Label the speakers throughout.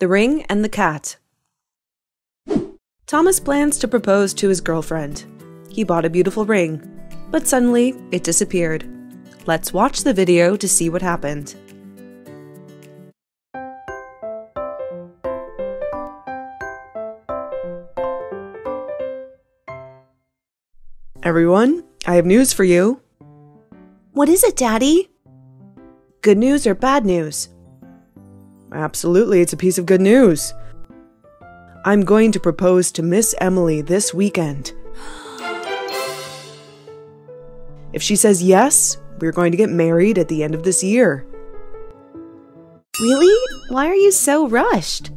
Speaker 1: The Ring and the Cat. Thomas plans to propose to his girlfriend. He bought a beautiful ring, but suddenly it disappeared. Let's watch the video to see what happened. Everyone, I have news for you.
Speaker 2: What is it, Daddy?
Speaker 1: Good news or bad news? Absolutely, it's a piece of good news. I'm going to propose to Miss Emily this weekend. If she says yes, we're going to get married at the end of this year.
Speaker 2: Really? Why are you so rushed?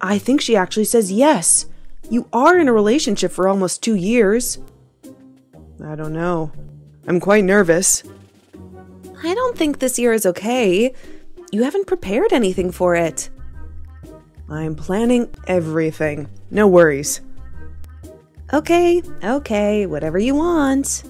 Speaker 1: I think she actually says yes. You are in a relationship for almost two years. I don't know. I'm quite nervous.
Speaker 2: I don't think this year is okay. You haven't prepared anything for it.
Speaker 1: I'm planning everything. No worries.
Speaker 2: Okay, okay, whatever you want.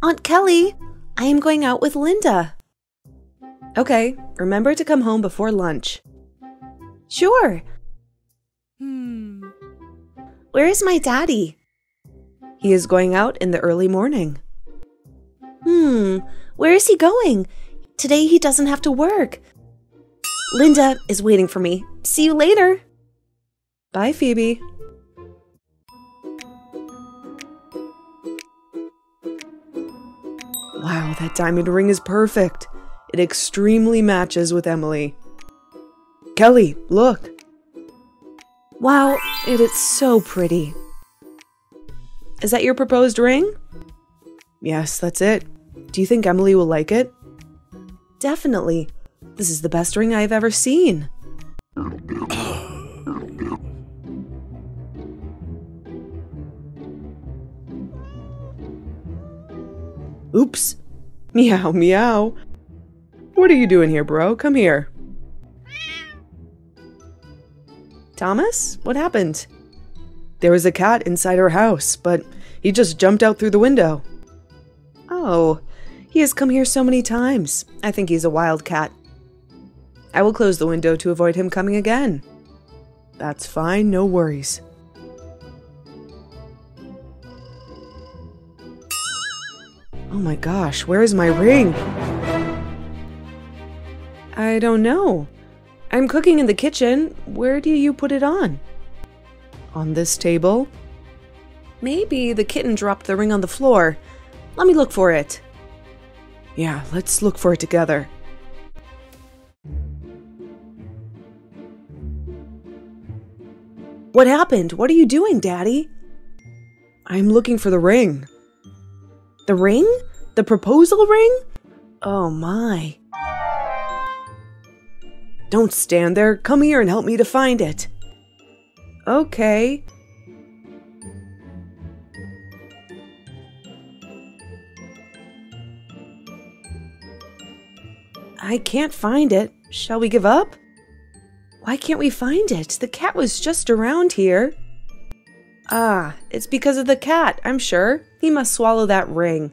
Speaker 2: Aunt Kelly, I am going out with Linda.
Speaker 1: Okay, remember to come home before lunch.
Speaker 2: Sure. Hmm. Where is my daddy?
Speaker 1: He is going out in the early morning.
Speaker 2: Hmm, where is he going? Today he doesn't have to work. Linda is waiting for me. See you later.
Speaker 1: Bye, Phoebe. Wow, that diamond ring is perfect. It extremely matches with Emily. Kelly, look. Wow, it is so pretty. Is that your proposed ring? Yes, that's it. Do you think Emily will like it? Definitely. This is the best ring I've ever seen. Oops. Meow, meow. What are you doing here, bro? Come here. Thomas, what happened? There was a cat inside our house, but he just jumped out through the window. Oh, he has come here so many times. I think he's a wild cat. I will close the window to avoid him coming again. That's fine, no worries. Oh my gosh, where is my ring? I don't know. I'm cooking in the kitchen. Where do you put it on? On this table? Maybe the kitten dropped the ring on the floor. Let me look for it. Yeah, let's look for it together. What happened? What are you doing, Daddy? I'm looking for the ring. The ring? The proposal ring? Oh my. Don't stand there. Come here and help me to find it. Okay. I can't find it. Shall we give up? Why can't we find it? The cat was just around here. Ah, it's because of the cat, I'm sure. He must swallow that ring.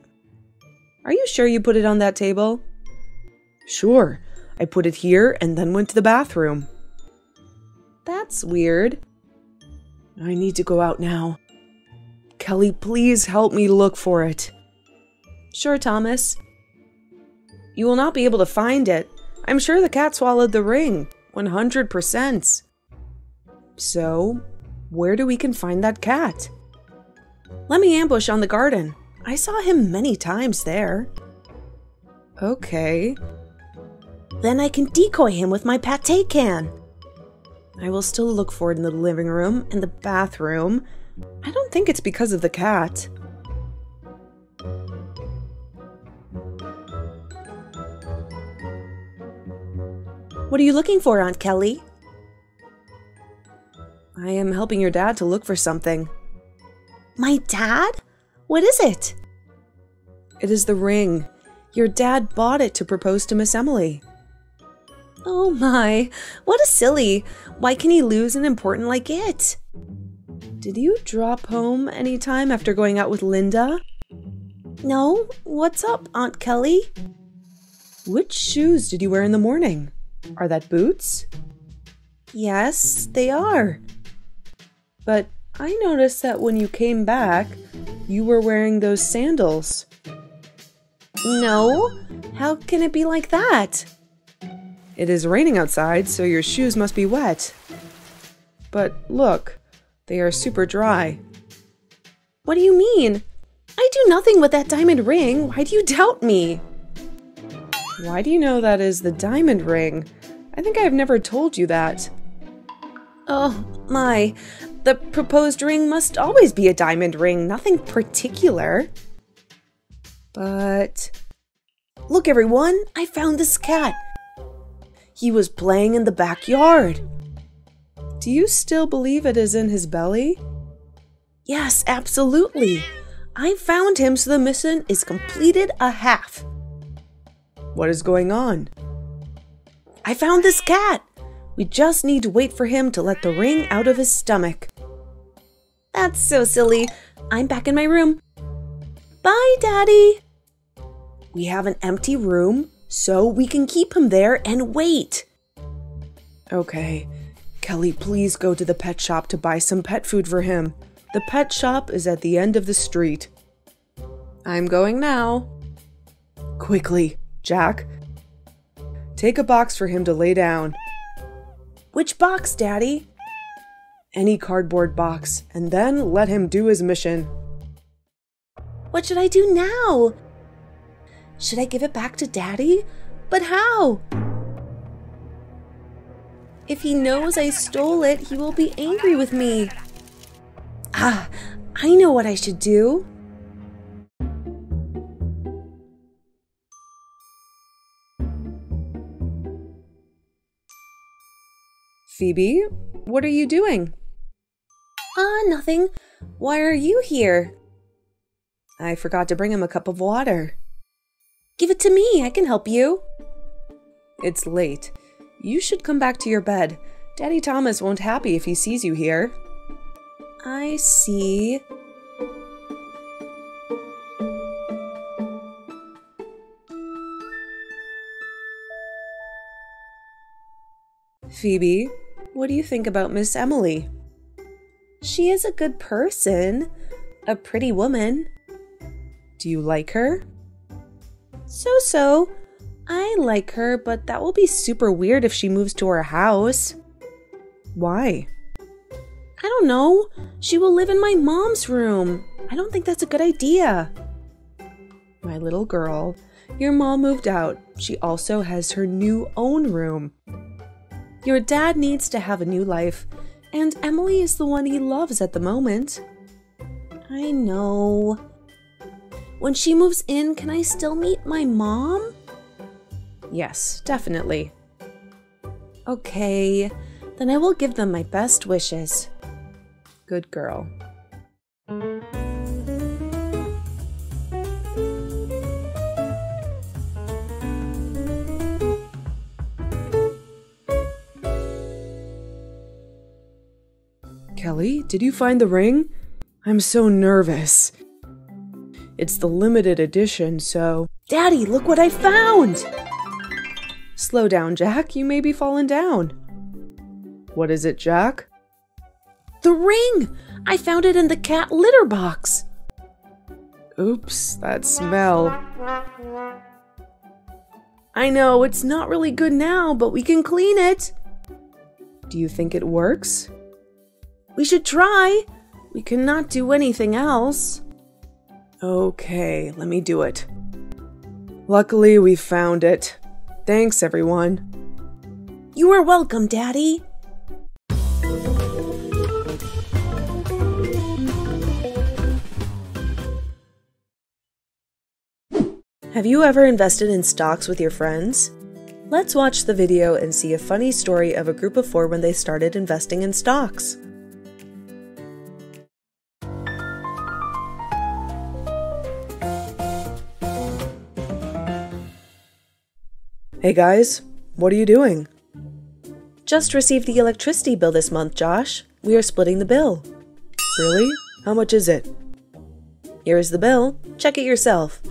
Speaker 1: Are you sure you put it on that table? Sure. I put it here and then went to the bathroom. That's weird. I need to go out now. Kelly, please help me look for it. Sure, Thomas. You will not be able to find it. I'm sure the cat swallowed the ring. 100%. So, where do we can find that cat? Let me ambush on the garden. I saw him many times there. Okay.
Speaker 2: Then I can decoy him with my pate can.
Speaker 1: I will still look for it in the living room and the bathroom. I don't think it's because of the cat.
Speaker 2: What are you looking for, Aunt Kelly?
Speaker 1: I am helping your dad to look for something.
Speaker 2: My dad? What is it?
Speaker 1: It is the ring. Your dad bought it to propose to Miss Emily. Oh my, what a silly. Why can he lose an important like it?
Speaker 3: Did you drop home any time after going out with Linda?
Speaker 1: No, what's up, Aunt Kelly?
Speaker 3: Which shoes did you wear in the morning? Are that boots?
Speaker 1: Yes, they are.
Speaker 3: But I noticed that when you came back, you were wearing those sandals.
Speaker 1: No, how can it be like that?
Speaker 3: It is raining outside, so your shoes must be wet. But look, they are super dry.
Speaker 1: What do you mean? I do nothing with that diamond ring. Why do you doubt me?
Speaker 3: Why do you know that is the diamond ring? I think I have never told you that.
Speaker 1: Oh, my. The proposed ring must always be a diamond ring, nothing particular. But. Look, everyone, I found this cat. He was playing in the backyard.
Speaker 3: Do you still believe it is in his belly?
Speaker 1: Yes, absolutely. I found him, so the mission is completed a half.
Speaker 3: What is going on?
Speaker 1: I found this cat. We just need to wait for him to let the ring out of his stomach. That's so silly. I'm back in my room. Bye, Daddy. We have an empty room, so we can keep him there and wait.
Speaker 3: Okay. Kelly, please go to the pet shop to buy some pet food for him. The pet shop is at the end of the street. I'm going now. Quickly, Jack. Take a box for him to lay down.
Speaker 1: Which box, Daddy?
Speaker 3: Any cardboard box, and then let him do his mission.
Speaker 1: What should I do now? Should I give it back to Daddy? But how? If he knows I stole it, he will be angry with me. Ah, I know what I should do.
Speaker 3: Phoebe, what are you doing?
Speaker 1: Ah, uh, nothing. Why are you here?
Speaker 3: I forgot to bring him a cup of water.
Speaker 1: Give it to me, I can help you.
Speaker 3: It's late. You should come back to your bed. Daddy Thomas won't happy if he sees you here.
Speaker 1: I see.
Speaker 3: Phoebe, what do you think about Miss Emily?
Speaker 1: She is a good person, a pretty woman.
Speaker 3: Do you like her?
Speaker 1: So so. I like her, but that will be super weird if she moves to our house.
Speaker 3: Why?
Speaker 1: I don't know. She will live in my mom's room. I don't think that's a good idea.
Speaker 3: My little girl, your mom moved out. She also has her new own room. Your dad needs to have a new life, and Emily is the one he loves at the moment.
Speaker 1: I know. When she moves in, can I still meet my mom?
Speaker 3: Yes, definitely.
Speaker 1: Okay, then I will give them my best wishes.
Speaker 3: Good girl. Kelly, did you find the ring? I'm so nervous. It's the limited edition, so.
Speaker 1: Daddy, look what I found!
Speaker 3: Slow down, Jack. You may be falling down. What is it, Jack?
Speaker 1: The ring! I found it in the cat litter box.
Speaker 3: Oops, that smell.
Speaker 1: I know, it's not really good now, but we can clean it.
Speaker 3: Do you think it works?
Speaker 1: We should try. We cannot do anything else.
Speaker 3: Okay, let me do it. Luckily, we found it. Thanks, everyone.
Speaker 1: You are welcome, Daddy.
Speaker 3: Have you ever invested in stocks with your friends? Let's watch the video and see a funny story of a group of four when they started investing in stocks. Hey guys, what are you doing?
Speaker 4: Just received the electricity bill this month, Josh. We are splitting the bill.
Speaker 1: Really? How much is it?
Speaker 4: Here is the bill. Check it yourself.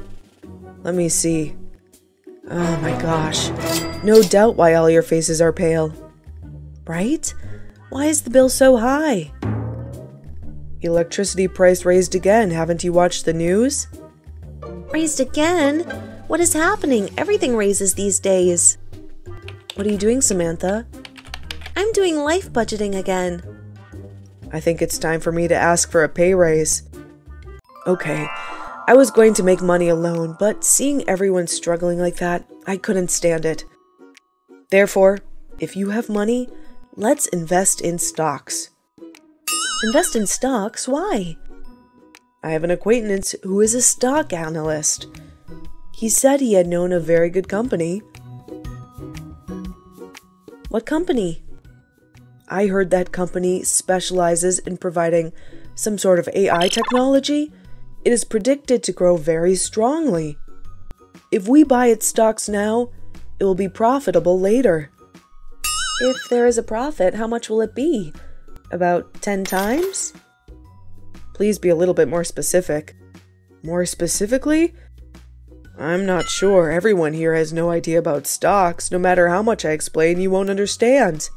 Speaker 1: Let me see. Oh my gosh. No doubt why all your faces are pale.
Speaker 4: Right? Why is the bill so high?
Speaker 1: Electricity price raised again. Haven't you watched the news?
Speaker 5: Raised again? What is happening? Everything raises these days.
Speaker 4: What are you doing, Samantha?
Speaker 5: I'm doing life budgeting again.
Speaker 1: I think it's time for me to ask for a pay raise. Okay, I was going to make money alone, but seeing everyone struggling like that, I couldn't stand it. Therefore, if you have money, let's invest in stocks.
Speaker 4: Invest in stocks? Why?
Speaker 1: I have an acquaintance who is a stock analyst. He said he had known a very good company.
Speaker 4: What company?
Speaker 1: I heard that company specializes in providing some sort of AI technology. It is predicted to grow very strongly. If we buy its stocks now, it will be profitable later.
Speaker 4: If there is a profit, how much will it be? About 10 times?
Speaker 1: Please be a little bit more specific. More specifically? I'm not sure. Everyone here has no idea about stocks. No matter how much I explain, you won't understand.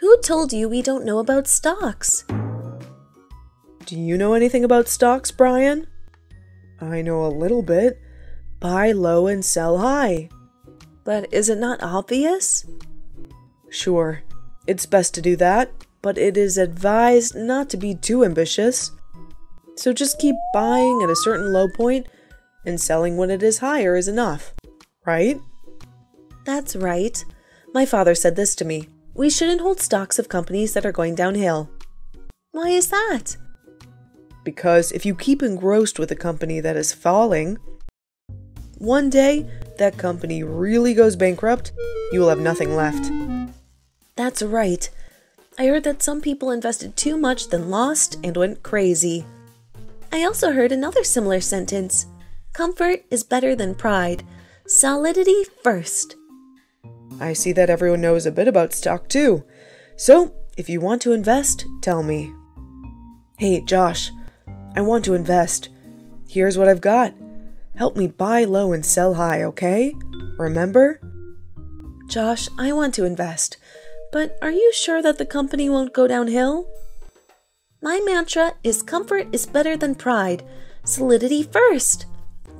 Speaker 5: Who told you we don't know about stocks?
Speaker 1: Do you know anything about stocks, Brian? I know a little bit. Buy low and sell high.
Speaker 4: But is it not obvious?
Speaker 1: Sure, it's best to do that, but it is advised not to be too ambitious. So just keep buying at a certain low point and selling when it is higher is enough, right?
Speaker 4: That's right. My father said this to me. We shouldn't hold stocks of companies that are going downhill.
Speaker 5: Why is that?
Speaker 1: Because if you keep engrossed with a company that is falling, one day that company really goes bankrupt, you will have nothing left.
Speaker 4: That's right. I heard that some people invested too much, then lost and went crazy.
Speaker 5: I also heard another similar sentence Comfort is better than pride. Solidity first.
Speaker 1: I see that everyone knows a bit about stock too. So, if you want to invest, tell me. Hey, Josh, I want to invest. Here's what I've got. Help me buy low and sell high, okay? Remember?
Speaker 4: Josh, I want to invest. But are you sure that the company won't go downhill?
Speaker 5: My mantra is comfort is better than pride. Solidity first.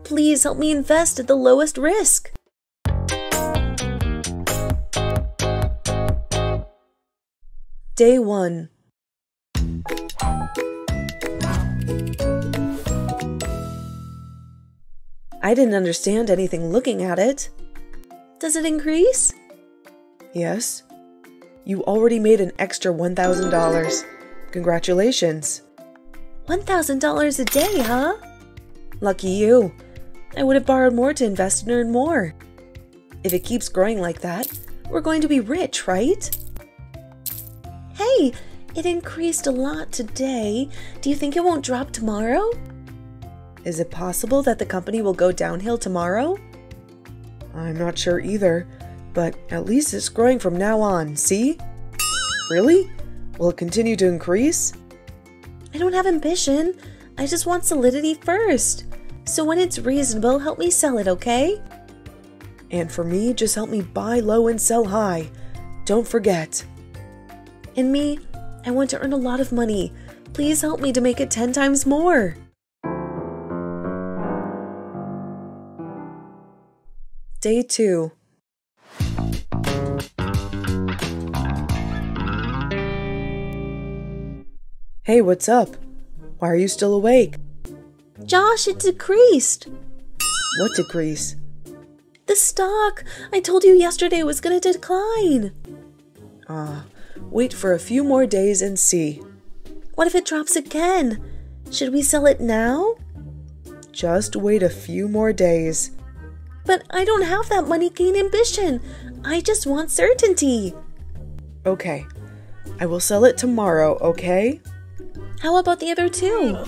Speaker 5: Please help me invest at the lowest risk.
Speaker 4: Day 1 I didn't understand anything looking at it.
Speaker 5: Does it increase?
Speaker 1: Yes. You already made an extra $1,000. Congratulations.
Speaker 5: $1,000 a day, huh?
Speaker 4: Lucky you. I would have borrowed more to invest and earn more. If it keeps growing like that, we're going to be rich, right?
Speaker 5: Hey, it increased a lot today. Do you think it won't drop tomorrow?
Speaker 4: Is it possible that the company will go downhill tomorrow?
Speaker 1: I'm not sure either, but at least it's growing from now on, see? Really? Will it continue to increase?
Speaker 5: I don't have ambition. I just want solidity first. So when it's reasonable, help me sell it, okay?
Speaker 1: And for me, just help me buy low and sell high. Don't forget.
Speaker 4: And me, I want to earn a lot of money. Please help me to make it 10 times more. Day 2
Speaker 1: Hey, what's up? Why are you still awake?
Speaker 5: Josh, it decreased.
Speaker 1: What decrease?
Speaker 5: The stock. I told you yesterday was going to decline.
Speaker 1: Ah, wait for a few more days and see.
Speaker 5: What if it drops again? Should we sell it now?
Speaker 1: Just wait a few more days.
Speaker 5: But I don't have that money gain ambition. I just want certainty.
Speaker 1: Okay, I will sell it tomorrow, okay?
Speaker 5: How about the other two?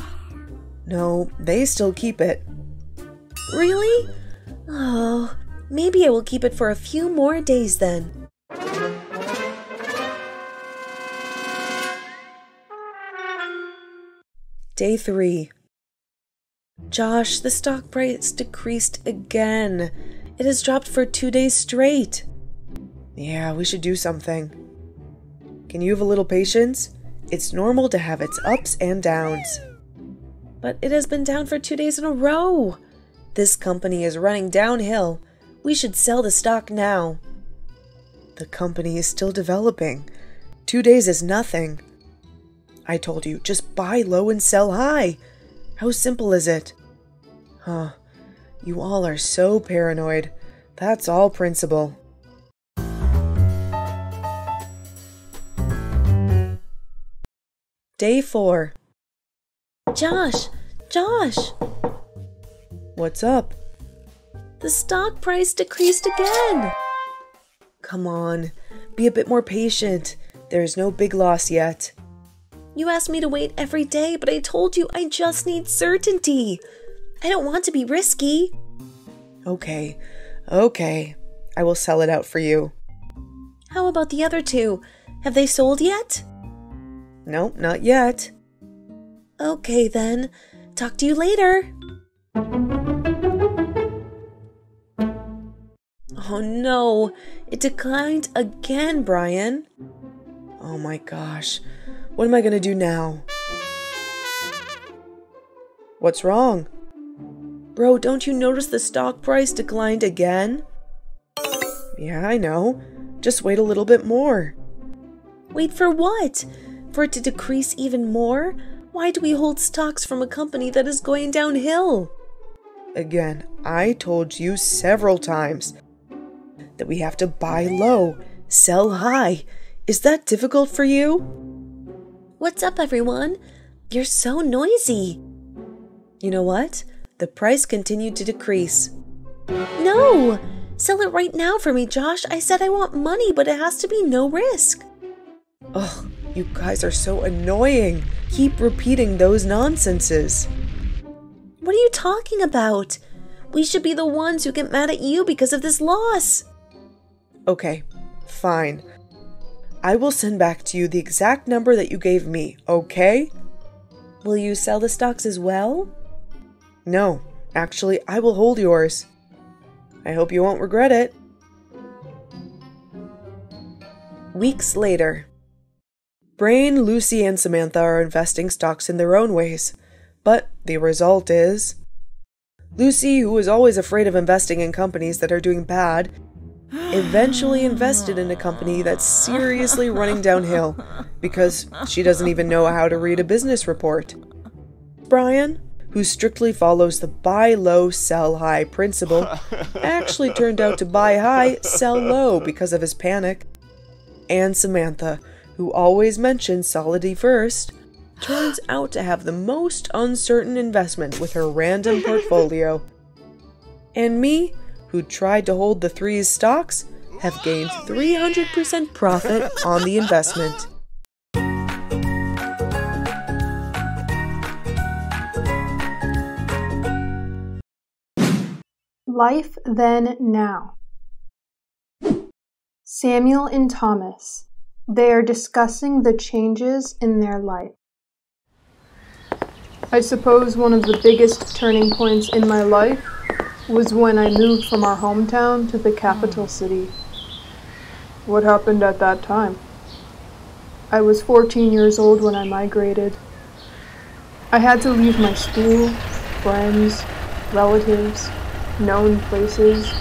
Speaker 1: No, they still keep it.
Speaker 5: Really? Oh, maybe I will keep it for a few more days then.
Speaker 1: Day 3 Josh, the stock price decreased again. It has dropped for two days straight. Yeah, we should do something. Can you have a little patience? It's normal to have its ups and downs. But it has been down for two days in a row. This company is running downhill. We should sell the stock now. The company is still developing. Two days is nothing. I told you, just buy low and sell high. How simple is it? Huh. You all are so paranoid. That's all principle. Day 4.
Speaker 6: Josh, Josh,
Speaker 1: What's up?
Speaker 6: the stock price decreased again.
Speaker 1: Come on. Be a bit more patient. There is no big loss yet.
Speaker 6: You asked me to wait every day, but I told you I just need certainty. I don't want to be risky.
Speaker 1: Okay. Okay. I will sell it out for you.
Speaker 6: How about the other two? Have they sold yet?
Speaker 1: No, not yet.
Speaker 6: Okay then. Talk to you later.
Speaker 1: Oh no, it declined again, Brian. Oh my gosh, what am I gonna do now? What's wrong? Bro, don't you notice the stock price declined again? Yeah, I know. Just wait a little bit more.
Speaker 6: Wait for what? For it to decrease even more? Why do we hold stocks from a company that is going downhill?
Speaker 1: Again, I told you several times that we have to buy low, sell high. Is that difficult for you?
Speaker 6: What's up, everyone? You're so noisy.
Speaker 1: You know what? The price continued to decrease.
Speaker 6: No! Sell it right now for me, Josh. I said I want money, but it has to be no risk.
Speaker 1: Ugh, you guys are so annoying. Keep repeating those nonsenses.
Speaker 6: What are you talking about? We should be the ones who get mad at you because of this loss.
Speaker 1: Okay, fine. I will send back to you the exact number that you gave me, okay?
Speaker 6: Will you sell the stocks as well?
Speaker 1: No, actually, I will hold yours. I hope you won't regret it. Weeks later, Brian, Lucy, and Samantha are investing stocks in their own ways, but the result is Lucy, who was always afraid of investing in companies that are doing bad, eventually invested in a company that's seriously running downhill because she doesn't even know how to read a business report. Brian, who strictly follows the buy low, sell high principle, actually turned out to buy high, sell low because of his panic. And Samantha, who always mentions solidity first, turns out to have the most uncertain investment with her random portfolio. And me, who tried to hold the three's stocks, have gained 300% profit on the investment.
Speaker 7: Life Then Now. Samuel and Thomas. They are discussing the changes in their life. I suppose one of the biggest turning points in my life was when I moved from our hometown to the capital city. What happened at that time? I was 14 years old when I migrated. I had to leave my school, friends, relatives, known places,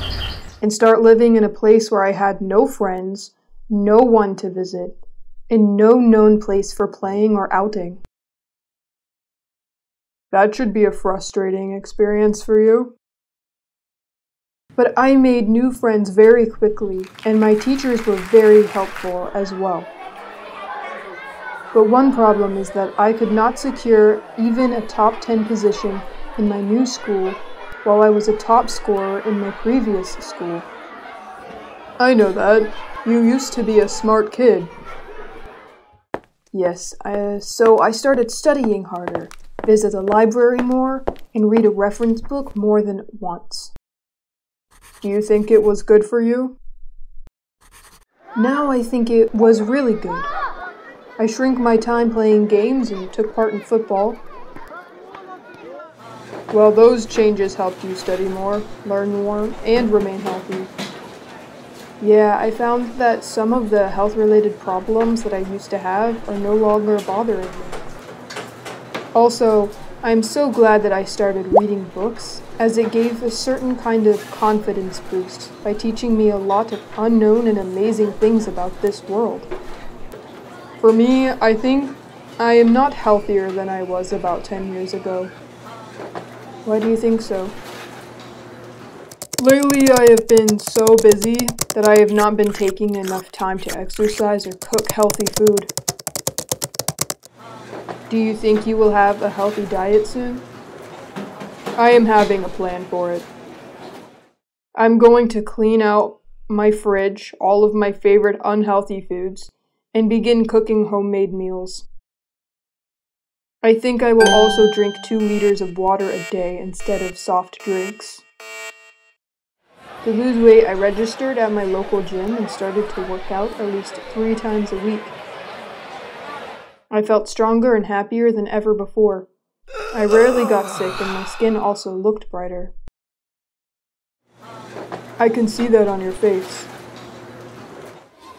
Speaker 7: and start living in a place where I had no friends, no one to visit, and no known place for playing or outing. That should be a frustrating experience for you. But I made new friends very quickly, and my teachers were very helpful as well. But one problem is that I could not secure even a top 10 position in my new school while I was a top scorer in my previous school. I know that. You used to be a smart kid. Yes, I, so I started studying harder, visit the library more, and read a reference book more than once. Do you think it was good for you? Now I think it was really good. I shrink my time playing games and took part in football. Well, those changes helped you study more, learn more, and remain healthy. Yeah, I found that some of the health related problems that I used to have are no longer bothering me. Also, I'm so glad that I started reading books, as it gave a certain kind of confidence boost by teaching me a lot of unknown and amazing things about this world. For me, I think I am not healthier than I was about 10 years ago. Why do you think so? Lately, I have been so busy that I have not been taking enough time to exercise or cook healthy food. Do you think you will have a healthy diet soon? I am having a plan for it. I'm going to clean out my fridge, all of my favorite unhealthy foods, and begin cooking homemade meals. I think I will also drink 2 liters of water a day instead of soft drinks. To lose weight, I registered at my local gym and started to work out at least three times a week. I felt stronger and happier than ever before. I rarely got sick and my skin also looked brighter. I can see that on your face.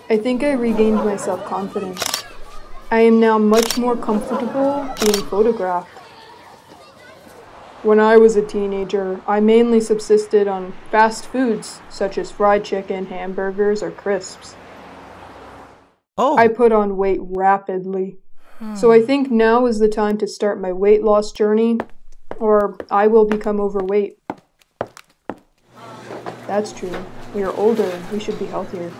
Speaker 7: I think I regained my self confidence. I am now much more comfortable being photographed. When I was a teenager, I mainly subsisted on fast foods such as fried chicken, hamburgers, or crisps.
Speaker 8: Oh.
Speaker 7: I put on weight rapidly. So I hmm. think now is the time to start my weight loss journey, or I will become overweight. That's true. We are older, we should be healthier.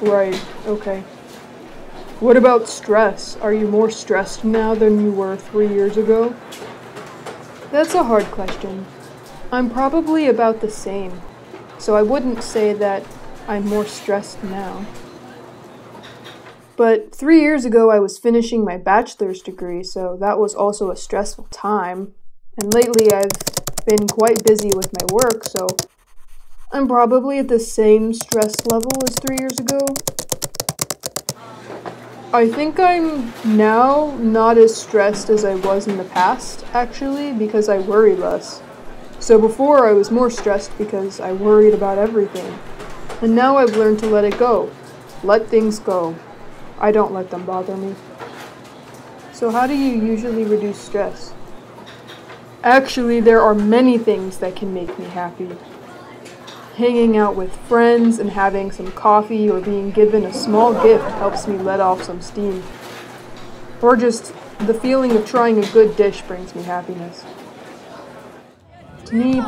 Speaker 7: Right, okay. What about stress? Are you more stressed now than you were three years ago? That's a hard question. I'm probably about the same, so I wouldn't say that I'm more stressed now. But three years ago, I was finishing my bachelor's degree, so that was also a stressful time. And lately, I've been quite busy with my work, so I'm probably at the same stress level as three years ago. I think I'm now not as stressed as I was in the past, actually, because I worry less. So before, I was more stressed because I worried about everything. And now I've learned to let it go. Let things go. I don't let them bother me. So, how do you usually reduce stress? Actually, there are many things that can make me happy. Hanging out with friends and having some coffee or being given a small gift helps me let off some steam. Or just the feeling of trying a good dish brings me happiness. To me,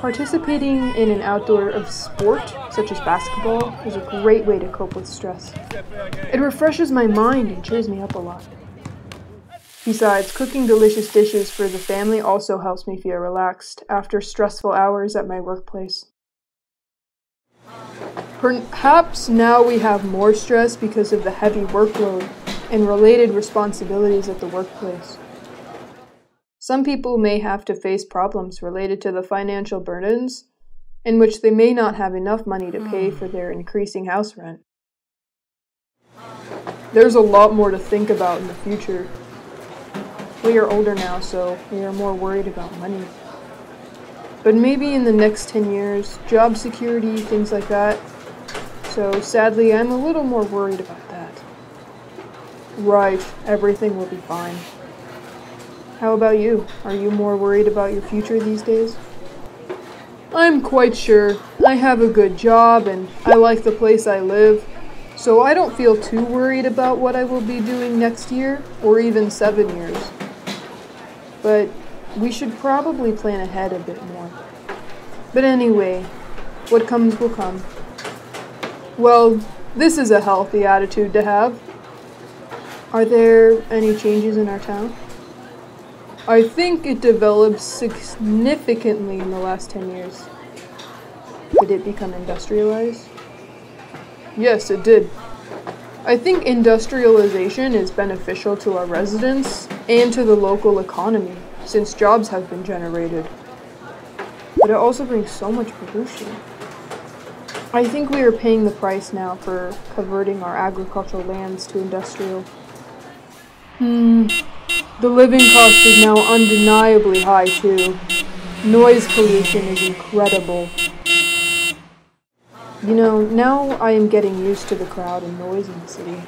Speaker 7: participating in an outdoor of sport, such as basketball, is a great way to cope with stress. It refreshes my mind and cheers me up a lot. Besides, cooking delicious dishes for the family also helps me feel relaxed after stressful hours at my workplace. Perhaps now we have more stress because of the heavy workload and related responsibilities at the workplace. Some people may have to face problems related to the financial burdens, in which they may not have enough money to pay hmm. for their increasing house rent. There's a lot more to think about in the future. We are older now, so we are more worried about money. But maybe in the next 10 years, job security, things like that. So sadly, I'm a little more worried about that. Right, everything will be fine. How about you? Are you more worried about your future these days? I'm quite sure. I have a good job and I like the place I live, so I don't feel too worried about what I will be doing next year or even seven years. But we should probably plan ahead a bit more. But anyway, what comes will come. Well, this is a healthy attitude to have. Are there any changes in our town? I think it developed significantly in the last 10 years. Did it become industrialized? Yes, it did. I think industrialization is beneficial to our residents and to the local economy, since jobs have been generated. But it also brings so much pollution. I think we are paying the price now for converting our agricultural lands to industrial. Hmm. The living cost is now undeniably high, too. Noise pollution is incredible. You know, now I am getting used to the crowd and noise in the city.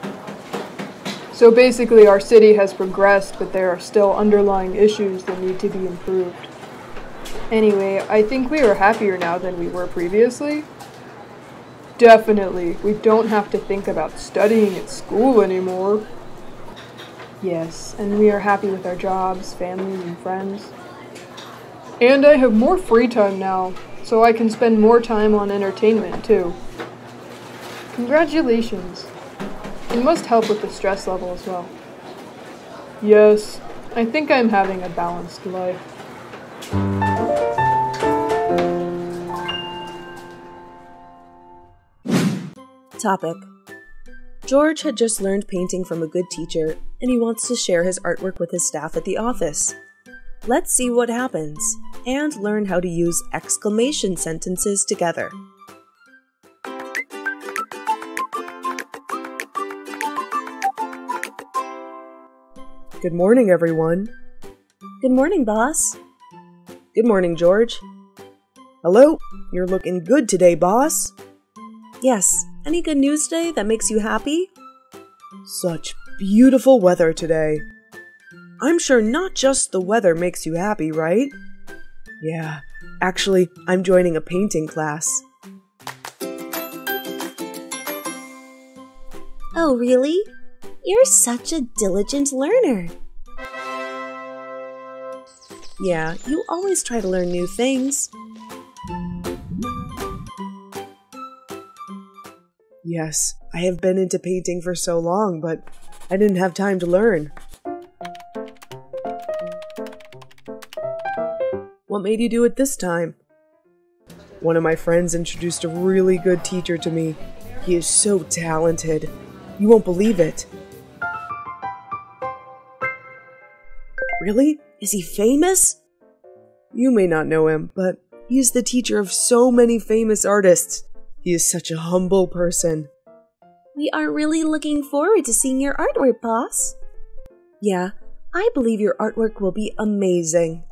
Speaker 7: So basically, our city has progressed, but there are still underlying issues that need to be improved. Anyway, I think we are happier now than we were previously. Definitely, we don't have to think about studying at school anymore. Yes, and we are happy with our jobs, families, and friends. And I have more free time now, so I can spend more time on entertainment too. Congratulations. It must help with the stress level as well. Yes, I think I'm having a balanced life.
Speaker 9: Topic George had just learned painting from a good teacher, and he wants to share his artwork with his staff at the office. Let's see what happens, and learn how to use exclamation sentences together.
Speaker 1: Good morning, everyone.
Speaker 9: Good morning, boss.
Speaker 1: Good morning, George. Hello, you're looking good today, boss.
Speaker 9: Yes, any good news today that makes you happy?
Speaker 1: Such beautiful weather today. I'm sure not just the weather makes you happy, right? Yeah, actually, I'm joining a painting class.
Speaker 10: Oh, really? You're such a diligent learner.
Speaker 9: Yeah, you always try to learn new things.
Speaker 1: Yes, I have been into painting for so long, but I didn't have time to learn. What made you do it this time? One of my friends introduced a really good teacher to me. He is so talented. You won't believe it. Really? Is he famous? You may not know him, but he is the teacher of so many famous artists. He is such a humble person.
Speaker 10: We are really looking forward to seeing your artwork, boss.
Speaker 9: Yeah, I believe your artwork will be amazing.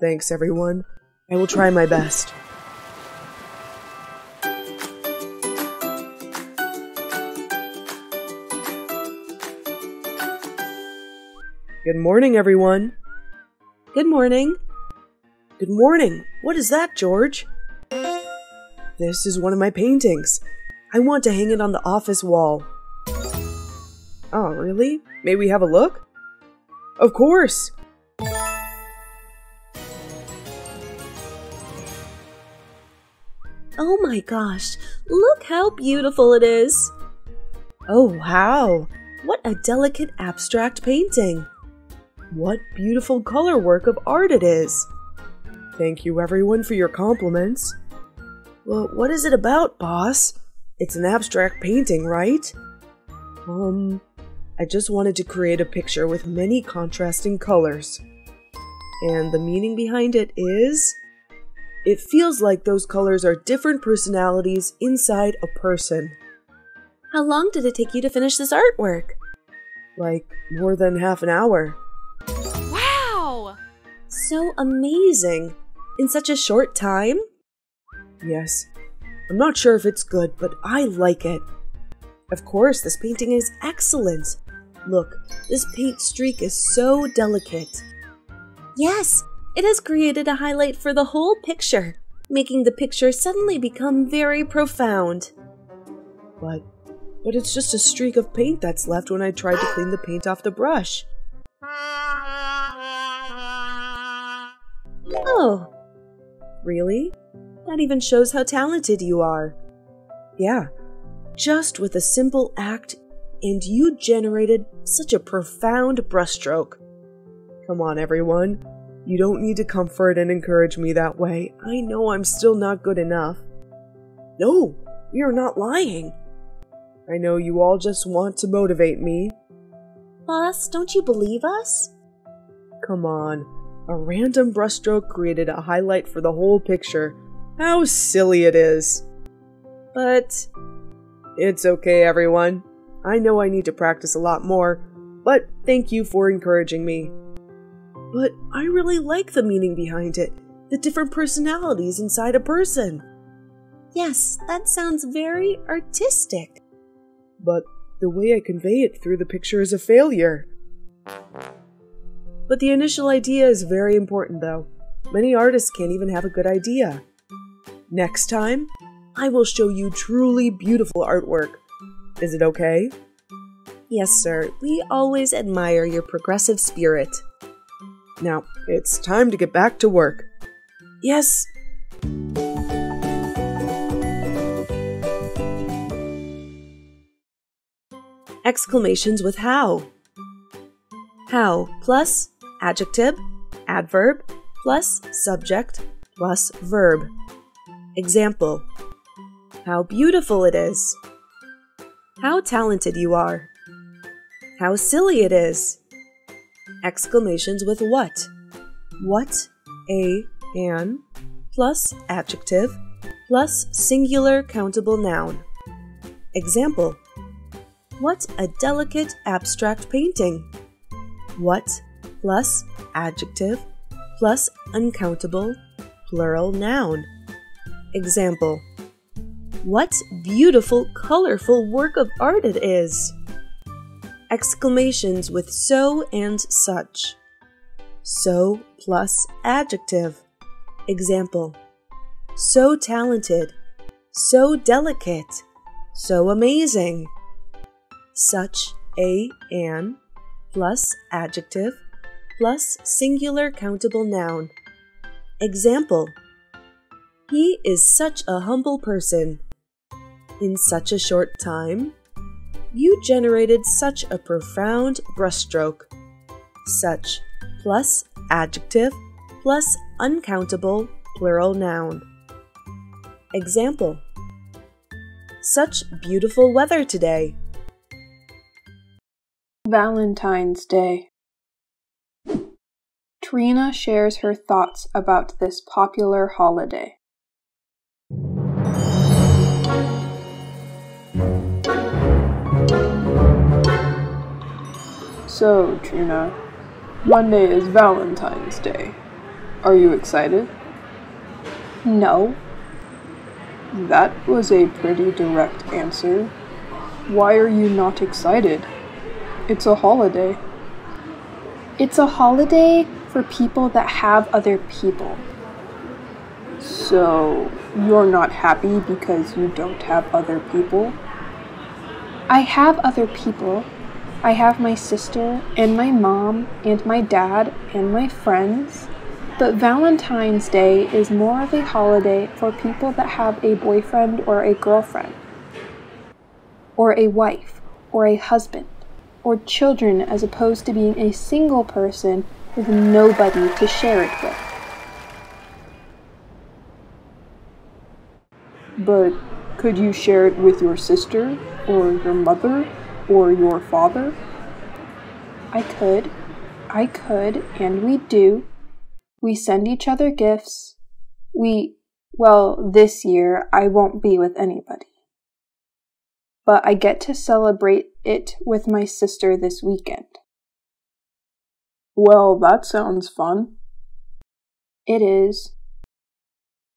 Speaker 1: Thanks, everyone. I will try my best. Good morning, everyone.
Speaker 9: Good morning.
Speaker 1: Good morning. What is that, George? This is one of my paintings. I want to hang it on the office wall. Oh, really? May we have a look? Of course.
Speaker 10: Oh my gosh, look how beautiful it is.
Speaker 9: Oh, wow. What a delicate abstract painting. What beautiful color work of art it is.
Speaker 1: Thank you, everyone, for your compliments. Well, what is it about, boss? It's an abstract painting, right? Um, I just wanted to create a picture with many contrasting colors. And the meaning behind it is it feels like those colors are different personalities inside a person.
Speaker 10: How long did it take you to finish this artwork?
Speaker 1: Like more than half an hour.
Speaker 9: So amazing. In such a short time?
Speaker 1: Yes. I'm not sure if it's good, but I like it.
Speaker 9: Of course, this painting is excellent. Look, this paint streak is so delicate.
Speaker 10: Yes, it has created a highlight for the whole picture, making the picture suddenly become very profound.
Speaker 1: But, but it's just a streak of paint that's left when I tried to clean the paint off the brush.
Speaker 9: Oh, really? That even shows how talented you are. Yeah, just with a simple act, and you generated such a profound brushstroke. Come on, everyone. You don't need to comfort and encourage me that way. I know I'm still not good enough. No, you're not lying. I know you all just want to motivate me.
Speaker 10: Boss, don't you believe us?
Speaker 1: Come on. A random brushstroke created a highlight for the whole picture. How silly it is. But it's okay, everyone. I know I need to practice a lot more,
Speaker 11: but thank you for encouraging me. But I really like the meaning behind it, the different personalities inside a person.
Speaker 1: Yes, that sounds very artistic.
Speaker 11: But the way I convey it through the picture is a failure. But the initial idea is very important, though. Many artists can't even have a good idea. Next time, I will show you truly beautiful artwork. Is it okay?
Speaker 1: Yes, sir. We always admire your progressive spirit.
Speaker 11: Now, it's time to get back to work.
Speaker 1: Yes. Exclamations with how. How plus adjective, adverb, plus subject, plus verb. Example How beautiful it is. How talented you are. How silly it is. Exclamations with what. What, a, an, plus adjective, plus singular countable noun. Example What a delicate abstract painting. What plus adjective plus uncountable plural noun. Example What beautiful, colorful work of art it is! Exclamations with so and such. So plus adjective. Example So talented, so delicate, so amazing. Such a an plus adjective plus singular countable noun. Example He is such a humble person. In such a short time, you generated such a profound brushstroke. Such plus adjective plus uncountable plural noun. Example Such beautiful weather today.
Speaker 7: Valentine's Day. Trina shares her thoughts about this popular holiday. So, Trina, Monday is Valentine's Day. Are you excited?
Speaker 1: No.
Speaker 7: That was a pretty direct answer. Why are you not excited? It's a holiday.
Speaker 1: It's a holiday for people that have other people.
Speaker 7: So, you're not happy because you don't have other people?
Speaker 1: I have other people. I have my sister and my mom and my dad and my friends. But Valentine's Day is more of a holiday for people that have a boyfriend or a girlfriend, or a wife, or a husband, or children, as opposed to being a single person with nobody to share it with.
Speaker 7: But could you share it with your sister, or your mother, or your father?
Speaker 1: I could. I could, and we do. We send each other gifts. We, well, this year I won't be with anybody. But I get to celebrate it with my sister this weekend.
Speaker 7: Well, that sounds fun.
Speaker 1: It is.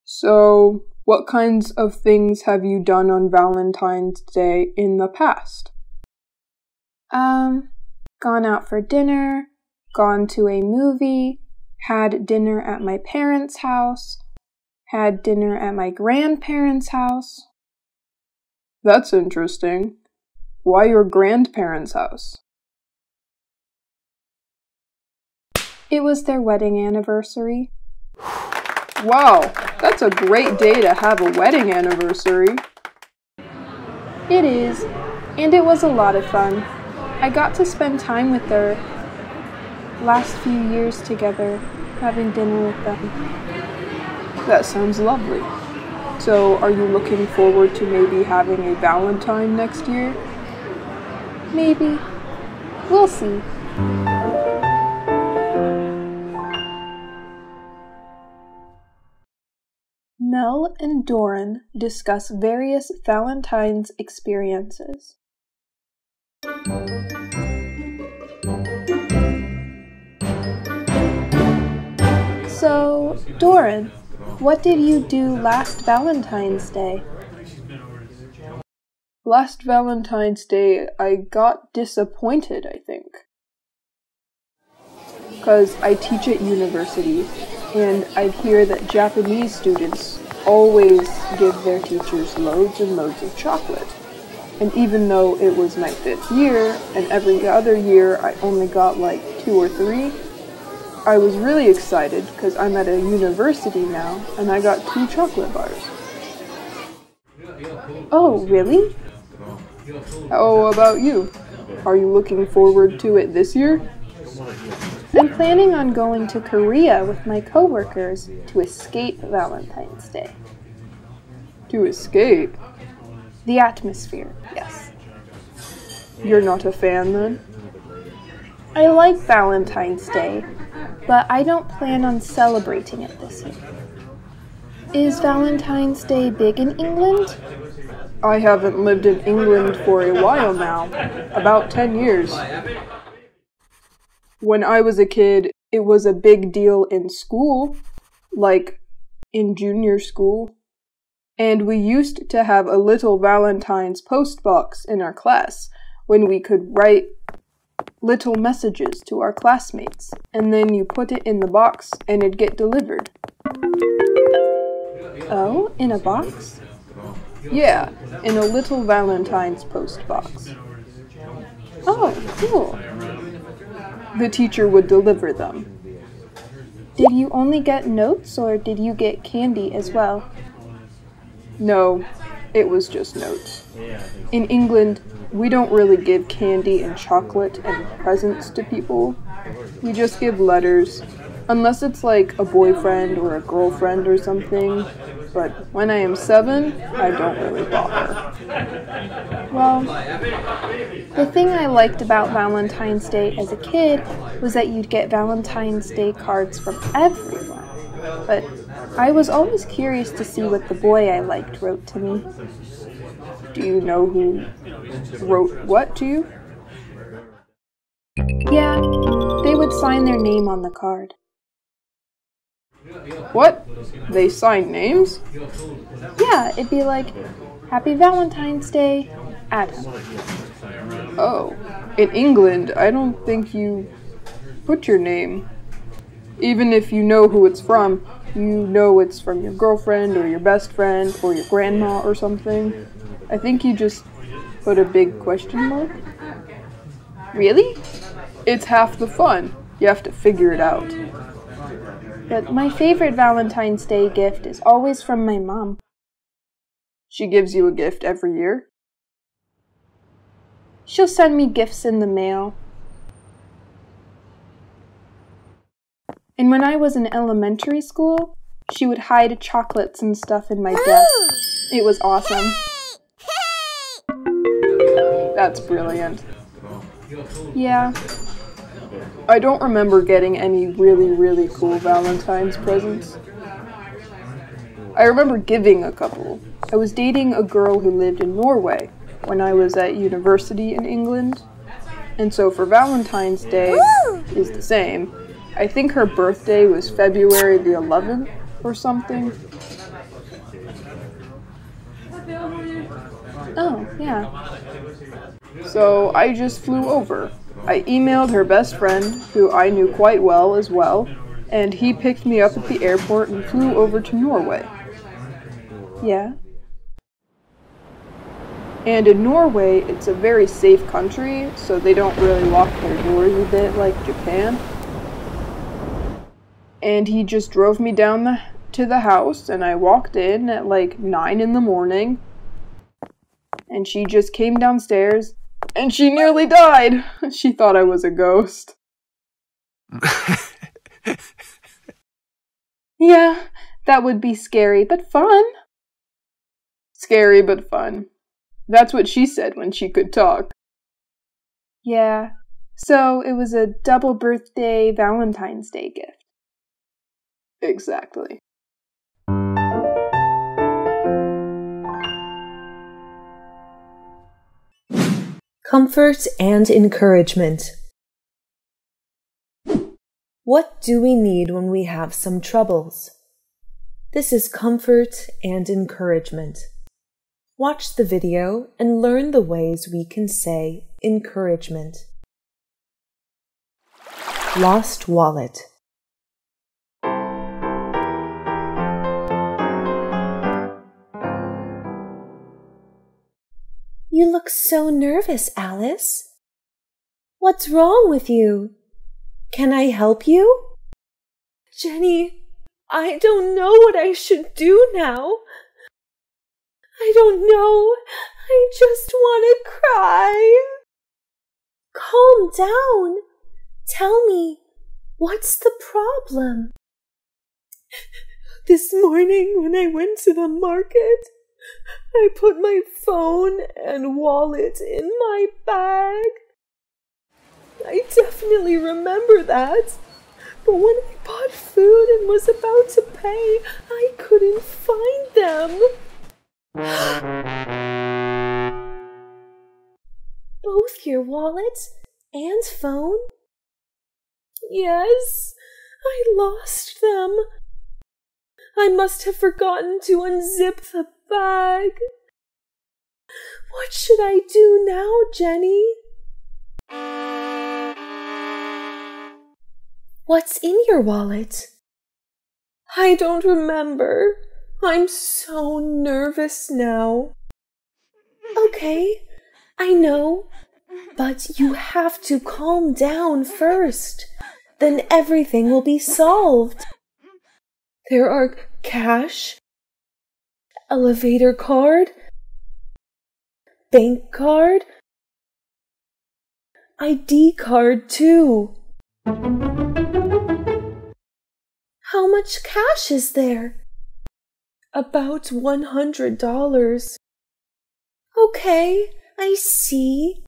Speaker 7: So, what kinds of things have you done on Valentine's Day in the past?
Speaker 1: Um, gone out for dinner, gone to a movie, had dinner at my parents' house, had dinner at my grandparents' house.
Speaker 7: That's interesting. Why your grandparents' house?
Speaker 1: It was their wedding anniversary.
Speaker 7: Wow, that's a great day to have a wedding anniversary.
Speaker 1: It is, and it was a lot of fun. I got to spend time with their last few years together, having dinner with them.
Speaker 7: That sounds lovely. So, are you looking forward to maybe having a Valentine next year?
Speaker 1: Maybe. We'll see. Mel and Doran discuss various Valentine's experiences.
Speaker 7: So, Doran, what did you do last Valentine's Day? Last Valentine's Day, I got disappointed, I think. Because I teach at university, and I hear that Japanese students always give their teachers loads and loads of chocolate. And even though it was my fifth year, and every other year I only got like two or three, I was really excited because I'm at a university now and I got two chocolate bars. Oh, really? How about you? Are you looking forward to it this year?
Speaker 12: I'm planning on going to Korea with my coworkers to escape Valentine's Day.
Speaker 7: To escape?
Speaker 12: The atmosphere, yes.
Speaker 7: You're not a fan then?
Speaker 12: I like Valentine's Day, but I don't plan on celebrating it this year. Is Valentine's Day big in England?
Speaker 7: I haven't lived in England for a while now, about 10 years. When I was a kid, it was a big deal in school, like in junior school. And we used to have a little Valentine's post box in our class when we could write little messages to our classmates, and then you put it in the box and it'd get delivered.
Speaker 12: Oh, in a box?
Speaker 7: Yeah, in a little Valentine's post box.
Speaker 12: Oh, cool.
Speaker 7: The teacher would deliver them.
Speaker 12: Did you only get notes or did you get candy as well?
Speaker 7: No, it was just notes. In England, we don't really give candy and chocolate and presents to people. We just give letters, unless it's like a boyfriend or a girlfriend or something. But when I am seven, I don't really bother.
Speaker 12: Well, the thing I liked about Valentine's Day as a kid was that you'd get Valentine's Day cards from everyone. But I was always curious to see what the boy I liked wrote to me.
Speaker 7: Do you know who wrote what to you?
Speaker 12: Yeah, they would sign their name on the card.
Speaker 7: What? They sign names?
Speaker 12: Yeah, it'd be like, Happy Valentine's Day, Adam.
Speaker 7: Oh, in England, I don't think you put your name. Even if you know who it's from, you know it's from your girlfriend or your best friend or your grandma or something. I think you just put a big question mark.
Speaker 12: Really?
Speaker 7: It's half the fun. You have to figure it out.
Speaker 12: But my favorite Valentine's Day gift is always from my mom.
Speaker 7: She gives you a gift every year?
Speaker 12: She'll send me gifts in the mail. And when I was in elementary school, she would hide chocolates and stuff in my desk. It was awesome.
Speaker 7: That's brilliant.
Speaker 12: Yeah.
Speaker 7: I don't remember getting any really, really cool Valentine's presents. I remember giving a couple. I was dating a girl who lived in Norway when I was at university in England. And so for Valentine's Day is the same. I think her birthday was February the 11th or something.
Speaker 12: Oh, yeah.
Speaker 7: So I just flew over. I emailed her best friend, who I knew quite well as well, and he picked me up at the airport and flew over to Norway.
Speaker 12: Yeah.
Speaker 7: And in Norway, it's a very safe country, so they don't really lock their doors a bit like Japan. And he just drove me down the, to the house, and I walked in at like 9 in the morning. And she just came downstairs, and she nearly died. She thought I was a ghost.
Speaker 12: Yeah, that would be scary, but fun.
Speaker 7: Scary but fun. That's what she said when she could talk.
Speaker 12: Yeah. So it was a double birthday Valentine's Day gift.
Speaker 7: Exactly.
Speaker 1: Comfort and encouragement. What do we need when we have some troubles? This is comfort and encouragement. Watch the video and learn the ways we can say encouragement. Lost Wallet
Speaker 13: You look so nervous, Alice. What's wrong with you? Can I help you?
Speaker 1: Jenny, I don't know what I should do now. I don't know. I just want to cry.
Speaker 13: Calm down. Tell me, what's the problem?
Speaker 1: This morning when I went to the market, I put my phone and wallet in my bag. I definitely remember that. But when I bought food and was about to pay, I couldn't find them.
Speaker 13: Both your wallet and phone?
Speaker 1: Yes, I lost them. I must have forgotten to unzip the bag. What should I do now, Jenny?
Speaker 13: What's in your wallet?
Speaker 1: I don't remember. I'm so nervous now.
Speaker 13: Okay, I know. But you have to calm down first. Then everything will be solved.
Speaker 1: There are cash, elevator card, bank card, ID card too.
Speaker 13: How much cash is there?
Speaker 1: About one hundred dollars.
Speaker 13: Okay, I see.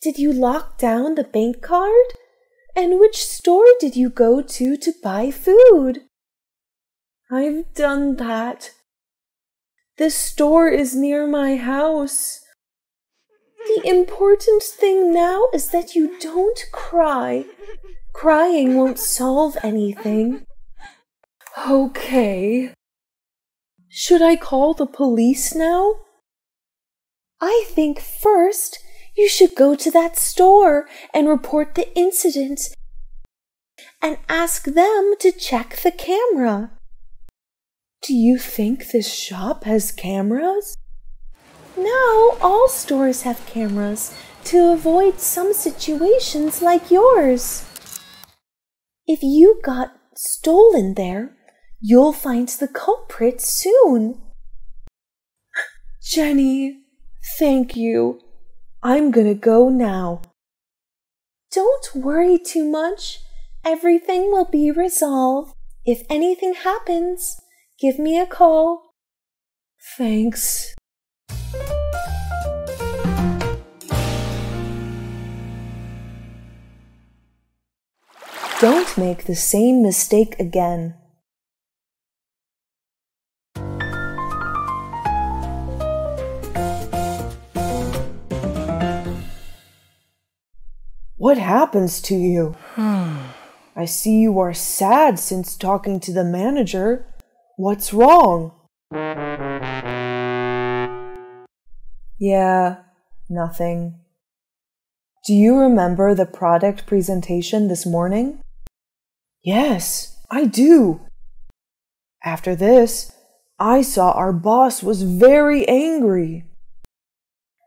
Speaker 13: Did you lock down the bank card? And which store did you go to to buy food?
Speaker 1: I've done that. This store is near my house.
Speaker 13: The important thing now is that you don't cry. Crying won't solve anything.
Speaker 1: Okay. Should I call the police now?
Speaker 13: I think first you should go to that store and report the incident and ask them to check the camera.
Speaker 1: Do you think this shop has cameras?
Speaker 13: Now all stores have cameras to avoid some situations like yours. If you got stolen there, you'll find the culprit soon.
Speaker 1: Jenny, thank you. I'm gonna go now.
Speaker 13: Don't worry too much. Everything will be resolved. If anything happens, give me a call.
Speaker 1: Thanks. Don't make the same mistake again. What happens to you? Hmm. I see you are sad since talking to the manager. What's wrong? Yeah, nothing. Do you remember the product presentation this morning? Yes, I do. After this, I saw our boss was very angry.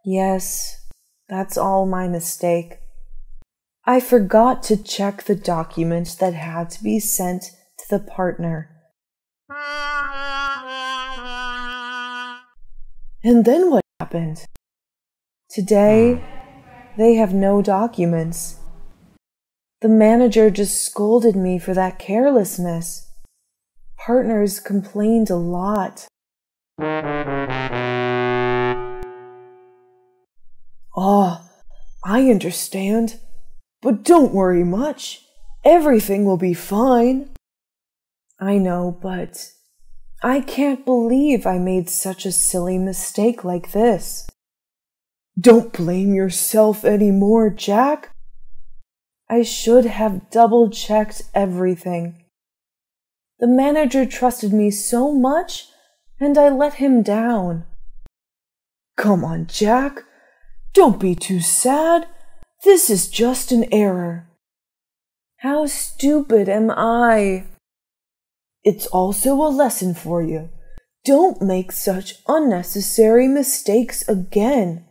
Speaker 1: Yes, that's all my mistake. I forgot to check the documents that had to be sent to the partner. And then what happened? Today, they have no documents. The manager just scolded me for that carelessness. Partners complained a lot. Oh, I understand. But don't worry much. Everything will be fine. I know, but I can't believe I made such a silly mistake like this. Don't blame yourself any more, Jack. I should have double checked everything. The manager trusted me so much, and I let him down. Come on, Jack. Don't be too sad. This is just an error. How stupid am I? It's also a lesson for you. Don't make such unnecessary mistakes again.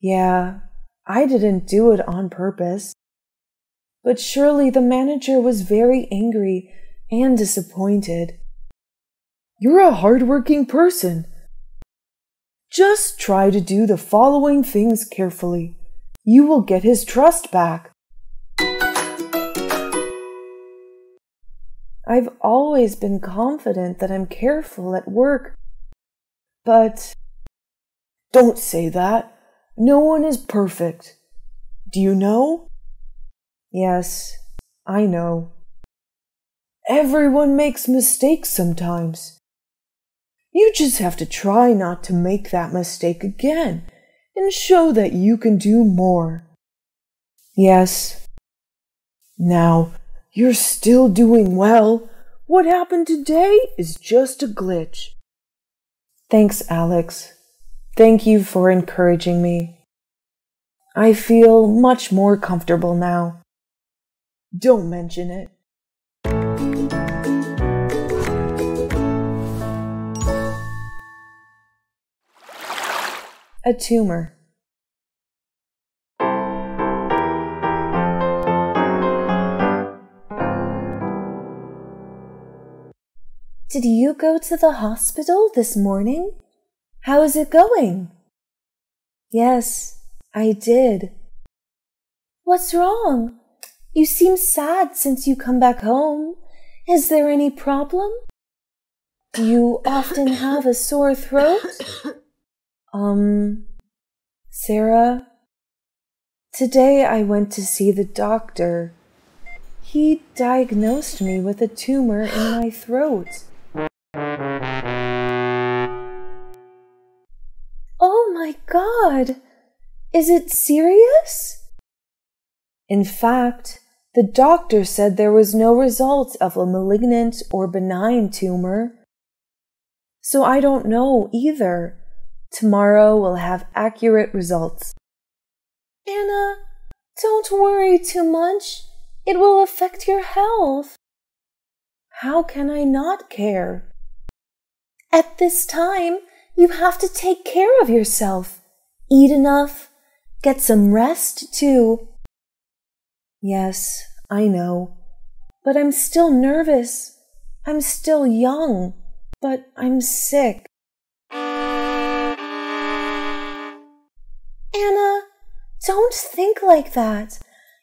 Speaker 1: Yeah, I didn't do it on purpose. But surely the manager was very angry and disappointed. You're a hard-working person. Just try to do the following things carefully. You will get his trust back. I've always been confident that I'm careful at work. But don't say that. No one is perfect. Do you know? Yes, I know. Everyone makes mistakes sometimes. You just have to try not to make that mistake again and show that you can do more. Yes. Now, you're still doing well. What happened today is just a glitch. Thanks, Alex. Thank you for encouraging me. I feel much more comfortable now. Don't mention it. A tumor.
Speaker 14: Did you go to the hospital this morning? How is it going? Yes, I did. What's wrong? You seem sad since you come back home. Is there any problem? Do you often have a sore throat?
Speaker 1: Um, Sarah, today I went to see the doctor. He diagnosed me with a tumor in my throat.
Speaker 14: God! Is it serious?
Speaker 1: In fact, the doctor said there was no result of a malignant or benign tumor. So I don't know either. Tomorrow we'll have accurate results.
Speaker 14: Anna, don't worry too much. It will affect your health.
Speaker 1: How can I not care?
Speaker 14: At this time, you have to take care of yourself. Eat enough. Get some rest, too.
Speaker 1: Yes, I know. But I'm still nervous. I'm still young, but I'm sick.
Speaker 14: Anna, don't think like that.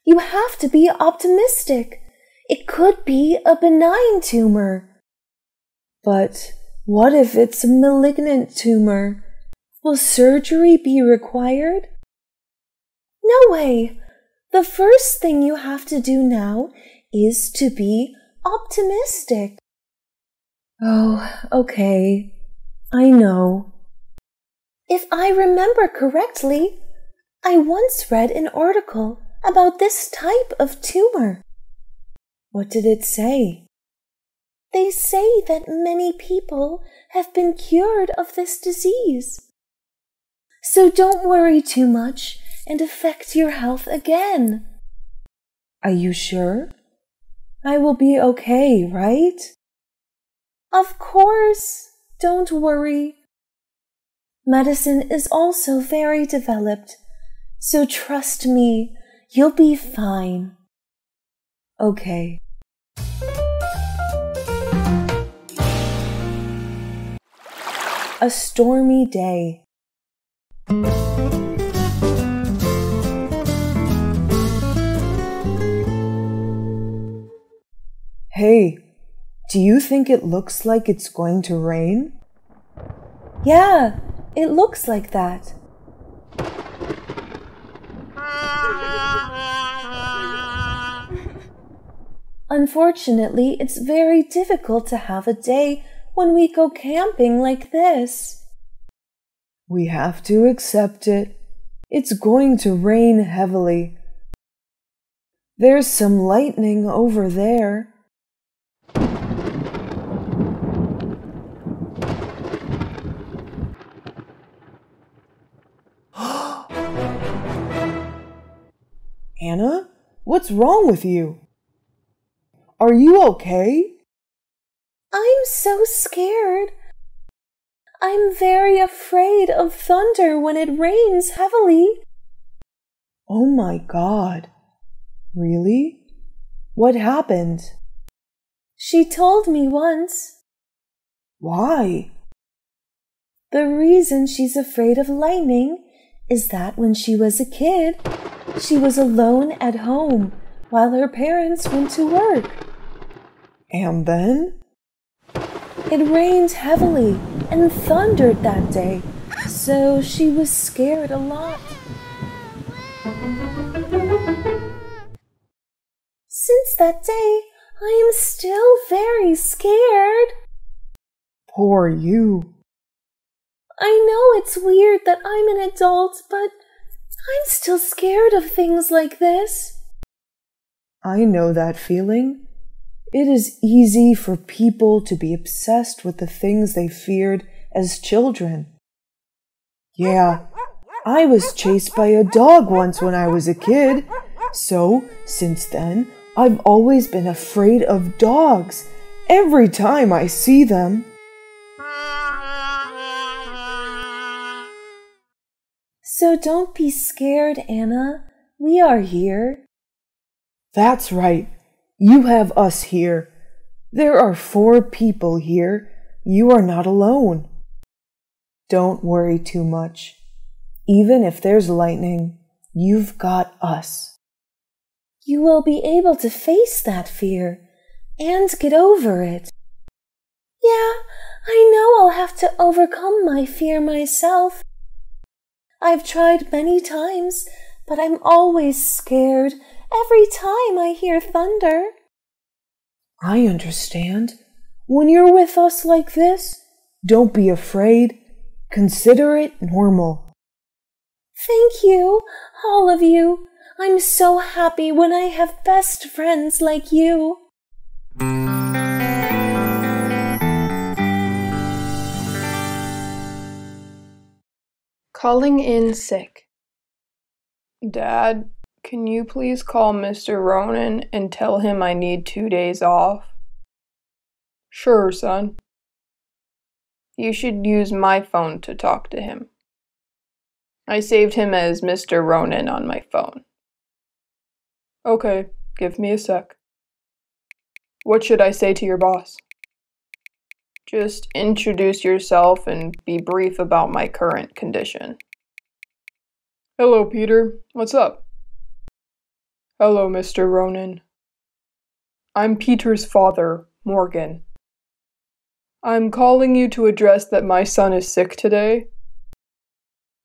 Speaker 14: You have to be optimistic. It could be a benign tumor.
Speaker 1: But what if it's a malignant tumor? Will surgery be required?
Speaker 14: No way. The first thing you have to do now is to be optimistic.
Speaker 1: Oh, okay. I know.
Speaker 14: If I remember correctly, I once read an article about this type of tumor.
Speaker 1: What did it say?
Speaker 14: They say that many people have been cured of this disease. So don't worry too much and affect your health again.
Speaker 1: Are you sure? I will be okay, right?
Speaker 14: Of course. Don't worry. Medicine is also very developed, so trust me, you'll be fine.
Speaker 1: Okay. A stormy day. Hey, do you think it looks like it's going to rain?
Speaker 14: Yeah, it looks like that. Unfortunately, it's very difficult to have a day when we go camping like this.
Speaker 1: We have to accept it. It's going to rain heavily.
Speaker 11: There's some lightning over there. Anna, what's wrong with you? Are you okay?
Speaker 1: I'm so scared. I'm very afraid of thunder when it rains heavily.
Speaker 11: Oh my god. Really? What happened?
Speaker 1: She told me once.
Speaker 11: Why?
Speaker 1: The reason she's afraid of lightning is that when she was a kid, she was alone at home while her parents went to work.
Speaker 11: And then?
Speaker 1: It rained heavily and thundered that day, so she was scared a lot. Since that day, I am still very scared.
Speaker 11: Poor you.
Speaker 1: I know it's weird that I'm an adult, but I'm still scared of things like this.
Speaker 11: I know that feeling. It is easy for people to be obsessed with the things they feared as children. Yeah, I was chased by a dog once when I was a kid, so since then I've always been afraid of dogs every time I see them.
Speaker 1: So don't be scared, Anna. We are here.
Speaker 11: That's right. You have us here. There are four people here. You are not alone. Don't worry too much. Even if there's lightning, you've got us.
Speaker 1: You will be able to face that fear and get over it. Yeah, I know I'll have to overcome my fear myself. I've tried many times, but I'm always scared every time I hear thunder.
Speaker 11: I understand. When you're with us like this, don't be afraid. Consider it normal.
Speaker 1: Thank you, all of you. I'm so happy when I have best friends like you.
Speaker 7: Calling in sick. Dad, can you please call Mr. Ronan and tell him I need two days off? Sure, son. You should use my phone to talk to him. I saved him as Mr. Ronan on my phone. Okay, give me a sec. What should I say to your boss? Just introduce yourself and be brief about my current condition. Hello, Peter. What's up? Hello, Mr. Ronan. I'm Peter's father, Morgan. I'm calling you to address that my son is sick today.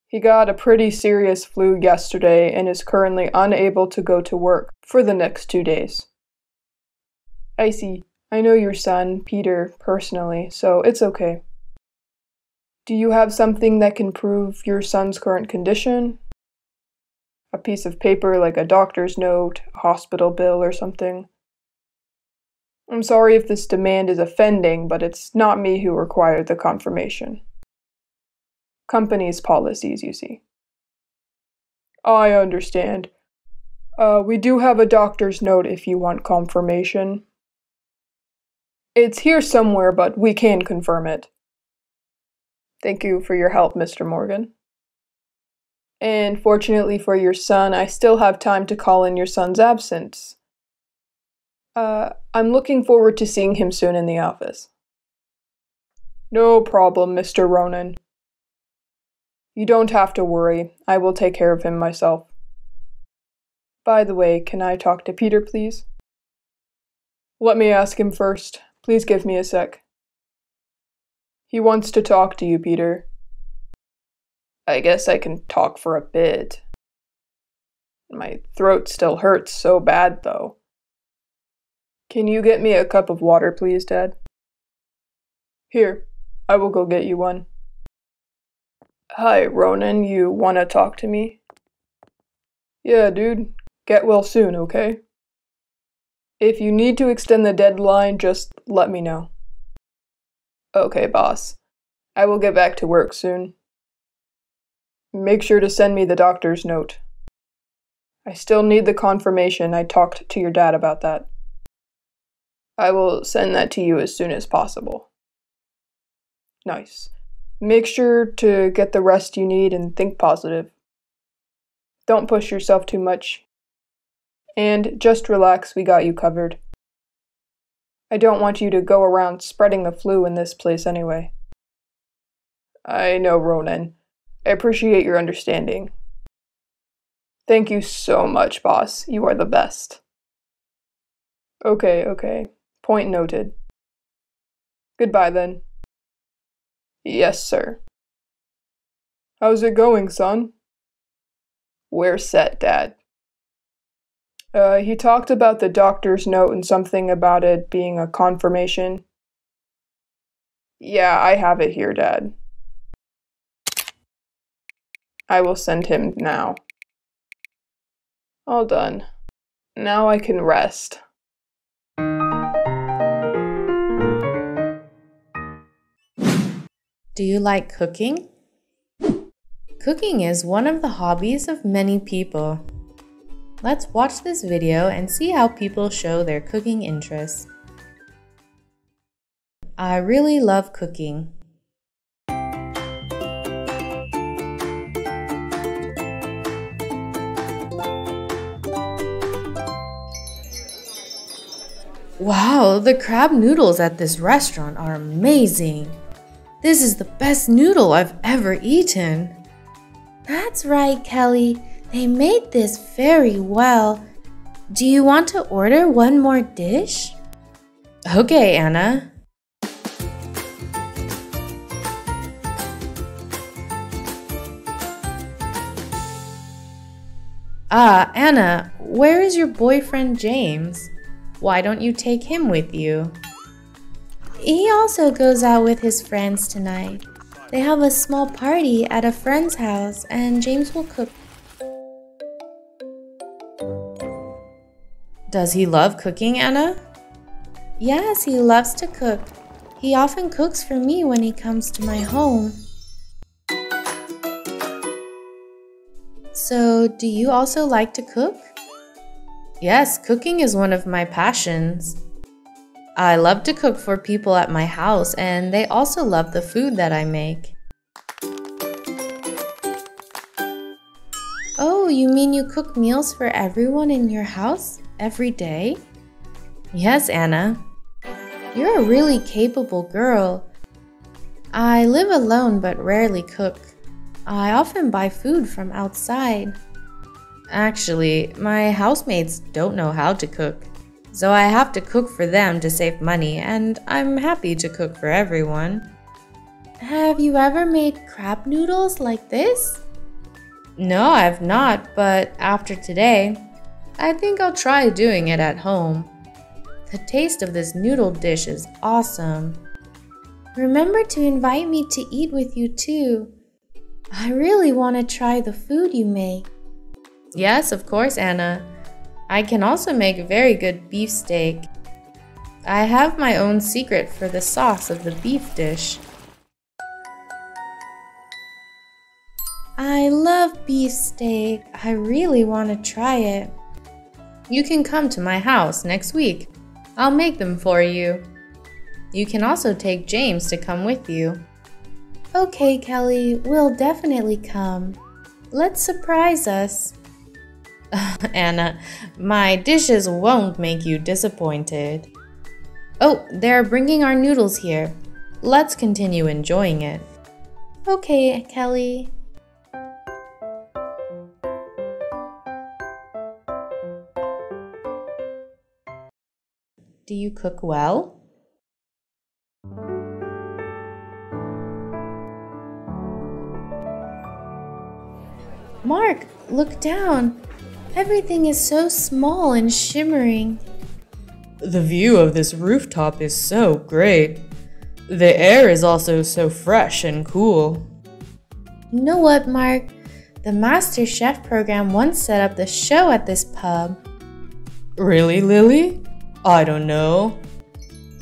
Speaker 7: He got a pretty serious flu yesterday and is currently unable to go to work for the next two days. I see. I know your son, Peter, personally, so it's okay. Do you have something that can prove your son's current condition? A piece of paper like a doctor's note, a hospital bill, or something? I'm sorry if this demand is offending, but it's not me who required the confirmation. Company's policies, you see. I understand. Uh, we do have a doctor's note if you want confirmation. It's here somewhere, but we can confirm it. Thank you for your help, Mr. Morgan. And fortunately for your son, I still have time to call in your son's absence. Uh, I'm looking forward to seeing him soon in the office. No problem, Mr. Ronan. You don't have to worry. I will take care of him myself. By the way, can I talk to Peter, please? Let me ask him first. Please give me a sec. He wants to talk to you, Peter. I guess I can talk for a bit. My throat still hurts so bad, though. Can you get me a cup of water, please, Dad? Here, I will go get you one. Hi, Ronan, you wanna talk to me? Yeah, dude. Get well soon, okay? If you need to extend the deadline, just let me know. Okay, boss. I will get back to work soon. Make sure to send me the doctor's note. I still need the confirmation. I talked to your dad about that. I will send that to you as soon as possible. Nice. Make sure to get the rest you need and think positive. Don't push yourself too much. And just relax, we got you covered. I don't want you to go around spreading the flu in this place anyway. I know, Ronan. I appreciate your understanding. Thank you so much, boss. You are the best. Okay, okay. Point noted. Goodbye then. Yes, sir. How's it going, son? We're set, Dad. Uh, he talked about the doctor's note and something about it being a confirmation. Yeah, I have it here, Dad. I will send him now. All done. Now I can rest.
Speaker 8: Do you like cooking? Cooking is one of the hobbies of many people. Let's watch this video and see how people show their cooking interests. I really love cooking. Wow, the crab noodles at this restaurant are amazing. This is the best noodle I've ever eaten.
Speaker 15: That's right, Kelly. They made this very well. Do you want to order one more dish?
Speaker 8: Okay, Anna. Ah, Anna, where is your boyfriend James? Why don't you take him with you?
Speaker 15: He also goes out with his friends tonight. They have a small party at a friend's house, and James will cook.
Speaker 8: Does he love cooking, Anna?
Speaker 15: Yes, he loves to cook. He often cooks for me when he comes to my home.
Speaker 8: So, do you also like to cook? Yes, cooking is one of my passions. I love to cook for people at my house, and they also love the food that I make.
Speaker 15: Oh, you mean you cook meals for everyone in your house every day?
Speaker 8: Yes, Anna.
Speaker 15: You're a really capable girl. I live alone but rarely cook. I often buy food from outside.
Speaker 8: Actually, my housemates don't know how to cook, so I have to cook for them to save money, and I'm happy to cook for everyone.
Speaker 15: Have you ever made crab noodles like this?
Speaker 8: No, I've not, but after today, I think I'll try doing it at home. The taste of this noodle dish is awesome.
Speaker 15: Remember to invite me to eat with you too. I really want to try the food you make.
Speaker 8: Yes, of course, Anna. I can also make very good beef steak. I have my own secret for the sauce of the beef dish.
Speaker 15: I love beef steak. I really want to try it.
Speaker 8: You can come to my house next week. I'll make them for you. You can also take James to come with you.
Speaker 15: Okay, Kelly, we'll definitely come. Let's surprise us.
Speaker 8: Anna, my dishes won't make you disappointed. Oh, they're bringing our noodles here. Let's continue enjoying it.
Speaker 15: Okay, Kelly.
Speaker 8: Do you cook well?
Speaker 15: Mark, look down. Everything is so small and shimmering.
Speaker 16: The view of this rooftop is so great. The air is also so fresh and cool.
Speaker 15: You know what, Mark? The MasterChef program once set up the show at this pub.
Speaker 16: Really, Lily?
Speaker 8: I don't know.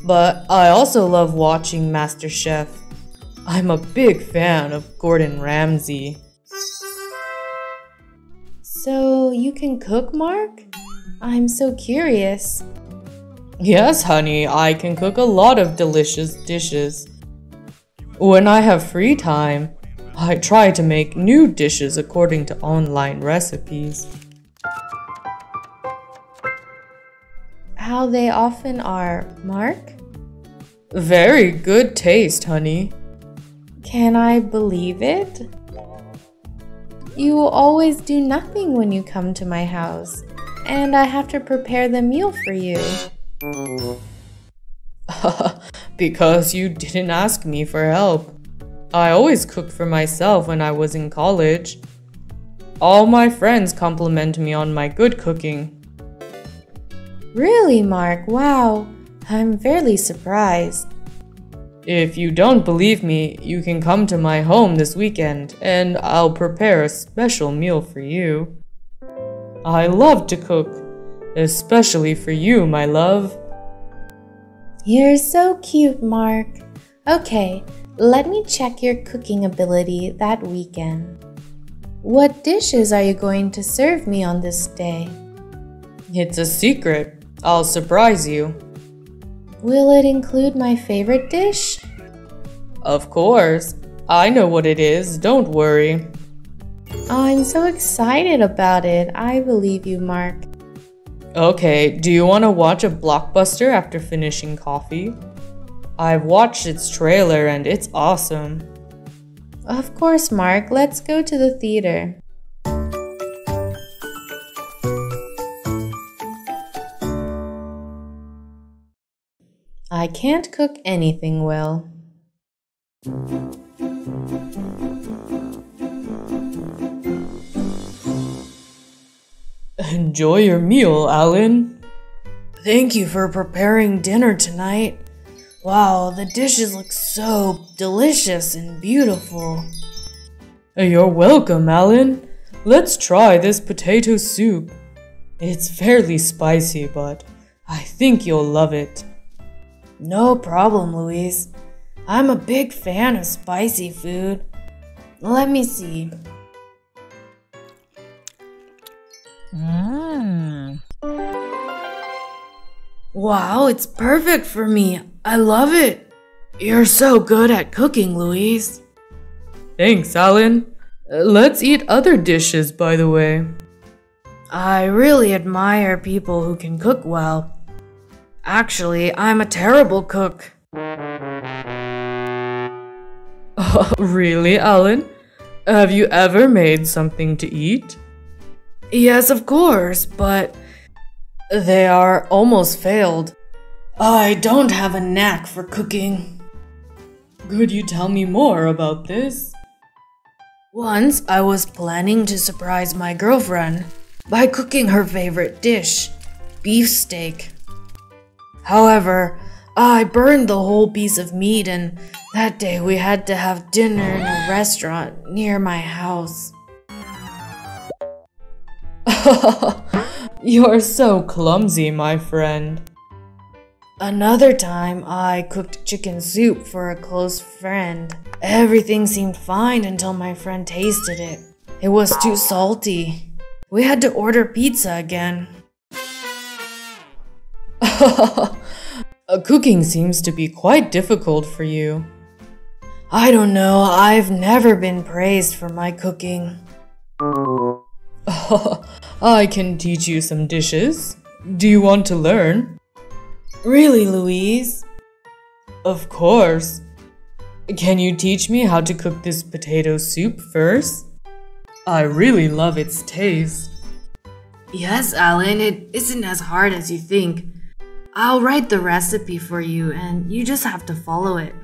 Speaker 8: But I also love watching MasterChef. I'm a big fan of Gordon Ramsay.
Speaker 1: So, you can cook, Mark? I'm so curious.
Speaker 8: Yes, honey, I can cook a lot of delicious dishes. When I have free time, I try to make new dishes according to online recipes.
Speaker 1: How they often are, Mark?
Speaker 8: Very good taste, honey.
Speaker 1: Can I believe it? You always do nothing when you come to my house, and I have to prepare the meal for you.
Speaker 8: because you didn't ask me for help. I always cooked for myself when I was in college. All my friends compliment me on my good cooking.
Speaker 1: Really, Mark? Wow. I'm fairly surprised.
Speaker 8: If you don't believe me, you can come to my home this weekend and I'll prepare a special meal for you. I love to cook, especially for you, my love.
Speaker 1: You're so cute, Mark. Okay, let me check your cooking ability that weekend. What dishes are you going to serve me on this day?
Speaker 8: It's a secret. I'll surprise you.
Speaker 1: Will it include my favorite dish?
Speaker 8: Of course. I know what it is, don't worry.
Speaker 1: Oh, I'm so excited about it. I believe you, Mark.
Speaker 8: Okay, do you want to watch a blockbuster after finishing coffee? I've watched its trailer and it's awesome.
Speaker 1: Of course, Mark. Let's go to the theater. I can't cook anything well.
Speaker 8: Enjoy your meal, Alan. Thank you for preparing dinner tonight. Wow, the dishes look so delicious and beautiful. You're welcome, Alan. Let's try this potato soup. It's fairly spicy, but I think you'll love it. No problem, Louise. I'm a big fan of spicy food. Let me see. Mmm. Wow, it's perfect for me. I love it. You're so good at cooking, Louise. Thanks, Alan. Uh, let's eat other dishes, by the way. I really admire people who can cook well. Actually, I'm a terrible cook. Oh, really, Alan? Have you ever made something to eat? Yes, of course, but they are almost failed. I don't have a knack for cooking. Could you tell me more about this? Once I was planning to surprise my girlfriend by cooking her favorite dish, beef steak. However, I burned the whole piece of meat, and that day we had to have dinner in a restaurant near my house. You're so clumsy, my friend. Another time, I cooked chicken soup for a close friend. Everything seemed fine until my friend tasted it. It was too salty. We had to order pizza again. Uh, cooking seems to be quite difficult for you. I don't know, I've never been praised for my cooking. I can teach you some dishes. Do you want to learn? Really, Louise? Of course. Can you teach me how to cook this potato soup first? I really love its taste. Yes, Alan, it isn't as hard as you think. I'll write the recipe for you and you just have to follow it.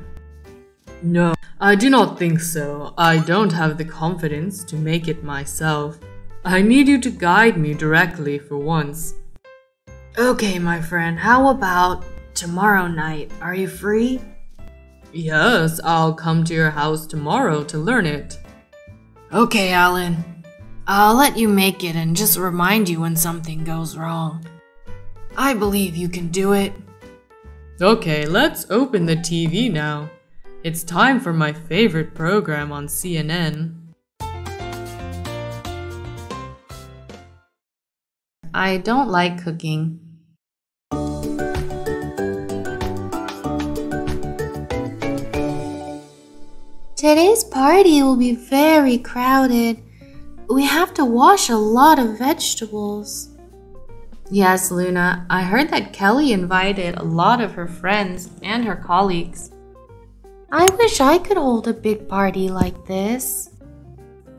Speaker 8: No, I do not think so. I don't have the confidence to make it myself. I need you to guide me directly for once. Okay, my friend, how about tomorrow night? Are you free? Yes, I'll come to your house tomorrow to learn it. Okay, Alan. I'll let you make it and just remind you when something goes wrong. I believe you can do it. Okay, let's open the TV now. It's time for my favorite program on CNN. I don't like cooking.
Speaker 17: Today's party will be very crowded. We have to wash a lot of vegetables.
Speaker 8: Yes, Luna, I heard that Kelly invited a lot of her friends and her colleagues.
Speaker 17: I wish I could hold a big party like this.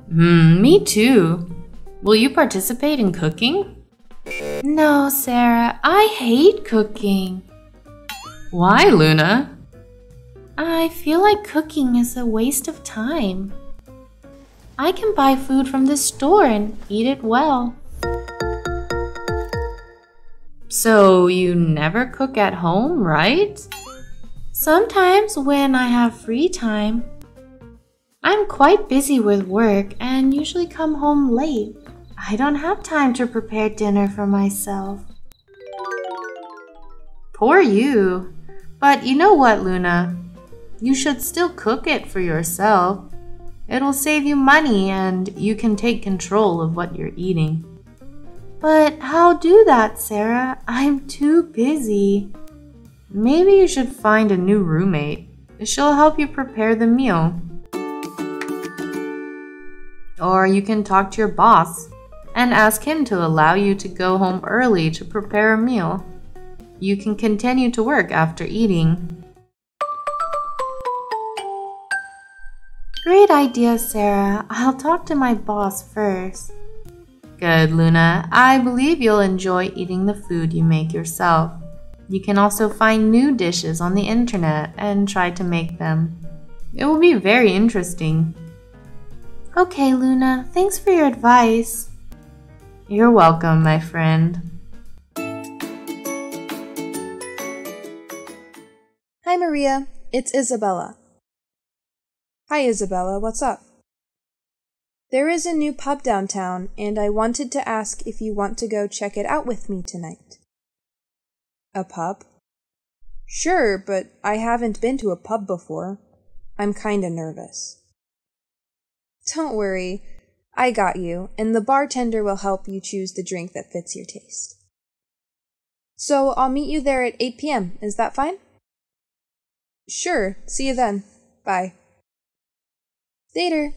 Speaker 8: Hmm, me too. Will you participate in cooking?
Speaker 17: No, Sarah, I hate cooking.
Speaker 8: Why, Luna?
Speaker 17: I feel like cooking is a waste of time. I can buy food from the store and eat it well.
Speaker 8: So, you never cook at home, right?
Speaker 17: Sometimes when I have free time. I'm quite busy with work and usually come home late. I don't have time to prepare dinner for myself.
Speaker 8: Poor you. But you know what, Luna? You should still cook it for yourself. It'll save you money and you can take control of what you're eating.
Speaker 17: But how do that, Sarah? I'm too busy.
Speaker 8: Maybe you should find a new roommate. She'll help you prepare the meal. Or you can talk to your boss and ask him to allow you to go home early to prepare a meal. You can continue to work after eating.
Speaker 17: Great idea, Sarah. I'll talk to my boss first.
Speaker 8: Good, Luna. I believe you'll enjoy eating the food you make yourself. You can also find new dishes on the internet and try to make them. It will be very interesting.
Speaker 17: Okay, Luna. Thanks for your advice.
Speaker 8: You're welcome, my friend.
Speaker 18: Hi, Maria. It's Isabella. Hi, Isabella. What's up? There is a new pub downtown, and I wanted to ask if you want to go check it out with me tonight. A pub? Sure, but I haven't been to a pub before. I'm kinda nervous. Don't worry. I got you, and the bartender will help you choose the drink that fits your taste. So I'll meet you there at 8 p.m. Is that fine? Sure. See you then. Bye. Later.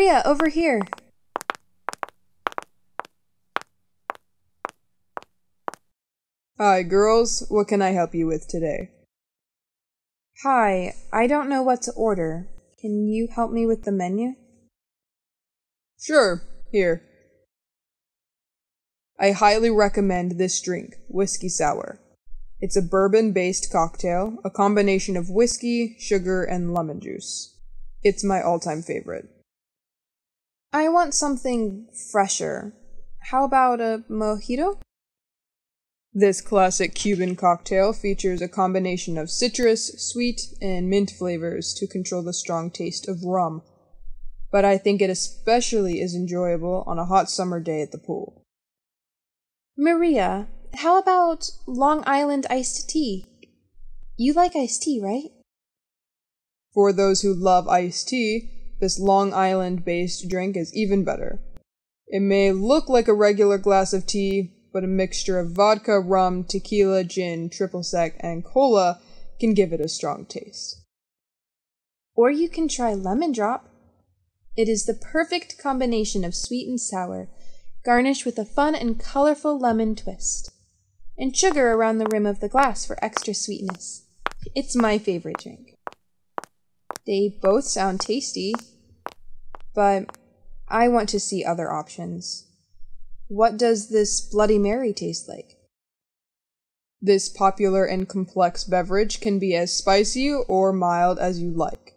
Speaker 18: Maria, over here.
Speaker 7: Hi, girls. What can I help you with today?
Speaker 18: Hi, I don't know what to order. Can you help me with the menu?
Speaker 7: Sure, here. I highly recommend this drink, Whiskey Sour. It's a bourbon based cocktail, a combination of whiskey, sugar, and lemon juice. It's my all time favorite.
Speaker 18: I want something fresher. How about a mojito?
Speaker 7: This classic Cuban cocktail features a combination of citrus, sweet, and mint flavors to control the strong taste of rum. But I think it especially is enjoyable on a hot summer day at the pool.
Speaker 18: Maria, how about Long Island iced tea? You like iced tea, right?
Speaker 7: For those who love iced tea, this Long Island based drink is even better. It may look like a regular glass of tea, but a mixture of vodka, rum, tequila, gin, triple sec, and cola can give it a strong taste.
Speaker 18: Or you can try lemon drop. It is the perfect combination of sweet and sour, garnished with a fun and colorful lemon twist, and sugar around the rim of the glass for extra sweetness. It's my favorite drink. They both sound tasty, but I want to see other options. What does this Bloody Mary taste like?
Speaker 7: This popular and complex beverage can be as spicy or mild as you like.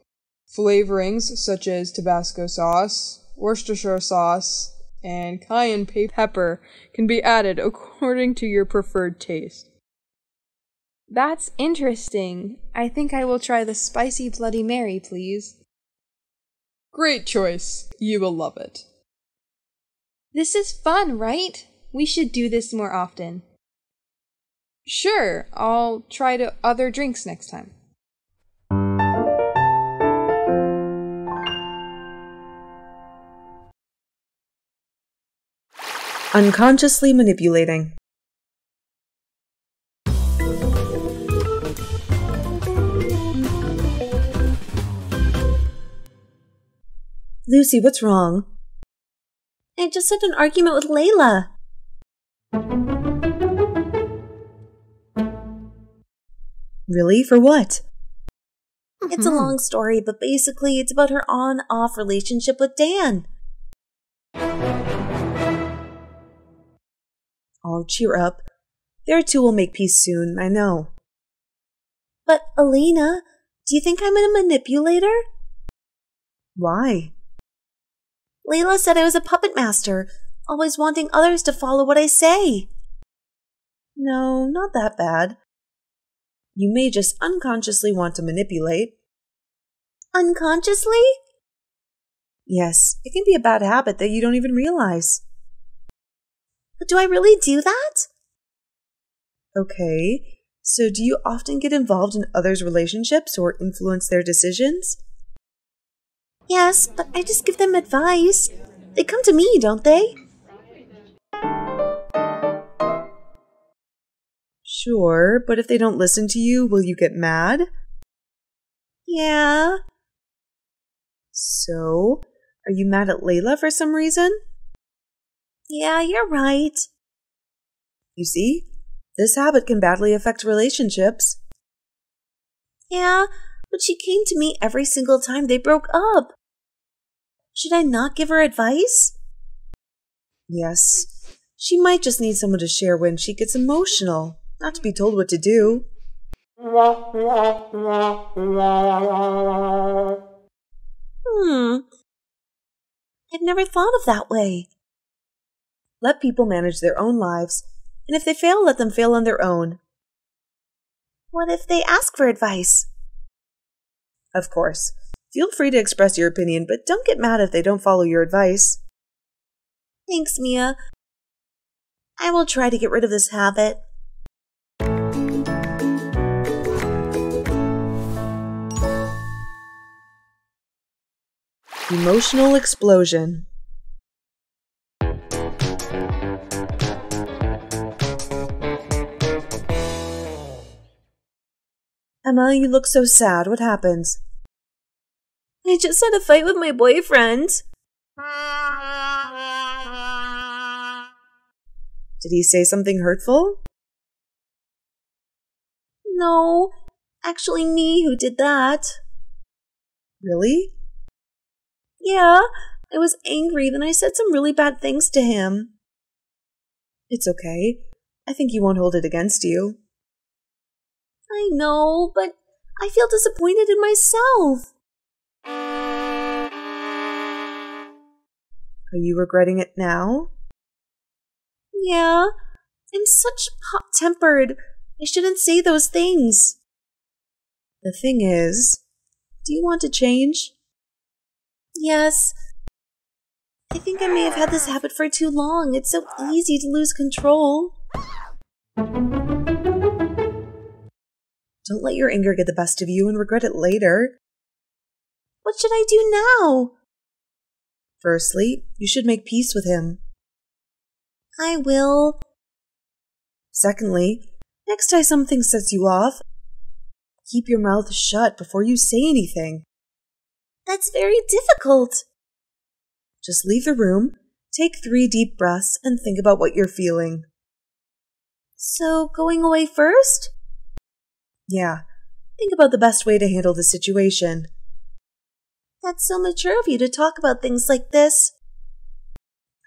Speaker 7: Flavorings such as Tabasco sauce, Worcestershire sauce, and cayenne pepper can be added according to your preferred taste.
Speaker 18: That's interesting. I think I will try the spicy Bloody Mary, please.
Speaker 7: Great choice. You will love it.
Speaker 18: This is fun, right? We should do this more often. Sure, I'll try to other drinks next time.
Speaker 11: Unconsciously manipulating. Lucy, what's wrong?
Speaker 1: I just had an argument with Layla.
Speaker 11: Really? For what?
Speaker 1: It's a mm-hmm. long story, but basically it's about her on off relationship with Dan.
Speaker 11: Oh, cheer up. Their two will make peace soon, I know.
Speaker 1: But, Alina, do you think I'm a manipulator?
Speaker 11: Why?
Speaker 1: Layla said I was a puppet master, always wanting others to follow what I say.
Speaker 11: No, not that bad. You may just unconsciously want to manipulate.
Speaker 1: Unconsciously?
Speaker 11: Yes, it can be a bad habit that you don't even realize.
Speaker 1: But do I really do that?
Speaker 11: Okay, so do you often get involved in others' relationships or influence their decisions?
Speaker 1: Yes, but I just give them advice. They come to me, don't they?
Speaker 11: Sure, but if they don't listen to you, will you get mad?
Speaker 1: Yeah.
Speaker 11: So, are you mad at Layla for some reason?
Speaker 1: Yeah, you're right.
Speaker 11: You see, this habit can badly affect relationships.
Speaker 1: Yeah, but she came to me every single time they broke up. Should I not give her advice?
Speaker 11: Yes, she might just need someone to share when she gets emotional, not to be told what to do.
Speaker 1: Hmm. I've never thought of that way.
Speaker 11: Let people manage their own lives, and if they fail, let them fail on their own.
Speaker 1: What if they ask for advice?
Speaker 11: Of course. Feel free to express your opinion, but don't get mad if they don't follow your advice.
Speaker 1: Thanks, Mia. I will try to get rid of this habit.
Speaker 11: Emotional explosion. Emma, you look so sad. What happened?
Speaker 1: I just had a fight with my boyfriend.
Speaker 11: Did he say something hurtful?
Speaker 1: No, actually, me who did that.
Speaker 11: Really?
Speaker 1: Yeah, I was angry, then I said some really bad things to him.
Speaker 11: It's okay. I think he won't hold it against you.
Speaker 1: I know, but I feel disappointed in myself.
Speaker 11: Are you regretting it now?
Speaker 1: Yeah, I'm such hot tempered. I shouldn't say those things.
Speaker 11: The thing is, do you want to change?
Speaker 1: Yes. I think I may have had this habit for too long. It's so easy to lose control.
Speaker 11: Don't let your anger get the best of you and regret it later.
Speaker 1: What should I do now?
Speaker 11: Firstly, you should make peace with him.
Speaker 1: I will.
Speaker 11: Secondly, next time something sets you off, keep your mouth shut before you say anything.
Speaker 1: That's very difficult.
Speaker 11: Just leave the room, take three deep breaths, and think about what you're feeling.
Speaker 1: So, going away first?
Speaker 11: Yeah, think about the best way to handle the situation.
Speaker 1: That's so mature of you to talk about things like this.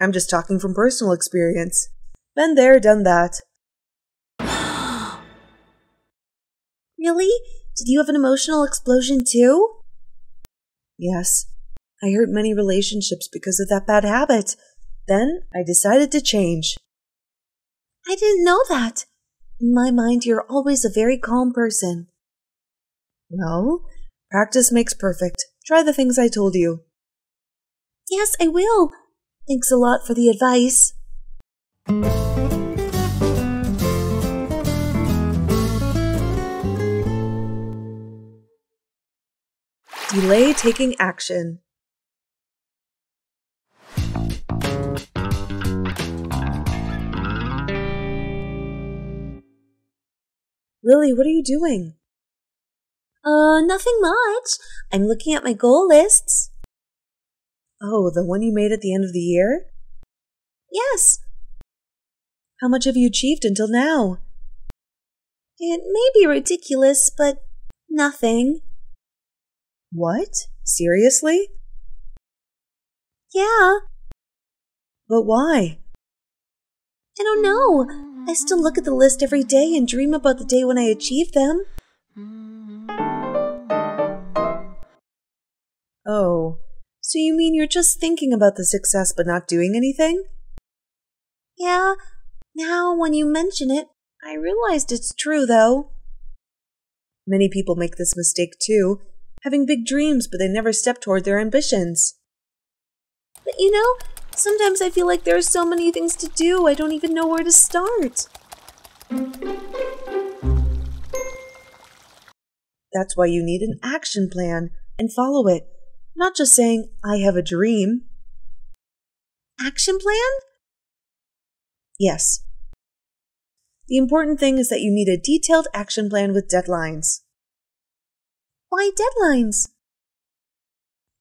Speaker 11: I'm just talking from personal experience. Been there, done that.
Speaker 1: really? Did you have an emotional explosion too?
Speaker 11: Yes. I hurt many relationships because of that bad habit. Then I decided to change.
Speaker 1: I didn't know that.
Speaker 19: In my mind, you're always a very calm person.
Speaker 1: Well, practice makes perfect. Try the things I told you.
Speaker 19: Yes, I will. Thanks a lot for the advice.
Speaker 1: Delay taking action. Lily, what are you doing?
Speaker 19: Uh, nothing much. I'm looking at my goal lists.
Speaker 1: Oh, the one you made at the end of the year?
Speaker 19: Yes.
Speaker 1: How much have you achieved until now?
Speaker 19: It may be ridiculous, but nothing.
Speaker 1: What? Seriously?
Speaker 19: Yeah.
Speaker 1: But why?
Speaker 19: I don't know. I still look at the list every day and dream about the day when I achieve them.
Speaker 1: Oh, so you mean you're just thinking about the success but not doing anything?
Speaker 19: Yeah, now when you mention it, I realized it's true though.
Speaker 1: Many people make this mistake too, having big dreams but they never step toward their ambitions.
Speaker 19: But you know, sometimes I feel like there are so many things to do, I don't even know where to start.
Speaker 1: That's why you need an action plan and follow it, not just saying, I have a dream.
Speaker 19: Action plan?
Speaker 1: Yes. The important thing is that you need a detailed action plan with deadlines.
Speaker 19: Why deadlines?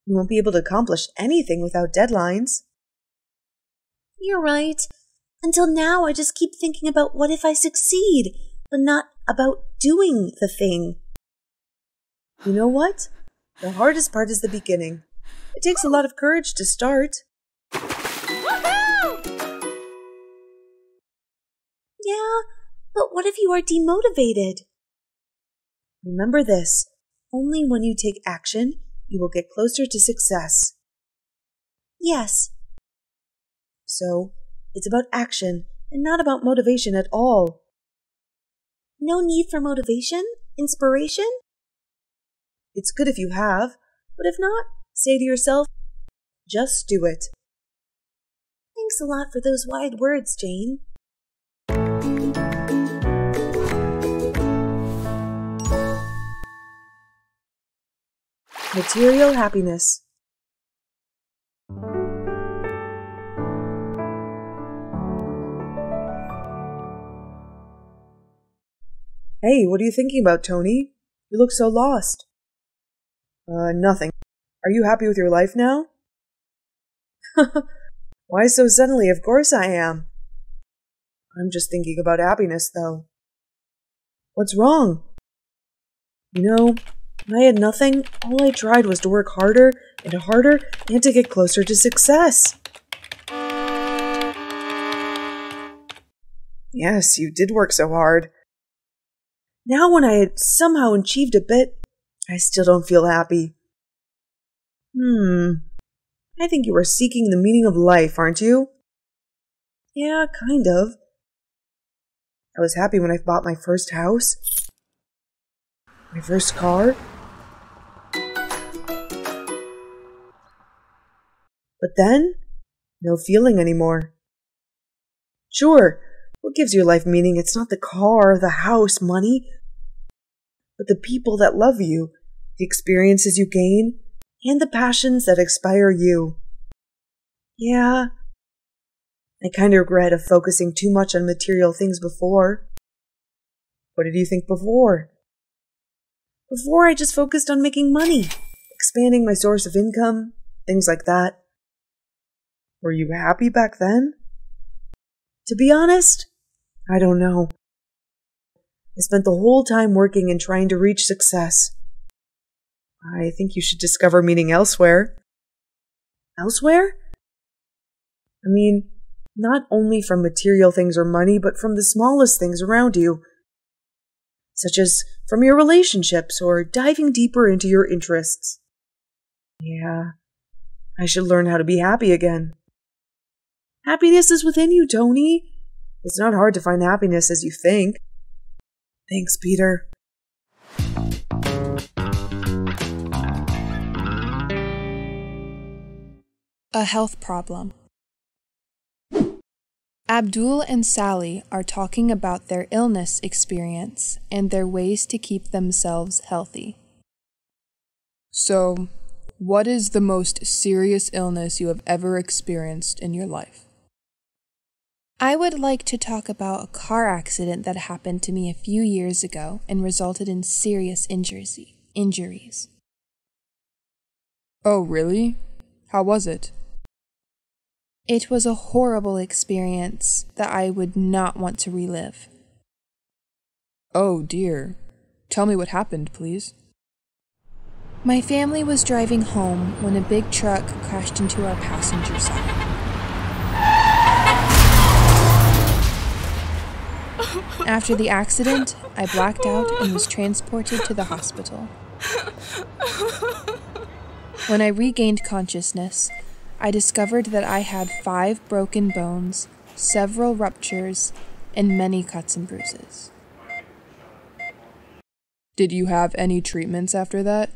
Speaker 1: You won't be able to accomplish anything without deadlines.
Speaker 19: You're right. Until now, I just keep thinking about what if I succeed, but not about doing the thing.
Speaker 1: You know what? The hardest part is the beginning. It takes a lot of courage to start.
Speaker 19: Yeah, but what if you are demotivated?
Speaker 1: Remember this only when you take action, you will get closer to success.
Speaker 19: Yes.
Speaker 1: So, it's about action and not about motivation at all.
Speaker 19: No need for motivation? Inspiration?
Speaker 1: It's good if you have, but if not, say to yourself, just do it.
Speaker 19: Thanks a lot for those wide words, Jane.
Speaker 1: Material happiness. Hey, what are you thinking about, Tony? You look so lost. Uh, nothing. Are you happy with your life now? Why so suddenly? Of course I am. I'm just thinking about happiness, though. What's wrong? You know, when I had nothing, all I tried was to work harder and harder and to get closer to success. Yes, you did work so hard. Now, when I had somehow achieved a bit, I still don't feel happy. Hmm. I think you are seeking the meaning of life, aren't you? Yeah, kind of. I was happy when I bought my first house, my first car. But then, no feeling anymore. Sure, what gives your life meaning? It's not the car, the house, money, but the people that love you, the experiences you gain, and the passions that inspire you. Yeah, I kind of regret of focusing too much on material things before. What did you think before? Before, I just focused on making money, expanding my source of income, things like that. Were you happy back then? To be honest, I don't know. I spent the whole time working and trying to reach success. I think you should discover meaning elsewhere. Elsewhere? I mean, not only from material things or money, but from the smallest things around you, such as from your relationships or diving deeper into your interests. Yeah, I should learn how to be happy again. Happiness is within you, Tony. It's not hard to find happiness as you think. Thanks, Peter.
Speaker 18: A health problem. Abdul and Sally are talking about their illness experience and their ways to keep themselves healthy.
Speaker 7: So, what is the most serious illness you have ever experienced in your life?
Speaker 18: I would like to talk about a car accident that happened to me a few years ago and resulted in serious injuries. Injuries.
Speaker 7: Oh, really? How was it?
Speaker 18: It was a horrible experience that I would not want to relive.
Speaker 7: Oh, dear. Tell me what happened, please.
Speaker 18: My family was driving home when a big truck crashed into our passenger side. After the accident, I blacked out and was transported to the hospital. When I regained consciousness, I discovered that I had five broken bones, several ruptures, and many cuts and bruises.
Speaker 7: Did you have any treatments after that?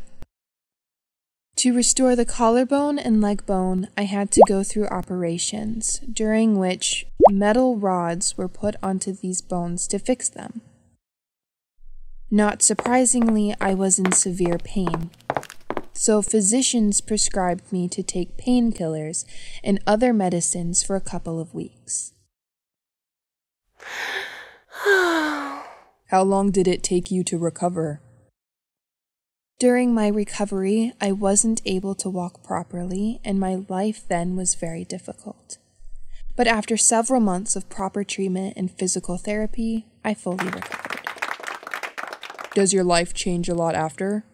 Speaker 18: To restore the collarbone and leg bone, I had to go through operations, during which metal rods were put onto these bones to fix them. Not surprisingly, I was in severe pain so physicians prescribed me to take painkillers and other medicines for a couple of weeks.
Speaker 7: How long did it take you to recover?
Speaker 18: During my recovery, I wasn't able to walk properly, and my life then was very difficult. But after several months of proper treatment and physical therapy, I fully recovered.
Speaker 7: Does your life change a lot after?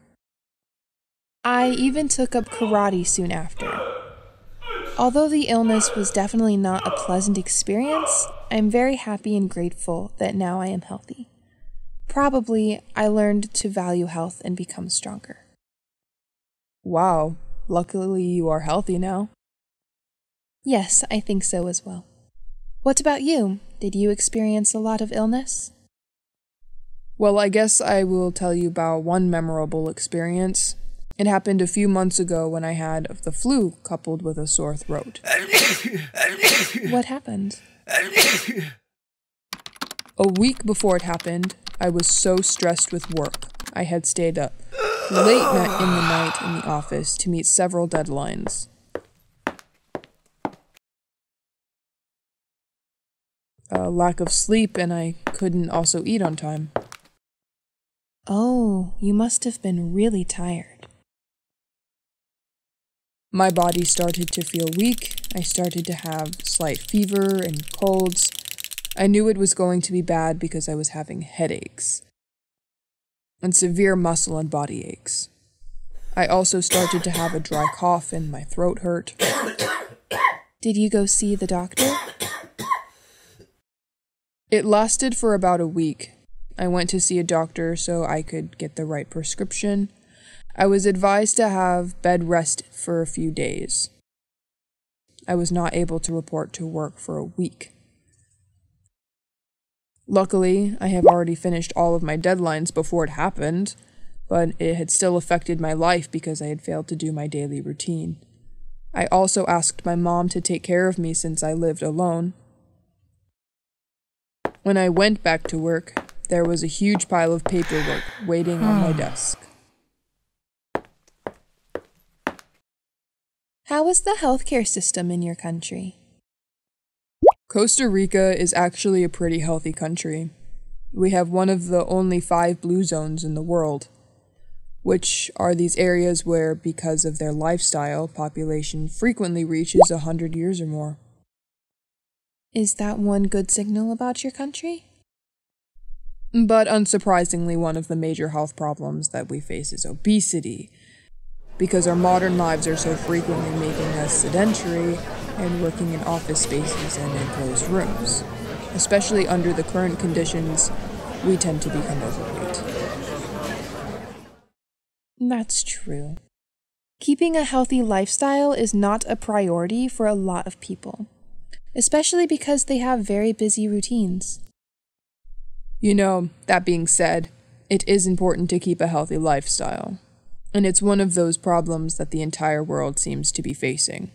Speaker 18: I even took up karate soon after. Although the illness was definitely not a pleasant experience, I'm very happy and grateful that now I am healthy. Probably I learned to value health and become stronger.
Speaker 7: Wow, luckily you are healthy now.
Speaker 18: Yes, I think so as well. What about you? Did you experience a lot of illness?
Speaker 7: Well, I guess I will tell you about one memorable experience. It happened a few months ago when I had the flu coupled with a sore throat.
Speaker 18: what happened?
Speaker 7: A week before it happened, I was so stressed with work. I had stayed up late in the night in the office to meet several deadlines. A lack of sleep, and I couldn't also eat on time.
Speaker 18: Oh, you must have been really tired.
Speaker 7: My body started to feel weak. I started to have slight fever and colds. I knew it was going to be bad because I was having headaches and severe muscle and body aches. I also started to have a dry cough and my throat hurt.
Speaker 18: Did you go see the doctor?
Speaker 7: It lasted for about a week. I went to see a doctor so I could get the right prescription I was advised to have bed rest for a few days. I was not able to report to work for a week. Luckily, I have already finished all of my deadlines before it happened, but it had still affected my life because I had failed to do my daily routine. I also asked my mom to take care of me since I lived alone. When I went back to work, there was a huge pile of paperwork waiting on my desk.
Speaker 18: How is the healthcare system in your country?
Speaker 7: Costa Rica is actually a pretty healthy country. We have one of the only five blue zones in the world, which are these areas where, because of their lifestyle, population frequently reaches a hundred years or more.
Speaker 18: Is that one good signal about your country?
Speaker 7: But unsurprisingly, one of the major health problems that we face is obesity, because our modern lives are so frequently making us sedentary and working in office spaces and enclosed rooms. Especially under the current conditions, we tend to become overweight.
Speaker 18: That's true. Keeping a healthy lifestyle is not a priority for a lot of people, especially because they have very busy routines.
Speaker 20: You know, that being said, it is important to keep a healthy lifestyle. And it's one of those problems that the entire world seems to be facing.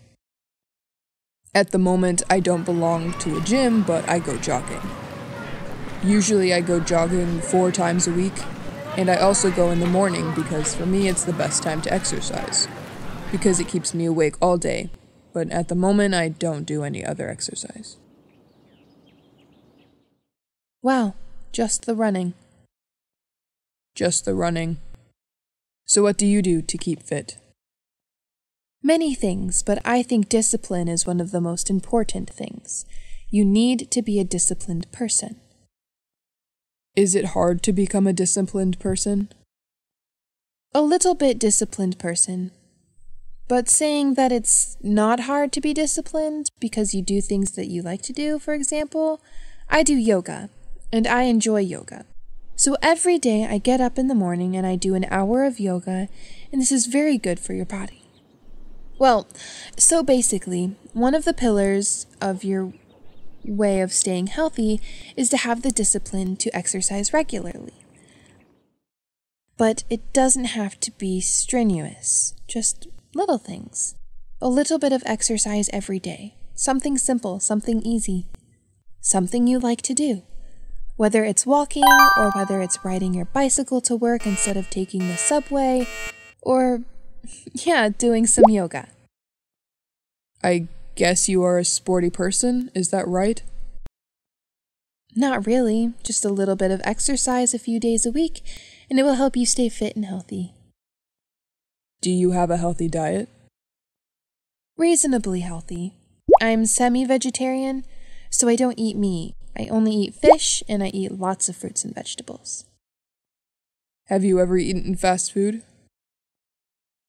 Speaker 20: At the moment, I don't belong to a gym, but I go jogging. Usually, I go jogging four times a week, and I also go in the morning because for me it's the best time to exercise. Because it keeps me awake all day, but at the moment, I don't do any other exercise. Wow, just the running. Just the running. So, what do you do to keep fit?
Speaker 18: Many things, but I think discipline is one of the most important things. You need to be a disciplined person.
Speaker 20: Is it hard to become a disciplined person?
Speaker 18: A little bit disciplined person. But saying that it's not hard to be disciplined because you do things that you like to do, for example, I do yoga, and I enjoy yoga. So every day I get up in the morning and I do an hour of yoga, and this is very good for your body. Well, so basically, one of the pillars of your way of staying healthy is to have the discipline to exercise regularly. But it doesn't have to be strenuous, just little things. A little bit of exercise every day, something simple, something easy, something you like to do. Whether it's walking, or whether it's riding your bicycle to work instead of taking the subway, or, yeah, doing some yoga.
Speaker 20: I guess you are a sporty person, is that right?
Speaker 18: Not really, just a little bit of exercise a few days a week, and it will help you stay fit and healthy.
Speaker 20: Do you have a healthy diet?
Speaker 18: Reasonably healthy. I'm semi vegetarian, so I don't eat meat. I only eat fish and I eat lots of fruits and vegetables.
Speaker 20: Have you ever eaten fast food?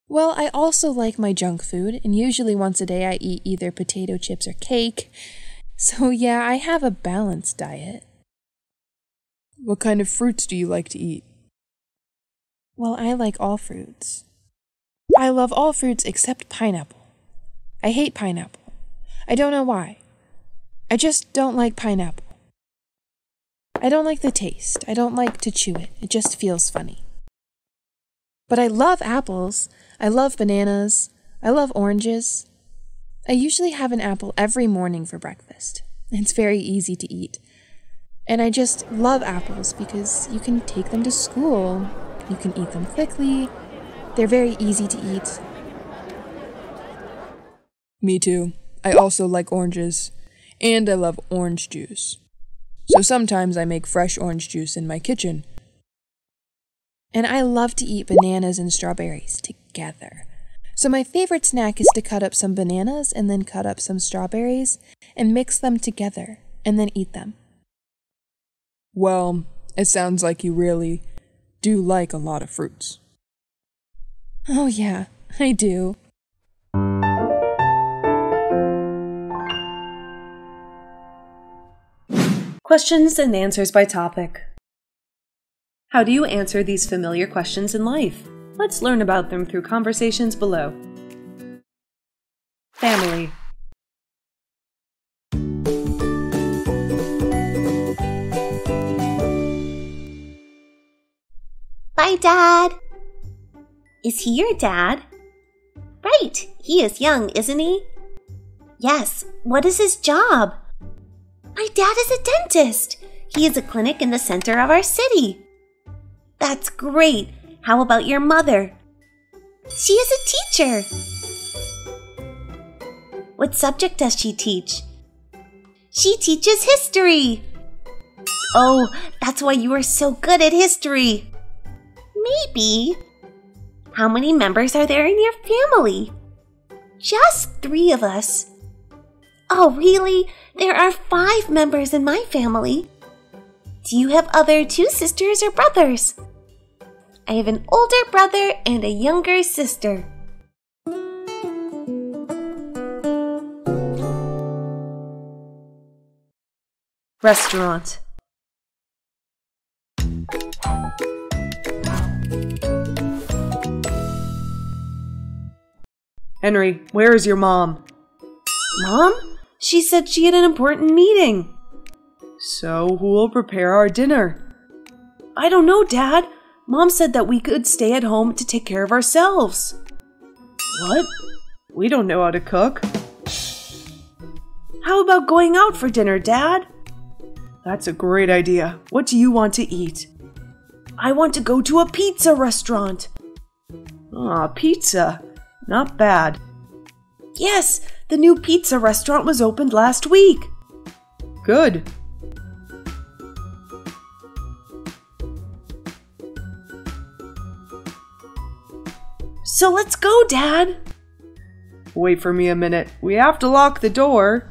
Speaker 18: Well, I also like my junk food, and usually once a day I eat either potato chips or cake. So, yeah, I have a balanced diet.
Speaker 20: What kind of fruits do you like to eat?
Speaker 18: Well, I like all fruits. I love all fruits except pineapple. I hate pineapple. I don't know why. I just don't like pineapple. I don't like the taste. I don't like to chew it. It just feels funny. But I love apples. I love bananas. I love oranges. I usually have an apple every morning for breakfast. It's very easy to eat. And I just love apples because you can take them to school, you can eat them quickly, they're very easy to eat.
Speaker 20: Me too. I also like oranges. And I love orange juice. So sometimes I make fresh orange juice in my kitchen.
Speaker 18: And I love to eat bananas and strawberries together. So my favorite snack is to cut up some bananas and then cut up some strawberries and mix them together and then eat them.
Speaker 20: Well, it sounds like you really do like a lot of fruits.
Speaker 18: Oh, yeah, I do.
Speaker 3: Questions and answers by topic. How do you answer these familiar questions in life? Let's learn about them through conversations below. Family.
Speaker 1: Bye, Dad. Is he your dad? Right, he is young, isn't he? Yes, what is his job? My dad is a dentist. He has a clinic in the center of our city. That's great. How about your mother? She is a teacher. What subject does she teach? She teaches history. Oh, that's why you are so good at history. Maybe. How many members are there in your family? Just three of us. Oh, really? There are five members in my family. Do you have other two sisters or brothers? I have an older brother and a younger sister.
Speaker 3: Restaurant. Henry, where is your mom?
Speaker 1: Mom? She said she had an important meeting.
Speaker 11: So, who will prepare our dinner?
Speaker 1: I don't know, Dad. Mom said that we could stay at home to take care of ourselves.
Speaker 11: What? We don't know how to cook.
Speaker 1: How about going out for dinner, Dad?
Speaker 11: That's a great idea. What do you want to eat?
Speaker 1: I want to go to a pizza restaurant.
Speaker 11: Ah, pizza. Not bad.
Speaker 1: Yes, the new pizza restaurant was opened last week.
Speaker 11: Good.
Speaker 1: So let's go, Dad.
Speaker 11: Wait for me a minute. We have to lock the door.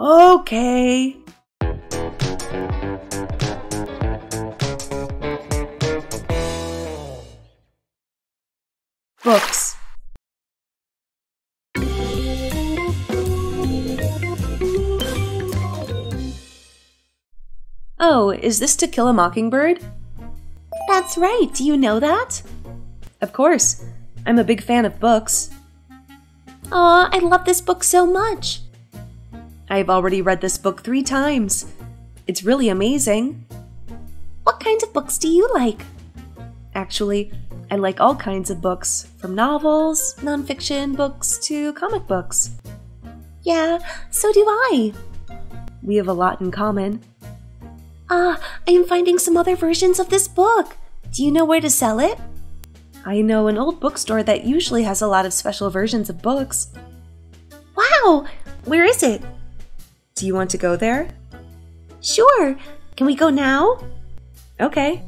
Speaker 1: Okay. Books. Oh, is this To Kill a Mockingbird?
Speaker 17: That's right. Do you know that?
Speaker 1: Of course. I'm a big fan of books.
Speaker 17: Aw, I love this book so much.
Speaker 1: I've already read this book three times. It's really amazing.
Speaker 17: What kinds of books do you like?
Speaker 1: Actually, I like all kinds of books, from novels, nonfiction books, to comic books.
Speaker 17: Yeah, so do I.
Speaker 1: We have a lot in common.
Speaker 17: Ah, I am finding some other versions of this book. Do you know where to sell it?
Speaker 1: I know an old bookstore that usually has a lot of special versions of books.
Speaker 17: Wow! Where is it?
Speaker 1: Do you want to go there?
Speaker 17: Sure. Can we go now?
Speaker 1: Okay.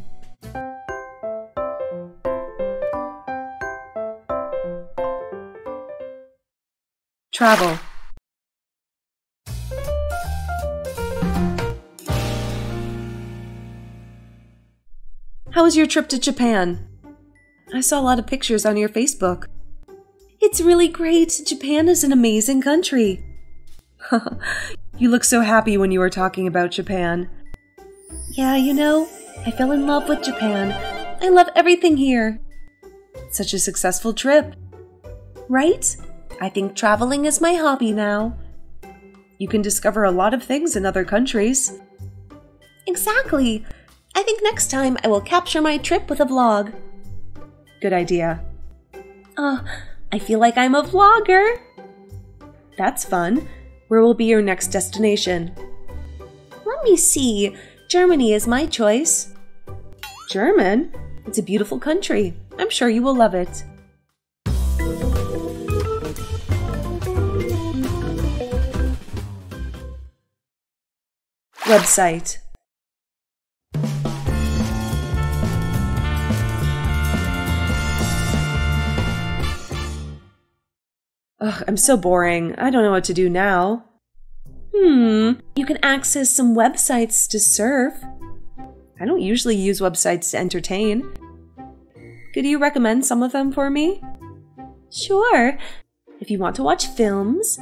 Speaker 1: Travel. How was your trip to Japan? I saw a lot of pictures on your Facebook. It's really great. Japan is an amazing country. you look so happy when you were talking about Japan. Yeah, you know, I fell in love with Japan. I love everything here. Such a successful trip. Right? I think traveling is my hobby now. You can discover a lot of things in other countries. Exactly. I think next time I will capture my trip with a vlog. Good idea. Oh, I feel like I'm a vlogger. That's fun. Where will be your next destination? Let me see. Germany is my choice. German? It's a beautiful country. I'm sure you will love it. Website Ugh, I'm so boring. I don't know what to do now. Hmm, you can access some websites to surf. I don't usually use websites to entertain. Could you recommend some of them for me? Sure. If you want to watch films,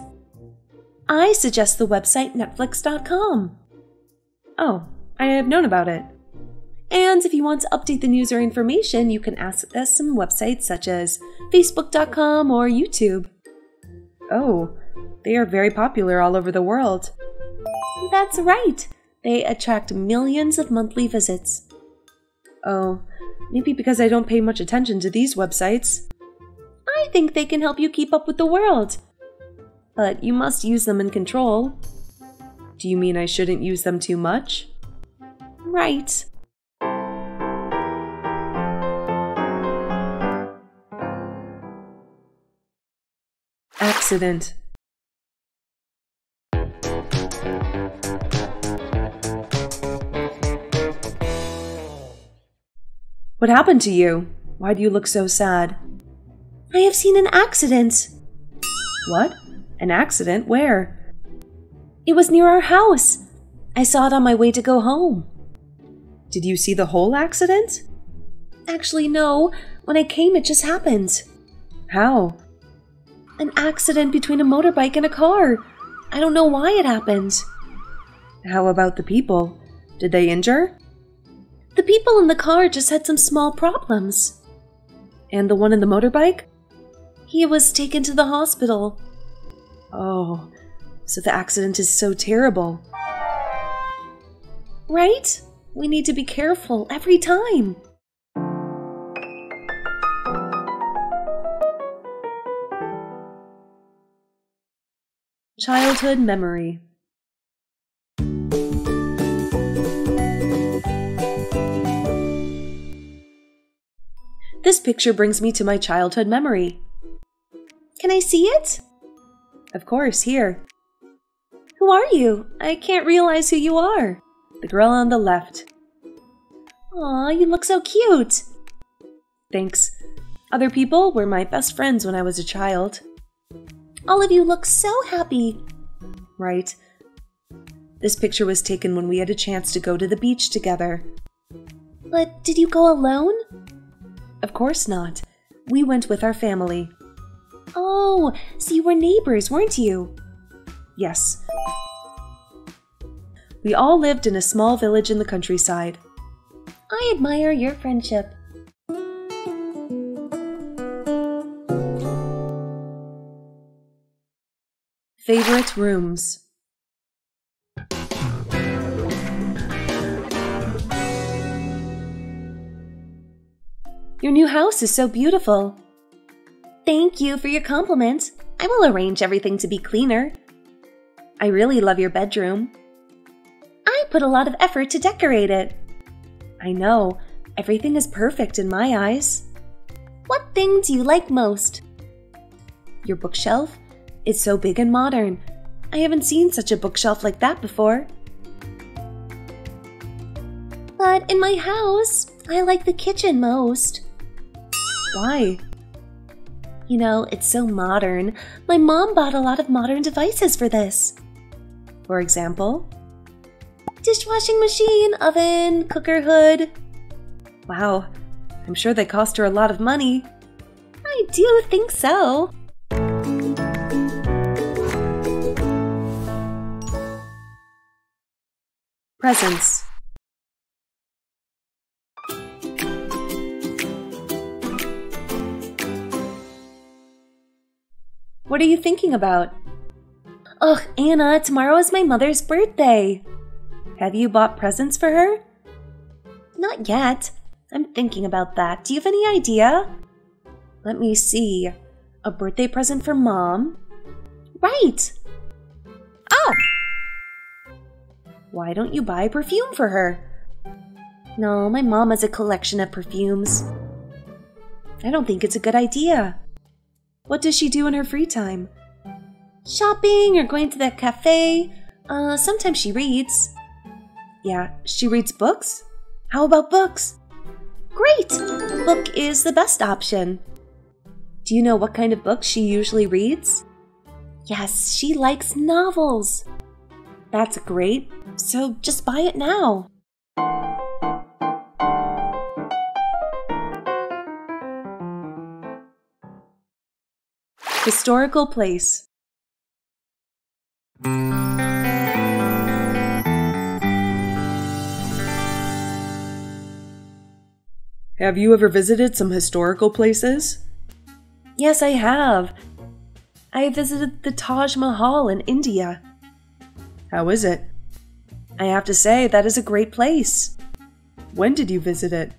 Speaker 1: I suggest the website Netflix.com. Oh, I have known about it. And if you want to update the news or information, you can access some websites such as Facebook.com or YouTube. Oh, they are very popular all over the world. That's right. They attract millions of monthly visits. Oh, maybe because I don't pay much attention to these websites. I think they can help you keep up with the world. But you must use them in control. Do you mean I shouldn't use them too much? Right. Accident. What happened to you? Why do you look so sad? I have seen an accident. What? An accident? Where? It was near our house. I saw it on my way to go home. Did you see the whole accident? Actually, no. When I came, it just happened. How? An accident between a motorbike and a car. I don't know why it happened. How about the people? Did they injure? The people in the car just had some small problems. And the one in the motorbike? He was taken to the hospital. Oh, so the accident is so terrible. Right? We need to be careful every time. Childhood memory. This picture brings me to my childhood memory. Can I see it? Of course, here. Who are you? I can't realize who you are. The girl on the left. Aw, you look so cute. Thanks. Other people were my best friends when I was a child. All of you look so happy. Right. This picture was taken when we had a chance to go to the beach together. But did you go alone? Of course not. We went with our family. Oh, so you were neighbors, weren't you? Yes. We all lived in a small village in the countryside. I admire your friendship. Favorite rooms. Your new house is so beautiful. Thank you for your compliment. I will arrange everything to be cleaner. I really love your bedroom. I put a lot of effort to decorate it. I know, everything is perfect in my eyes. What thing do you like most? Your bookshelf? It's so big and modern. I haven't seen such a bookshelf like that before. But in my house, I like the kitchen most. Why? You know, it's so modern. My mom bought a lot of modern devices for this. For example, dishwashing machine, oven, cooker hood. Wow, I'm sure they cost her a lot of money. I do think so. Presents. What are you thinking about? Ugh, Anna, tomorrow is my mother's birthday. Have you bought presents for her? Not yet. I'm thinking about that. Do you have any idea? Let me see. A birthday present for mom? Right! Why don't you buy a perfume for her? No, my mom has a collection of perfumes. I don't think it's a good idea. What does she do in her free time? Shopping or going to the cafe. Uh, sometimes she reads. Yeah, she reads books? How about books? Great! Book is the best option. Do you know what kind of books she usually reads? Yes, she likes novels. That's great. So just buy it now. Historical place.
Speaker 11: Have you ever visited some historical places?
Speaker 1: Yes, I have. I visited the Taj Mahal in India.
Speaker 11: How is it?
Speaker 1: I have to say, that is a great place.
Speaker 11: When did you visit it?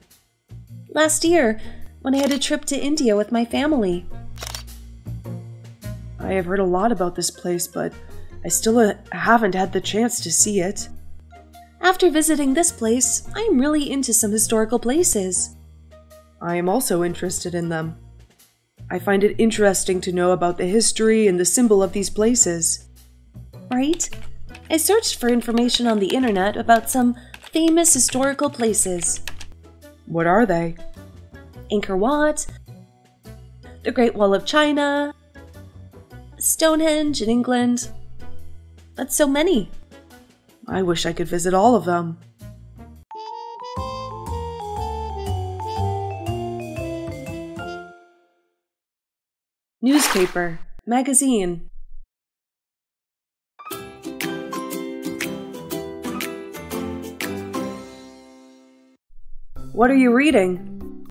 Speaker 1: Last year, when I had a trip to India with my family.
Speaker 11: I have heard a lot about this place, but I still uh, haven't had the chance to see it.
Speaker 1: After visiting this place, I am really into some historical places.
Speaker 11: I am also interested in them. I find it interesting to know about the history and the symbol of these places.
Speaker 1: Right? I searched for information on the internet about some famous historical places.
Speaker 11: What are they?
Speaker 1: Angkor Wat, the Great Wall of China, Stonehenge in England. That's so many.
Speaker 11: I wish I could visit all of them.
Speaker 1: Newspaper, magazine.
Speaker 11: What are you reading?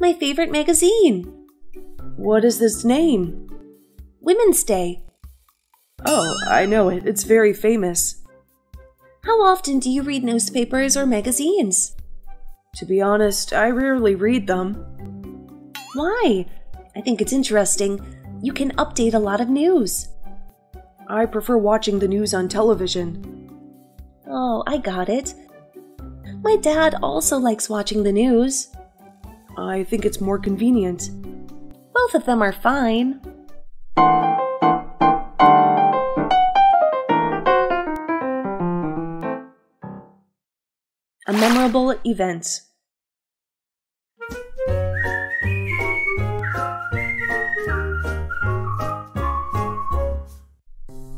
Speaker 1: My favorite magazine.
Speaker 11: What is this name?
Speaker 1: Women's Day.
Speaker 11: Oh, I know it. It's very famous.
Speaker 1: How often do you read newspapers or magazines?
Speaker 21: To be honest, I rarely read them.
Speaker 1: Why? I think it's interesting. You can update a lot of news.
Speaker 21: I prefer watching the news on television.
Speaker 1: Oh, I got it. My dad also likes watching the news.
Speaker 21: I think it's more convenient.
Speaker 1: Both of them are fine. A memorable event.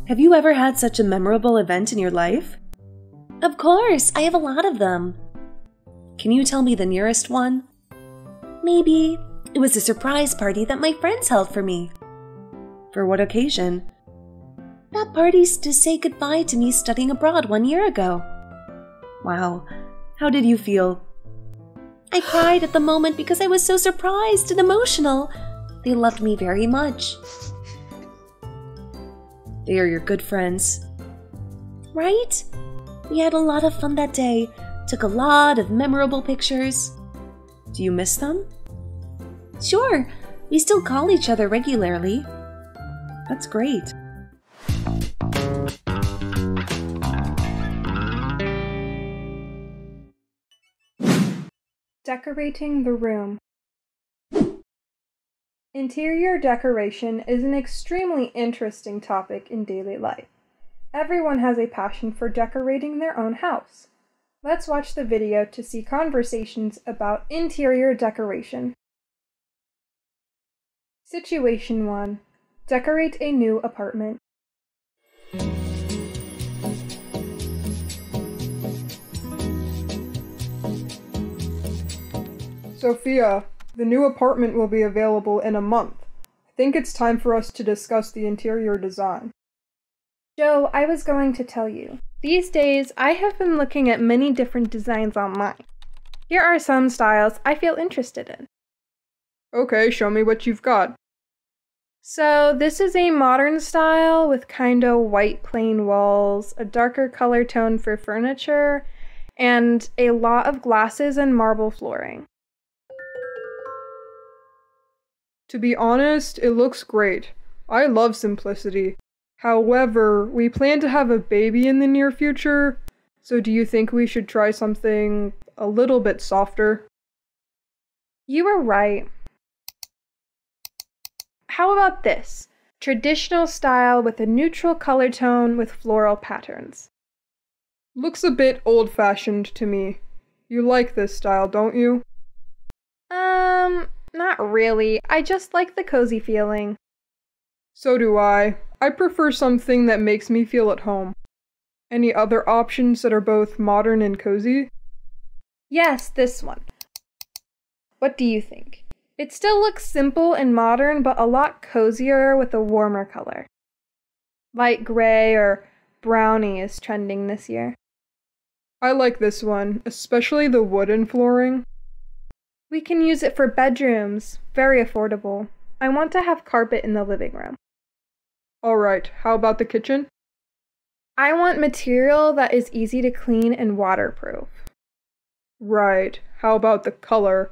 Speaker 1: Have you ever had such a memorable event in your life? Of course, I have a lot of them. Can you tell me the nearest one? Maybe it was a surprise party that my friends held for me.
Speaker 21: For what occasion?
Speaker 1: That party's to say goodbye to me studying abroad one year ago.
Speaker 21: Wow. How did you feel?
Speaker 1: I cried at the moment because I was so surprised and emotional. They loved me very much.
Speaker 21: They are your good friends.
Speaker 1: Right? We had a lot of fun that day, took a lot of memorable pictures.
Speaker 21: Do you miss them?
Speaker 1: Sure, we still call each other regularly.
Speaker 21: That's great.
Speaker 22: Decorating the room. Interior decoration is an extremely interesting topic in daily life. Everyone has a passion for decorating their own house. Let's watch the video to see conversations about interior decoration. Situation 1 Decorate a new apartment. Sophia, the new apartment will be available in a month. I think it's time for us to discuss the interior design.
Speaker 7: Joe, I was going to tell you. These days, I have been looking at many different designs online. Here are some styles I feel interested in.
Speaker 22: Okay, show me what you've got.
Speaker 7: So, this is a modern style with kinda white plain walls, a darker color tone for furniture, and a lot of glasses and marble flooring.
Speaker 22: To be honest, it looks great. I love simplicity. However, we plan to have a baby in the near future, so do you think we should try something a little bit softer?
Speaker 7: You were right. How about this? Traditional style with a neutral color tone with floral patterns.
Speaker 22: Looks a bit old fashioned to me. You like this style, don't you?
Speaker 7: Um, not really. I just like the cozy feeling.
Speaker 22: So do I. I prefer something that makes me feel at home. Any other options that are both modern and cozy?
Speaker 7: Yes, this one. What do you think? It still looks simple and modern, but a lot cozier with a warmer color. Light gray or brownie is trending this year.
Speaker 22: I like this one, especially the wooden flooring.
Speaker 7: We can use it for bedrooms. Very affordable. I want to have carpet in the living room.
Speaker 22: Alright, how about the kitchen?
Speaker 7: I want material that is easy to clean and waterproof.
Speaker 22: Right, how about the color?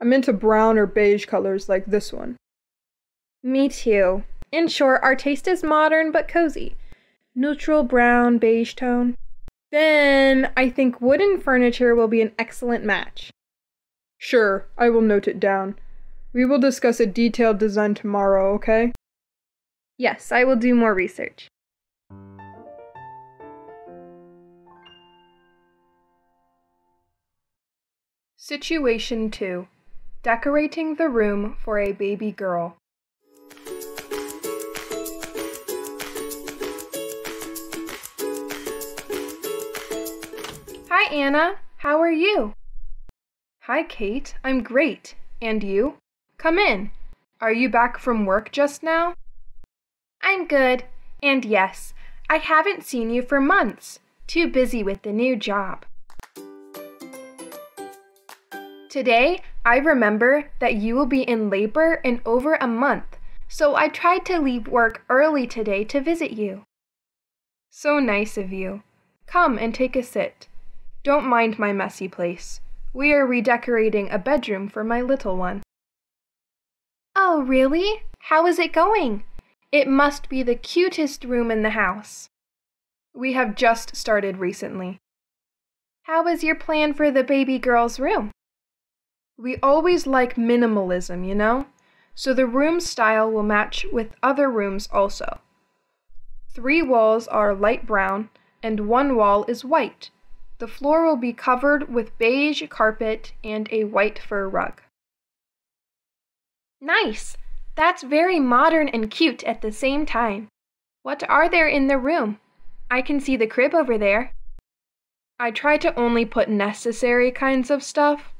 Speaker 22: I'm into brown or beige colors like this one.
Speaker 7: Me too. In short, our taste is modern but cozy. Neutral brown beige tone. Then I think wooden furniture will be an excellent match.
Speaker 22: Sure, I will note it down. We will discuss a detailed design tomorrow, okay?
Speaker 7: Yes, I will do more research. Situation 2 Decorating the room for a baby girl. Hi, Anna. How are you? Hi, Kate. I'm great. And you? Come in. Are you back from work just now? I'm good. And yes, I haven't seen you for months. Too busy with the new job. Today, I remember that you will be in labor in over a month, so I tried to leave work early today to visit you. So nice of you. Come and take a sit. Don't mind my messy place. We are redecorating a bedroom for my little one. Oh, really? How is it going? It must be the cutest room in the house. We have just started recently. How is your plan for the baby girl's room? We always like minimalism, you know? So the room style will match with other rooms also. Three walls are light brown and one wall is white. The floor will be covered with beige carpet and a white fur rug. Nice! That's very modern and cute at the same time. What are there in the room? I can see the crib over there. I try to only put necessary kinds of stuff.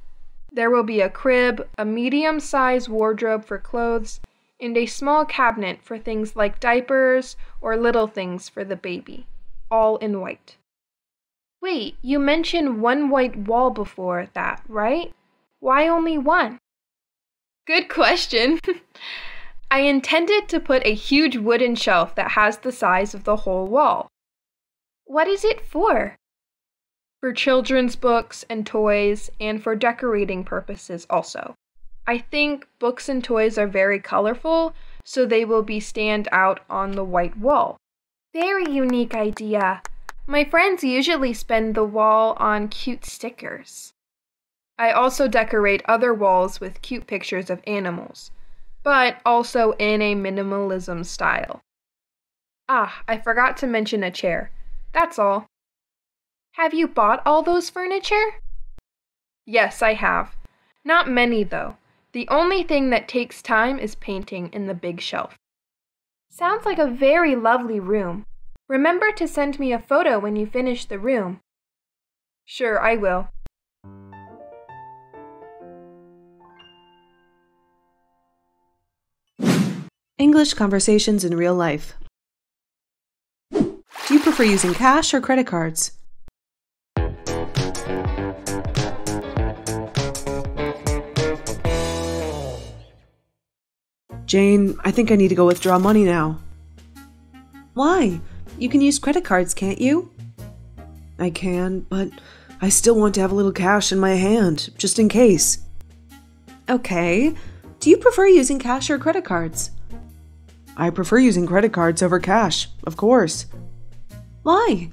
Speaker 7: There will be a crib, a medium sized wardrobe for clothes, and a small cabinet for things like diapers or little things for the baby, all in white. Wait, you mentioned one white wall before that, right? Why only one? Good question. I intended to put a huge wooden shelf that has the size of the whole wall. What is it for? For children's books and toys, and for decorating purposes also. I think books and toys are very colorful, so they will be stand out on the white wall. Very unique idea. My friends usually spend the wall on cute stickers. I also decorate other walls with cute pictures of animals, but also in a minimalism style. Ah, I forgot to mention a chair. That's all. Have you bought all those furniture? Yes, I have. Not many, though. The only thing that takes time is painting in the big shelf. Sounds like a very lovely room. Remember to send me a photo when you finish the room. Sure, I will.
Speaker 1: English conversations in real life. Do you prefer using cash or credit cards? Jane, I think I need to go withdraw money now. Why? You can use credit cards, can't you? I can, but I still want to have a little cash in my hand, just in case. Okay. Do you prefer using cash or credit cards? I prefer using credit cards over cash, of course. Why?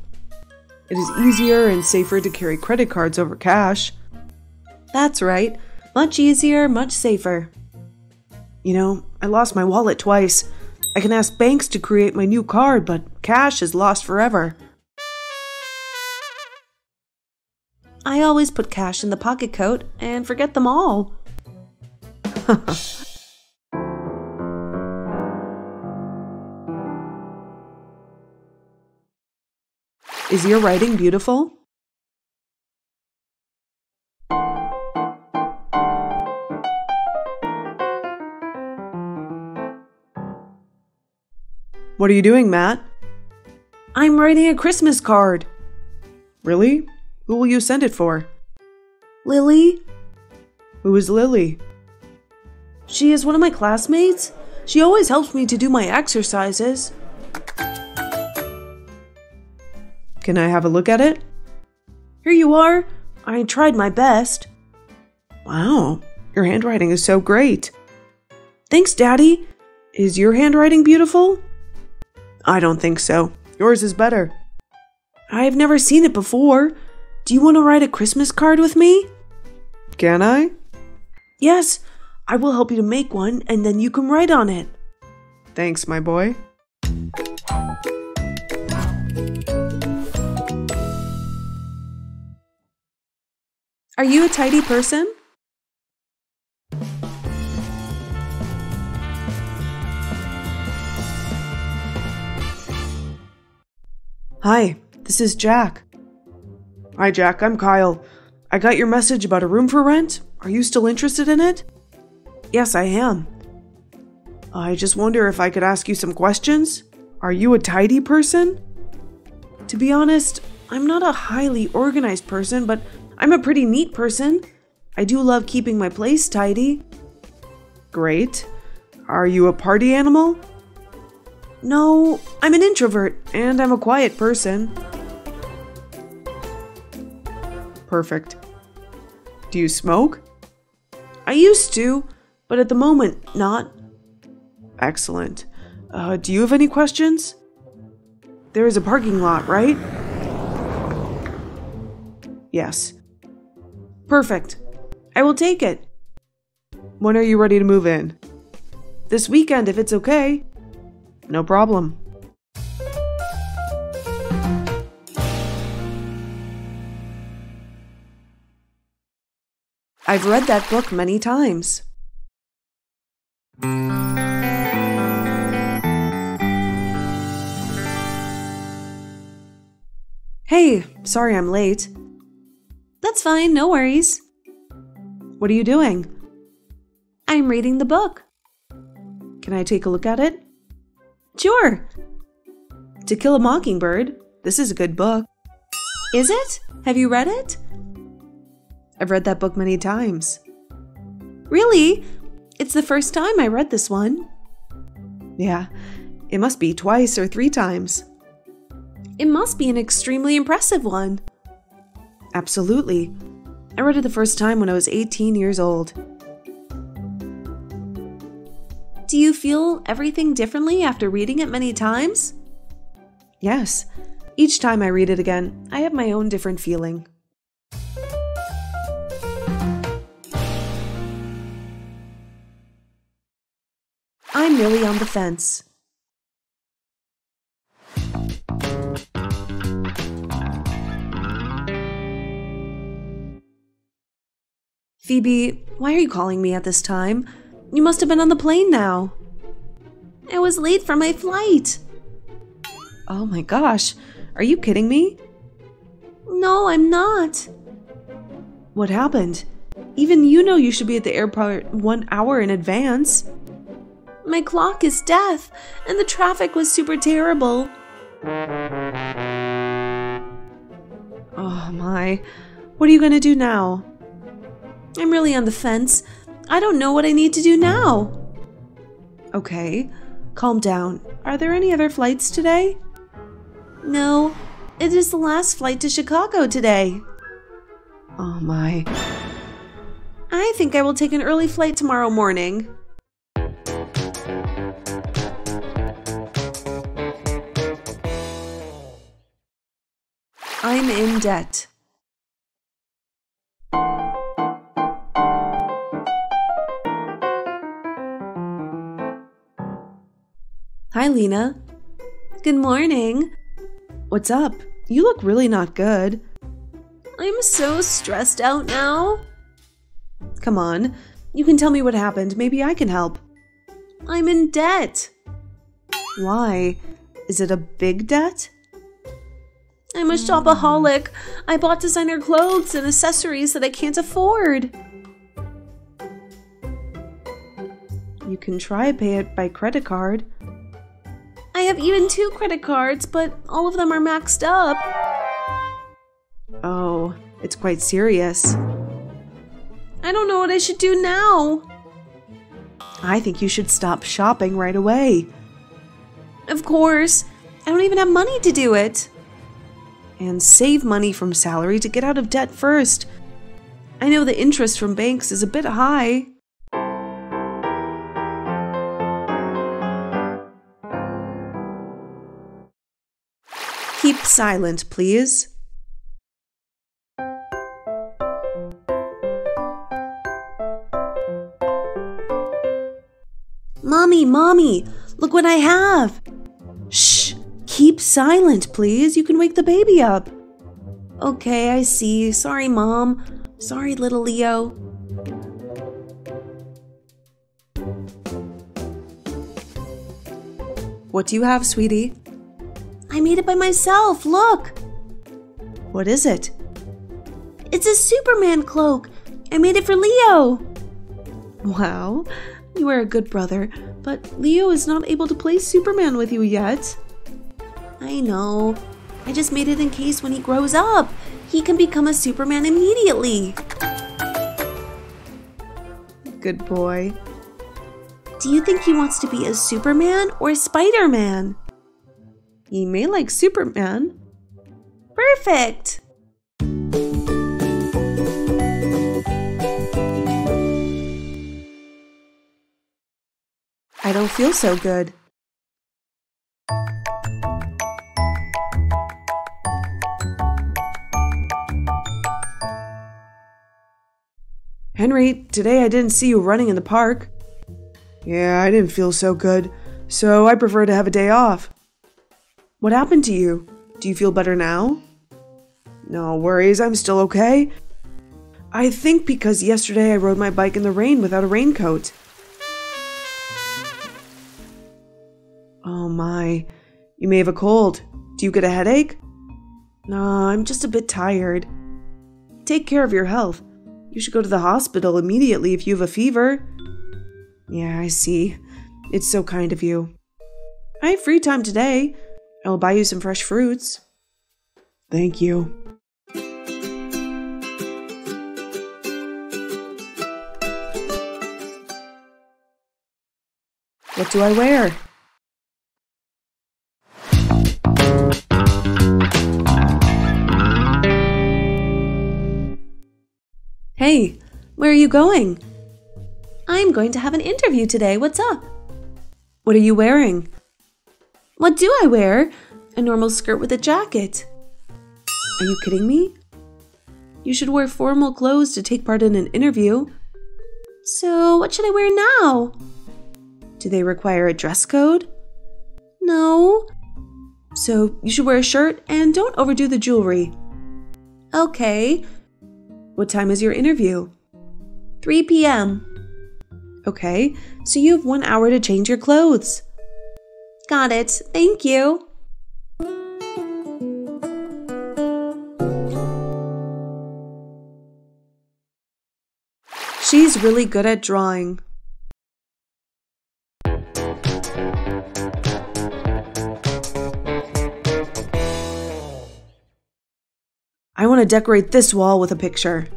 Speaker 1: It is easier and safer to carry credit cards over cash. That's right. Much easier, much safer. You know, I lost my wallet twice. I can ask banks to create my new card, but cash is lost forever. I always put cash in the pocket coat and forget them all. Is your writing beautiful? What are you doing, Matt? I'm writing a Christmas card. Really? Who will you send it for? Lily. Who is Lily? She is one of my classmates. She always helps me to do my exercises. Can I have a look at it? Here you are. I tried my best. Wow, your handwriting is so great. Thanks, Daddy. Is your handwriting beautiful? I don't think so. Yours is better. I've never seen it before. Do you want to write a Christmas card with me? Can I? Yes, I will help you to make one and then you can write on it. Thanks, my boy. Are you a tidy person? Hi, this is Jack. Hi, Jack, I'm Kyle. I got your message about a room for rent. Are you still interested in it? Yes, I am. I just wonder if I could ask you some questions. Are you a tidy person? To be honest, I'm not a highly organized person, but I'm a pretty neat person. I do love keeping my place tidy. Great. Are you a party animal? No, I'm an introvert and I'm a quiet person. Perfect. Do you smoke? I used to, but at the moment, not. Excellent. Uh, do you have any questions? There is a parking lot, right? Yes. Perfect. I will take it. When are you ready to move in? This weekend, if it's okay. No problem. I've read that book many times. Hey, sorry I'm late.
Speaker 23: That's fine, no worries.
Speaker 1: What are you doing?
Speaker 23: I'm reading the book.
Speaker 1: Can I take a look at it?
Speaker 23: Sure.
Speaker 1: To Kill a Mockingbird. This is a good book.
Speaker 23: Is it? Have you read it?
Speaker 1: I've read that book many times.
Speaker 23: Really? It's the first time I read this one.
Speaker 1: Yeah, it must be twice or three times.
Speaker 23: It must be an extremely impressive one.
Speaker 1: Absolutely. I read it the first time when I was 18 years old.
Speaker 23: Do you feel everything differently after reading it many times?
Speaker 1: Yes. Each time I read it again, I have my own different feeling. I'm really on the fence. Phoebe, why are you calling me at this time? You must have been on the plane now.
Speaker 23: I was late for my flight.
Speaker 1: Oh my gosh, are you kidding me?
Speaker 23: No, I'm not.
Speaker 1: What happened? Even you know you should be at the airport one hour in advance.
Speaker 23: My clock is death, and the traffic was super terrible.
Speaker 1: Oh my. What are you gonna do now?
Speaker 23: I'm really on the fence. I don't know what I need to do now.
Speaker 1: Okay, calm down. Are there any other flights today?
Speaker 23: No, it is the last flight to Chicago today.
Speaker 1: Oh my.
Speaker 23: I think I will take an early flight tomorrow morning.
Speaker 1: I'm in debt. Hi, Lena.
Speaker 23: Good morning.
Speaker 1: What's up? You look really not good.
Speaker 23: I'm so stressed out now.
Speaker 1: Come on, you can tell me what happened. Maybe I can help.
Speaker 23: I'm in debt.
Speaker 1: Why? Is it a big debt?
Speaker 23: I'm a shopaholic. I bought designer clothes and accessories that I can't afford.
Speaker 1: You can try pay it by credit card.
Speaker 23: Have even two credit cards, but all of them are maxed up.
Speaker 1: Oh, it's quite serious.
Speaker 23: I don't know what I should do now.
Speaker 1: I think you should stop shopping right away.
Speaker 23: Of course. I don't even have money to do it.
Speaker 1: And save money from salary to get out of debt first. I know the interest from banks is a bit high. Silent, please.
Speaker 23: Mommy, Mommy, look what I have.
Speaker 1: Shh! Keep silent, please. You can wake the baby up.
Speaker 23: Okay, I see. Sorry, Mom. Sorry, little Leo.
Speaker 1: What do you have, sweetie?
Speaker 23: I made it by myself. Look.
Speaker 1: What is it?
Speaker 23: It's a Superman cloak. I made it for Leo.
Speaker 1: Wow, you are a good brother, but Leo is not able to play Superman with you yet.
Speaker 23: I know. I just made it in case when he grows up, he can become a Superman immediately.
Speaker 1: Good boy.
Speaker 23: Do you think he wants to be a Superman or Spider Man?
Speaker 1: He may like Superman.
Speaker 23: Perfect!
Speaker 1: I don't feel so good. Henry, today I didn't see you running in the park. Yeah, I didn't feel so good, so I prefer to have a day off. What happened to you? Do you feel better now? No worries, I'm still okay. I think because yesterday I rode my bike in the rain without a raincoat. Oh my, you may have a cold. Do you get a headache? No, I'm just a bit tired. Take care of your health. You should go to the hospital immediately if you have a fever. Yeah, I see. It's so kind of you. I have free time today. I'll buy you some fresh fruits. Thank you. What do I wear? Hey, where are you going?
Speaker 24: I'm going to have an interview today. What's up?
Speaker 1: What are you wearing?
Speaker 24: What do I wear? A normal skirt with a jacket.
Speaker 1: Are you kidding me? You should wear formal clothes to take part in an interview.
Speaker 24: So, what should I wear now?
Speaker 1: Do they require a dress code?
Speaker 24: No.
Speaker 1: So, you should wear a shirt and don't overdo the jewelry.
Speaker 24: Okay.
Speaker 1: What time is your interview?
Speaker 24: 3 p.m.
Speaker 1: Okay, so you have one hour to change your clothes.
Speaker 24: Got it. Thank you.
Speaker 1: She's really good at drawing. I want to decorate this wall with a picture.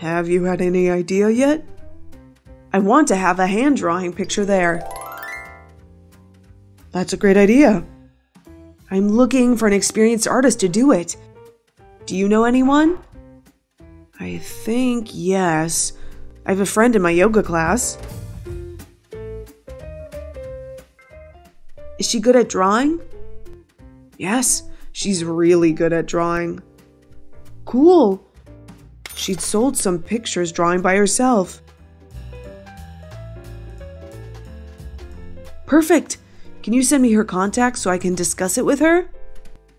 Speaker 1: Have you had any idea yet? I want to have a hand drawing picture there. That's a great idea. I'm looking for an experienced artist to do it. Do you know anyone? I think yes. I have a friend in my yoga class. Is she good at drawing? Yes, she's really good at drawing. Cool. She'd sold some pictures drawing by herself. Perfect. Can you send me her contact so I can discuss it with her?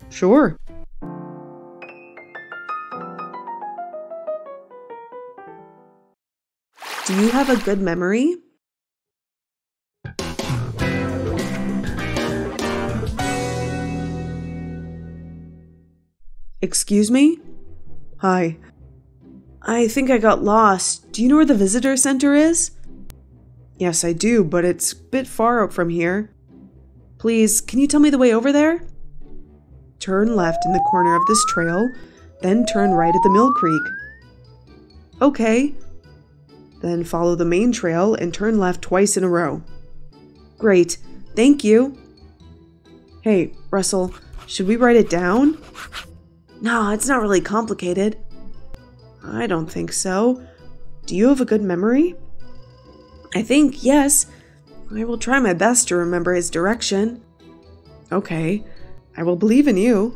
Speaker 1: Sure. Do you have a good memory? Excuse me? Hi. I think I got lost. Do you know where the visitor center is? Yes, I do, but it's a bit far up from here. Please, can you tell me the way over there? Turn left in the corner of this trail, then turn right at the Mill Creek. Okay. Then follow the main trail and turn left twice in a row. Great. Thank you. Hey, Russell, should we write it down? No, it's not really complicated. I don't think so. Do you have a good memory? I think yes. I will try my best to remember his direction. Okay, I will believe in you.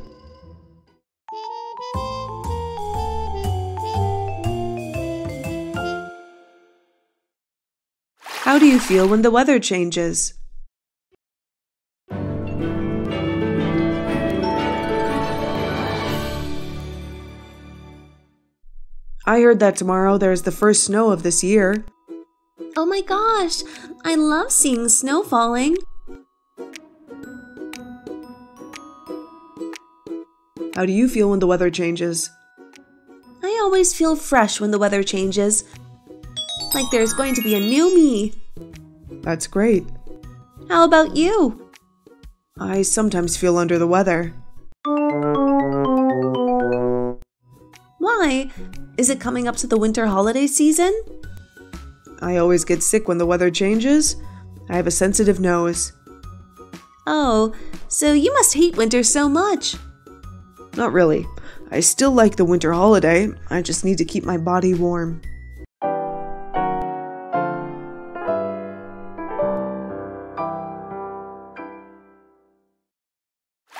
Speaker 1: How do you feel when the weather changes? I heard that tomorrow there's the first snow of this year.
Speaker 24: Oh my gosh, I love seeing snow falling.
Speaker 1: How do you feel when the weather changes?
Speaker 24: I always feel fresh when the weather changes. Like there's going to be a new me.
Speaker 1: That's great.
Speaker 24: How about you?
Speaker 1: I sometimes feel under the weather.
Speaker 24: Why? Is it coming up to the winter holiday season?
Speaker 1: I always get sick when the weather changes. I have a sensitive nose.
Speaker 24: Oh, so you must hate winter so much.
Speaker 1: Not really. I still like the winter holiday. I just need to keep my body warm.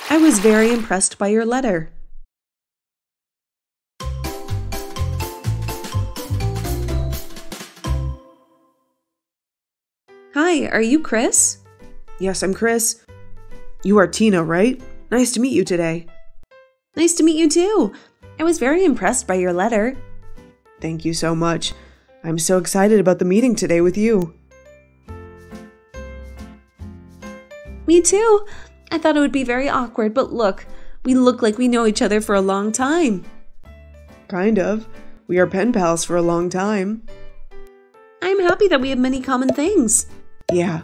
Speaker 25: I was very impressed by your letter. Hi, are you Chris?
Speaker 1: Yes, I'm Chris. You are Tina, right? Nice to meet you today.
Speaker 25: Nice to meet you too. I was very impressed by your letter.
Speaker 1: Thank you so much. I'm so excited about the meeting today with you.
Speaker 25: Me too. I thought it would be very awkward, but look, we look like we know each other for a long time.
Speaker 1: Kind of. We are pen pals for a long time.
Speaker 25: I'm happy that we have many common things.
Speaker 1: Yeah.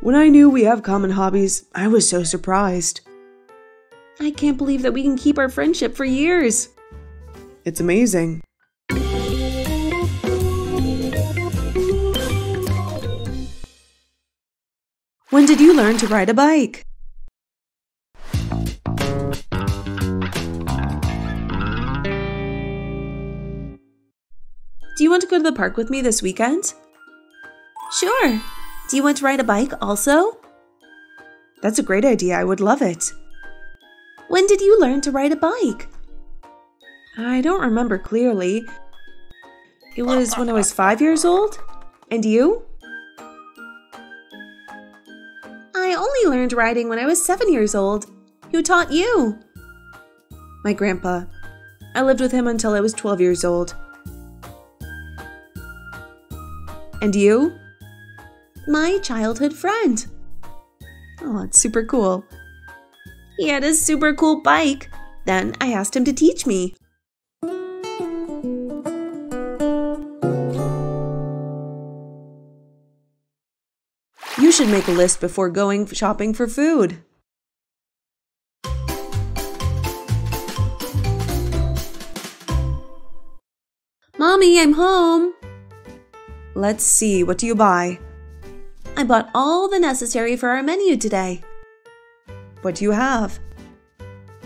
Speaker 1: When I knew we have common hobbies, I was so surprised.
Speaker 25: I can't believe that we can keep our friendship for years.
Speaker 1: It's amazing.
Speaker 25: When did you learn to ride a bike? Do you want to go to the park with me this weekend? Sure. Do you want to ride a bike also?
Speaker 1: That's a great idea. I would love it.
Speaker 25: When did you learn to ride a bike?
Speaker 1: I don't remember clearly. It was when I was five years old. And you?
Speaker 25: I only learned riding when I was seven years old. Who taught you?
Speaker 1: My grandpa. I lived with him until I was 12 years old. And you?
Speaker 25: My childhood friend.
Speaker 1: Oh, that's super cool.
Speaker 25: He had a super cool bike. Then I asked him to teach me.
Speaker 1: You should make a list before going shopping for food.
Speaker 25: Mommy, I'm home.
Speaker 1: Let's see, what do you buy?
Speaker 25: I bought all the necessary for our menu today.
Speaker 1: What do you have?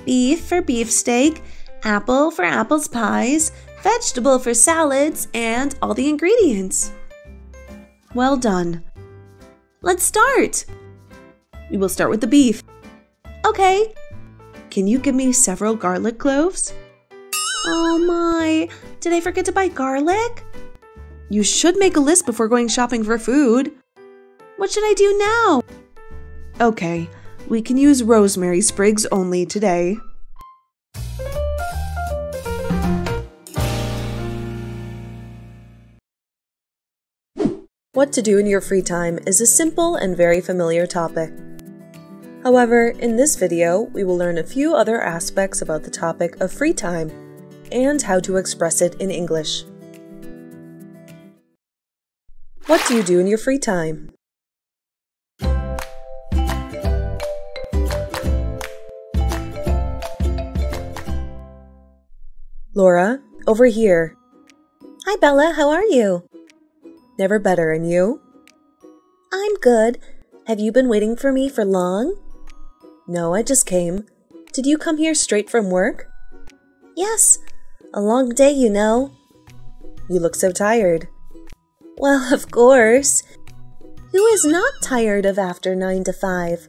Speaker 25: Beef for beefsteak, apple for apples pies, vegetable for salads, and all the ingredients.
Speaker 1: Well done.
Speaker 25: Let's start.
Speaker 1: We will start with the beef.
Speaker 25: Okay.
Speaker 1: Can you give me several garlic cloves?
Speaker 25: Oh my, did I forget to buy garlic?
Speaker 1: You should make a list before going shopping for food.
Speaker 25: What should I do now?
Speaker 1: Okay, we can use rosemary sprigs only today. What to do in your free time is a simple and very familiar topic. However, in this video, we will learn a few other aspects about the topic of free time and how to express it in English. What do you do in your free time? Laura, over here.
Speaker 26: Hi, Bella. How are you?
Speaker 1: Never better, and you?
Speaker 26: I'm good. Have you been waiting for me for long?
Speaker 1: No, I just came. Did you come here straight from work?
Speaker 26: Yes. A long day, you know.
Speaker 1: You look so tired.
Speaker 26: Well, of course. Who is not tired of after 9 to 5?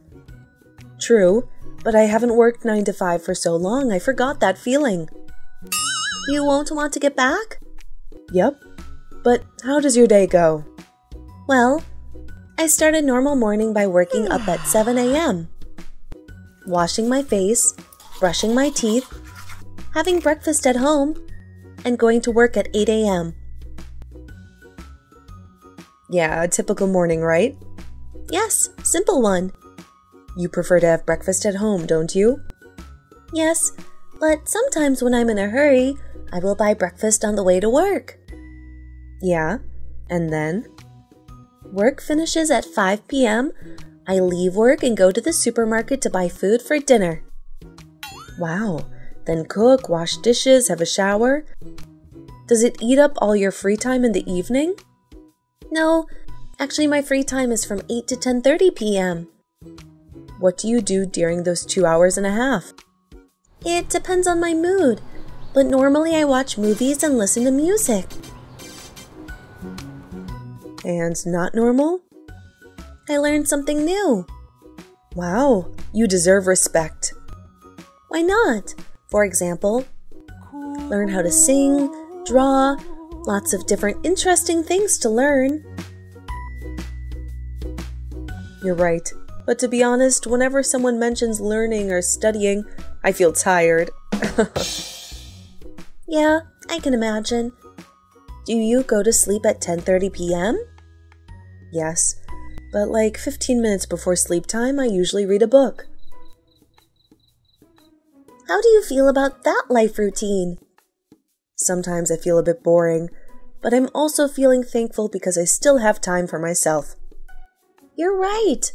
Speaker 1: True, but I haven't worked 9 to 5 for so long, I forgot that feeling.
Speaker 26: You won't want to get back?
Speaker 1: Yep. But how does your day go?
Speaker 26: Well, I start a normal morning by working up at 7 a.m., washing my face, brushing my teeth, having breakfast at home, and going to work at 8 a.m.
Speaker 1: Yeah, a typical morning, right?
Speaker 26: Yes, simple one.
Speaker 1: You prefer to have breakfast at home, don't you?
Speaker 26: Yes, but sometimes when I'm in a hurry, I will buy breakfast on the way to work.
Speaker 1: Yeah, and then?
Speaker 26: Work finishes at 5 p.m. I leave work and go to the supermarket to buy food for dinner.
Speaker 1: Wow, then cook, wash dishes, have a shower? Does it eat up all your free time in the evening?
Speaker 26: No, actually my free time is from 8 to 10:30 p.m.
Speaker 1: What do you do during those 2 hours and a half?
Speaker 26: It depends on my mood, but normally I watch movies and listen to music.
Speaker 1: And not normal?
Speaker 26: I learned something new.
Speaker 1: Wow, you deserve respect.
Speaker 27: Why not? For example, learn how to sing, draw, lots of different interesting things to learn.
Speaker 1: You're right. But to be honest, whenever someone mentions learning or studying, I feel tired.
Speaker 27: yeah, I can imagine. Do you go to sleep at 10:30 p.m.?
Speaker 1: Yes. But like 15 minutes before sleep time, I usually read a book.
Speaker 27: How do you feel about that life routine?
Speaker 1: Sometimes I feel a bit boring, but I'm also feeling thankful because I still have time for myself.
Speaker 27: You're right.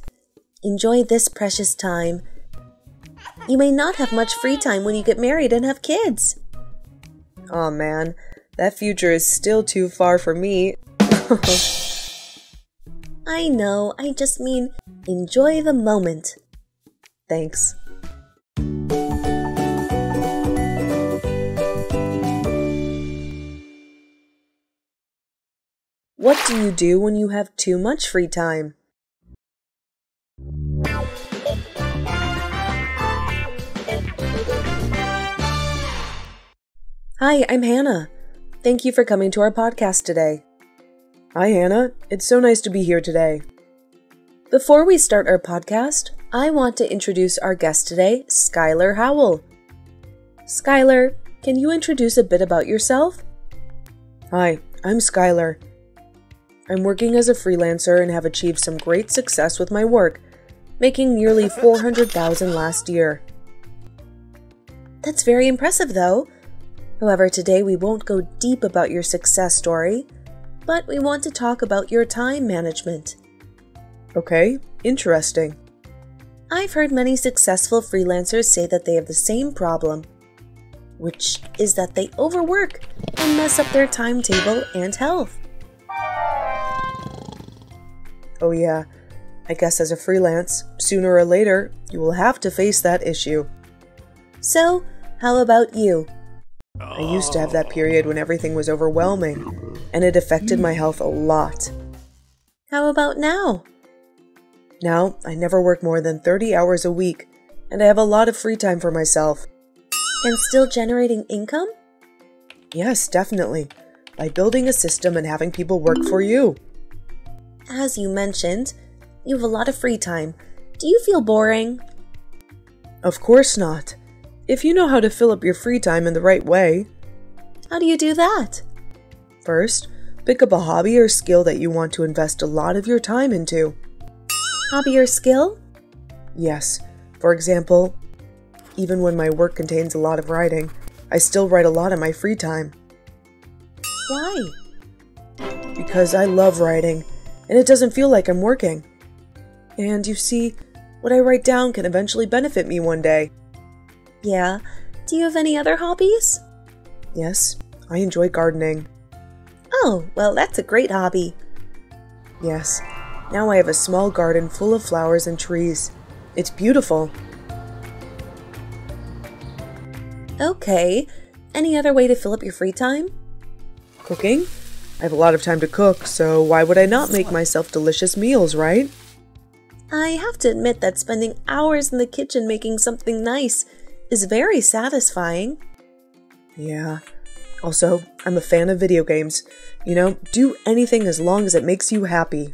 Speaker 27: Enjoy this precious time. You may not have much free time when you get married and have kids.
Speaker 1: oh, man, that future is still too far for me.
Speaker 27: I know, I just mean enjoy the moment.
Speaker 1: Thanks. What do you do when you have too much free time? Hi, I'm Hannah. Thank you for coming to our podcast today. Hi, Hannah. It's so nice to be here today. Before we start our podcast, I want to introduce our guest today, Skylar Howell. Skylar, can you introduce a bit about yourself? Hi, I'm Skylar. I'm working as a freelancer and have achieved some great success with my work, making nearly 400,000 last year.
Speaker 27: That's very impressive though. However, today we won't go deep about your success story, but we want to talk about your time management.
Speaker 1: Okay, interesting.
Speaker 27: I've heard many successful freelancers say that they have the same problem, which is that they overwork and mess up their timetable and health.
Speaker 1: Oh, yeah. I guess as a freelance, sooner or later, you will have to face that issue.
Speaker 27: So, how about you?
Speaker 1: I used to have that period when everything was overwhelming, and it affected my health a lot.
Speaker 27: How about now?
Speaker 1: Now, I never work more than 30 hours a week, and I have a lot of free time for myself.
Speaker 27: And still generating income?
Speaker 1: Yes, definitely. By building a system and having people work for you.
Speaker 27: As you mentioned, you have a lot of free time. Do you feel boring?
Speaker 1: Of course not. If you know how to fill up your free time in the right way.
Speaker 27: How do you do that?
Speaker 1: First, pick up a hobby or skill that you want to invest a lot of your time into.
Speaker 27: Hobby or skill?
Speaker 1: Yes. For example, even when my work contains a lot of writing, I still write a lot in my free time.
Speaker 27: Why?
Speaker 1: Because I love writing, and it doesn't feel like I'm working. And you see, what I write down can eventually benefit me one day.
Speaker 27: Yeah. Do you have any other hobbies?
Speaker 1: Yes, I enjoy gardening.
Speaker 27: Oh, well, that's a great hobby.
Speaker 1: Yes. Now I have a small garden full of flowers and trees. It's beautiful.
Speaker 27: Okay. Any other way to fill up your free time?
Speaker 1: Cooking? I have a lot of time to cook, so why would I not make myself delicious meals, right?
Speaker 27: I have to admit that spending hours in the kitchen making something nice is very satisfying.
Speaker 1: Yeah. Also, I'm a fan of video games. You know, do anything as long as it makes you happy.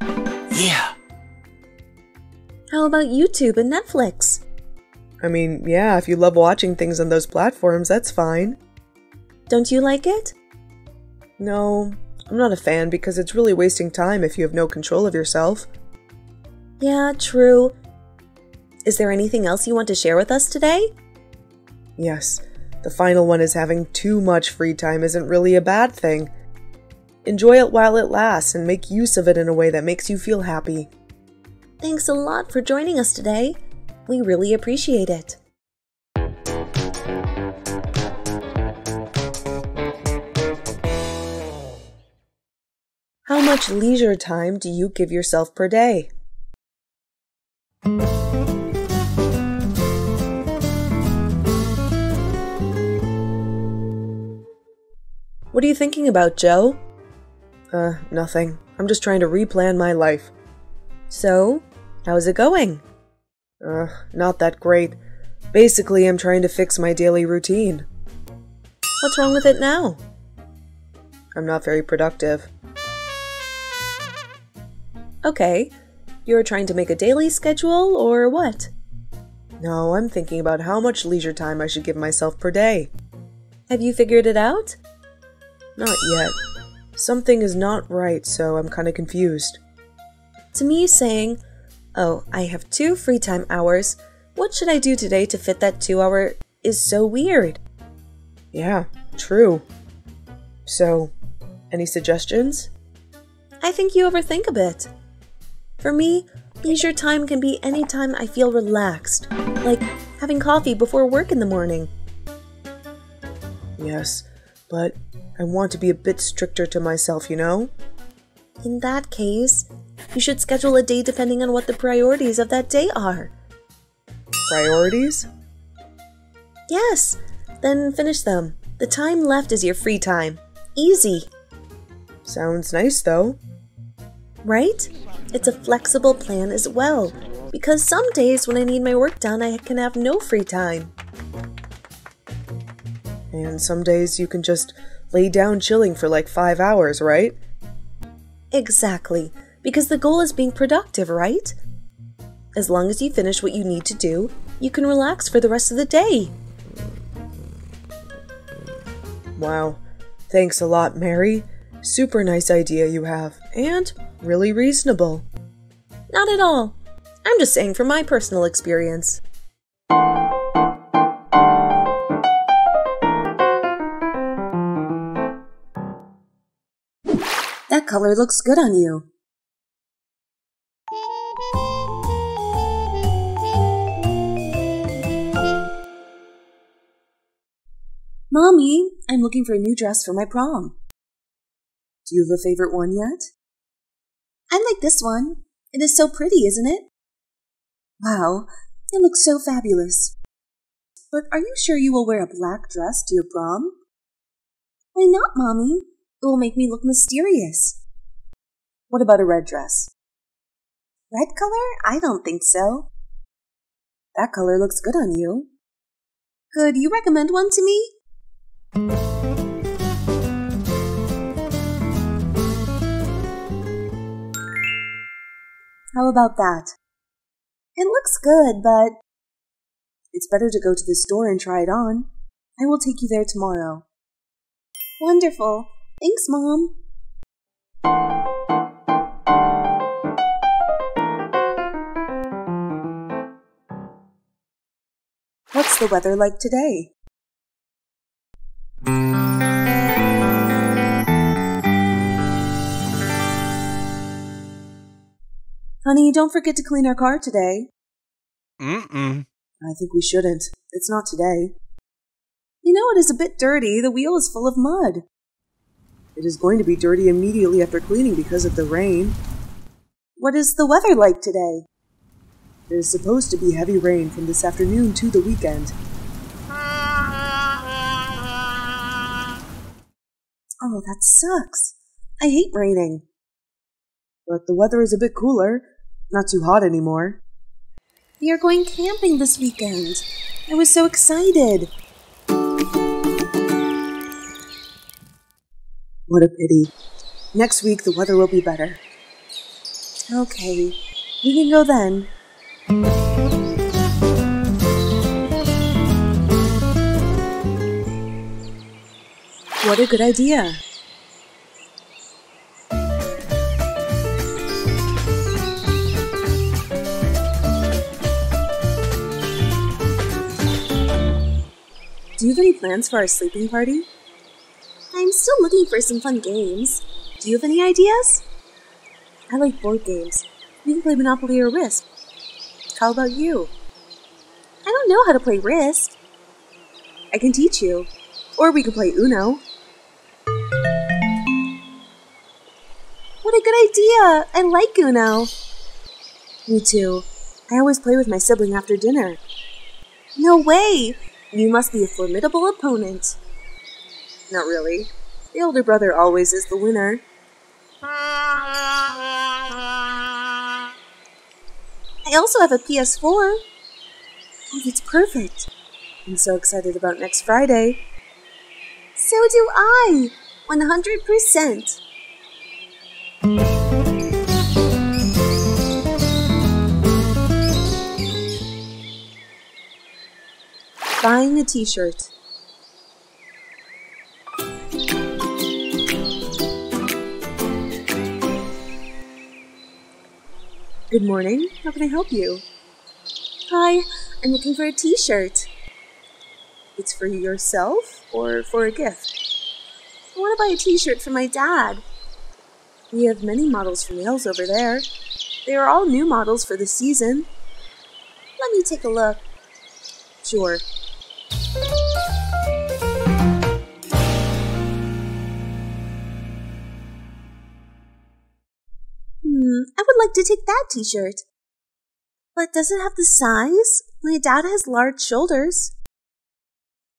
Speaker 28: Yeah.
Speaker 27: How about YouTube and Netflix?
Speaker 1: I mean, yeah, if you love watching things on those platforms, that's fine.
Speaker 27: Don't you like it?
Speaker 1: No, I'm not a fan because it's really wasting time if you have no control of yourself.
Speaker 27: Yeah, true. Is there anything else you want to share with us today?
Speaker 1: Yes, the final one is having too much free time isn't really a bad thing. Enjoy it while it lasts and make use of it in a way that makes you feel happy.
Speaker 27: Thanks a lot for joining us today. We really appreciate it.
Speaker 1: How much leisure time do you give yourself per day? What are you thinking about, Joe? Uh, nothing. I'm just trying to replan my life.
Speaker 27: So, how's it going?
Speaker 1: Uh, not that great.
Speaker 11: Basically, I'm trying to fix my daily routine.
Speaker 1: What's wrong with it now?
Speaker 11: I'm not very productive.
Speaker 1: Okay, you're trying to make a daily schedule or what?
Speaker 11: No, I'm thinking about how much leisure time I should give myself per day.
Speaker 1: Have you figured it out?
Speaker 11: Not yet. Something is not right, so I'm kind of confused.
Speaker 1: To me, saying, Oh, I have two free time hours, what should I do today to fit that two hour is so weird.
Speaker 11: Yeah, true. So, any suggestions?
Speaker 1: I think you overthink a bit. For me, leisure time can be any time I feel relaxed, like having coffee before work in the morning.
Speaker 11: Yes, but I want to be a bit stricter to myself, you know?
Speaker 1: In that case, you should schedule a day depending on what the priorities of that day are.
Speaker 11: Priorities?
Speaker 1: Yes, then finish them. The time left is your free time. Easy.
Speaker 11: Sounds nice, though.
Speaker 1: Right? It's a flexible plan as well, because some days when I need my work done, I can have no free time.
Speaker 11: And some days you can just lay down chilling for like five hours, right?
Speaker 1: Exactly, because the goal is being productive, right? As long as you finish what you need to do, you can relax for the rest of the day.
Speaker 11: Wow. Thanks a lot, Mary. Super nice idea you have, and really reasonable.
Speaker 1: Not at all. I'm just saying from my personal experience. Color looks good on you. Mommy, I'm looking for a new dress for my prom. Do you have a favorite one yet? I like this one. It is so pretty, isn't it? Wow, it looks so fabulous. But are you sure you will wear a black dress to your prom? Why not, Mommy? It will make me look mysterious. What about a red dress? Red color? I don't think so. That color looks good on you. Could you recommend one to me? How about that? It looks good, but it's better to go to the store and try it on. I will take you there tomorrow. Wonderful. Thanks, Mom. What's the weather like today? Honey, don't forget to clean our car today.
Speaker 29: Mm-mm.
Speaker 11: I think we shouldn't. It's not today.
Speaker 1: You know it is a bit dirty. The wheel is full of mud.
Speaker 11: It is going to be dirty immediately after cleaning because of the rain.
Speaker 1: What is the weather like today?
Speaker 11: It is supposed to be heavy rain from this afternoon to the weekend.
Speaker 1: Oh, that sucks. I hate raining.
Speaker 11: But the weather is a bit cooler. Not too hot anymore.
Speaker 1: We are going camping this weekend. I was so excited.
Speaker 11: What a pity. Next week the weather will be better.
Speaker 1: Okay, we can go then.
Speaker 11: What a good idea.
Speaker 1: Do you have any plans for our sleeping party? I'm still looking for some fun games. Do you have any ideas? I like board games. We can play Monopoly or Risk. How about you? I don't know how to play Risk. I can teach you. Or we can play Uno. What a good idea! I like Uno. Me too. I always play with my sibling after dinner. No way! You must be a formidable opponent. Not really. The older brother always is the winner. I also have a PS4. Oh, that's perfect. I'm so excited about next Friday. So do I. 100%. Buying a t shirt. Good morning. How can I help you? Hi, I'm looking for a t shirt. It's for yourself or for a gift? I want to buy a t shirt for my dad. We have many models for males over there. They are all new models for the season. Let me take a look. Sure. Hmm, I would like to take that t shirt. But does it have the size? My dad has large shoulders.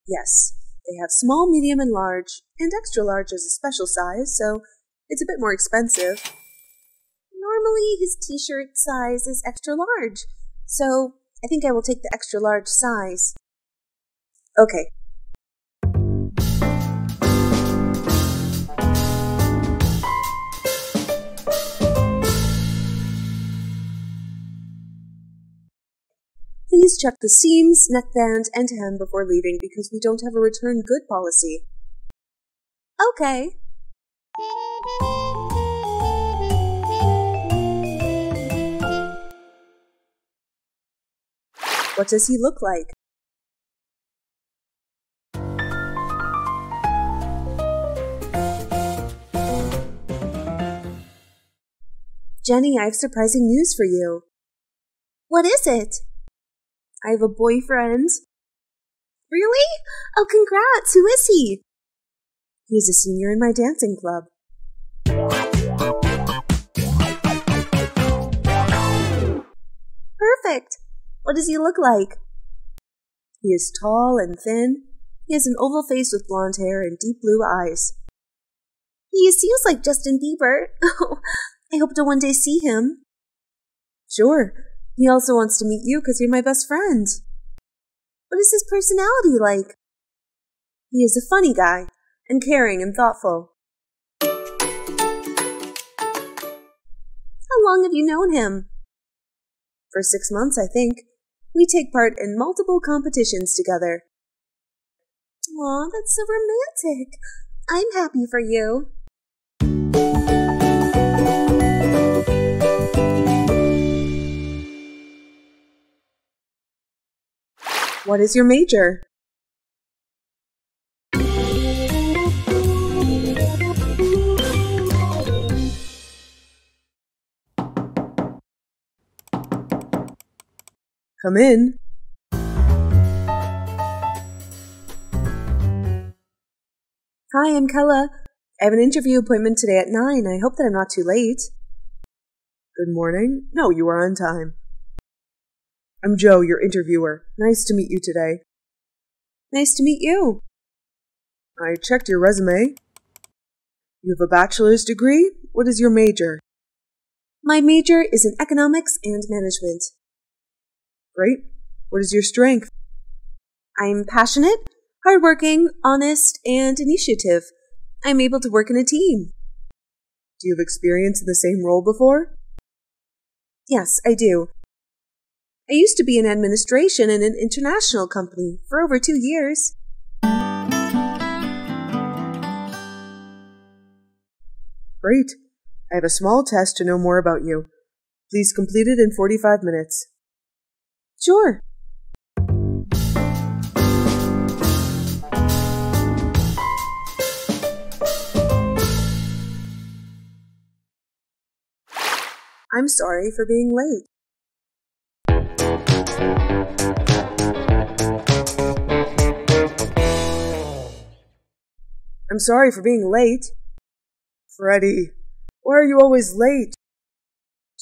Speaker 1: Yes, they have small, medium, and large, and extra large as a special size, so it's a bit more expensive. Normally, his t shirt size is extra large, so I think I will take the extra large size. Okay. Check the seams, neckband, and hem before leaving because we don't have a return good policy. Okay. What does he look like? Jenny, I have surprising news for you. What is it? I have a boyfriend. Really? Oh, congrats! Who is he? He is a senior in my dancing club. Perfect! What does he look like? He is tall and thin. He has an oval face with blonde hair and deep blue eyes. He seems like Justin Bieber. I hope to one day see him. Sure. He also wants to meet you because you're my best friend. What is his personality like? He is a funny guy and caring and thoughtful. How long have you known him? For six months, I think. We take part in multiple competitions together. Aw, that's so romantic. I'm happy for you. What is your major?
Speaker 11: Come in.
Speaker 1: Hi, I'm Kella. I have an interview appointment today at 9. I hope that I'm not too late.
Speaker 11: Good morning. No, you are on time. I'm Joe, your interviewer. Nice to meet you today.
Speaker 1: Nice to meet you.
Speaker 11: I checked your resume. You have a bachelor's degree? What is your major?
Speaker 1: My major is in economics and management.
Speaker 11: Great. What is your strength?
Speaker 1: I'm passionate, hardworking, honest, and initiative. I'm able to work in a team.
Speaker 11: Do you have experience in the same role before?
Speaker 1: Yes, I do. I used to be in administration in an international company for over two years.
Speaker 11: Great. I have a small test to know more about you. Please complete it in 45 minutes.
Speaker 1: Sure. I'm sorry for being late.
Speaker 11: I'm sorry for being late. Freddy, why are you always late?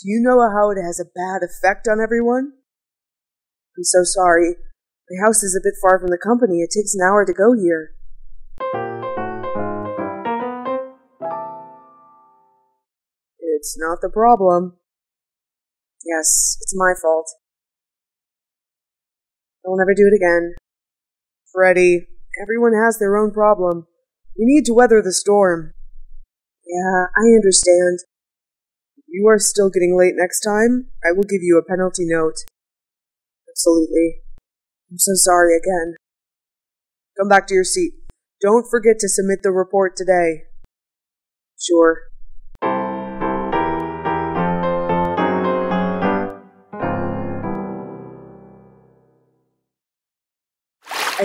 Speaker 11: Do you know how it has a bad effect on everyone? I'm so sorry. My house is a bit far from the company. It takes an hour to go here. It's not the problem. Yes, it's my fault.
Speaker 1: I'll never do it again. Freddy, everyone has their own problem. We need to weather the storm. Yeah, I understand. If you are still getting late next time, I will give you a penalty note. Absolutely. I'm so sorry again. Come back to your seat. Don't forget to submit the report today. Sure.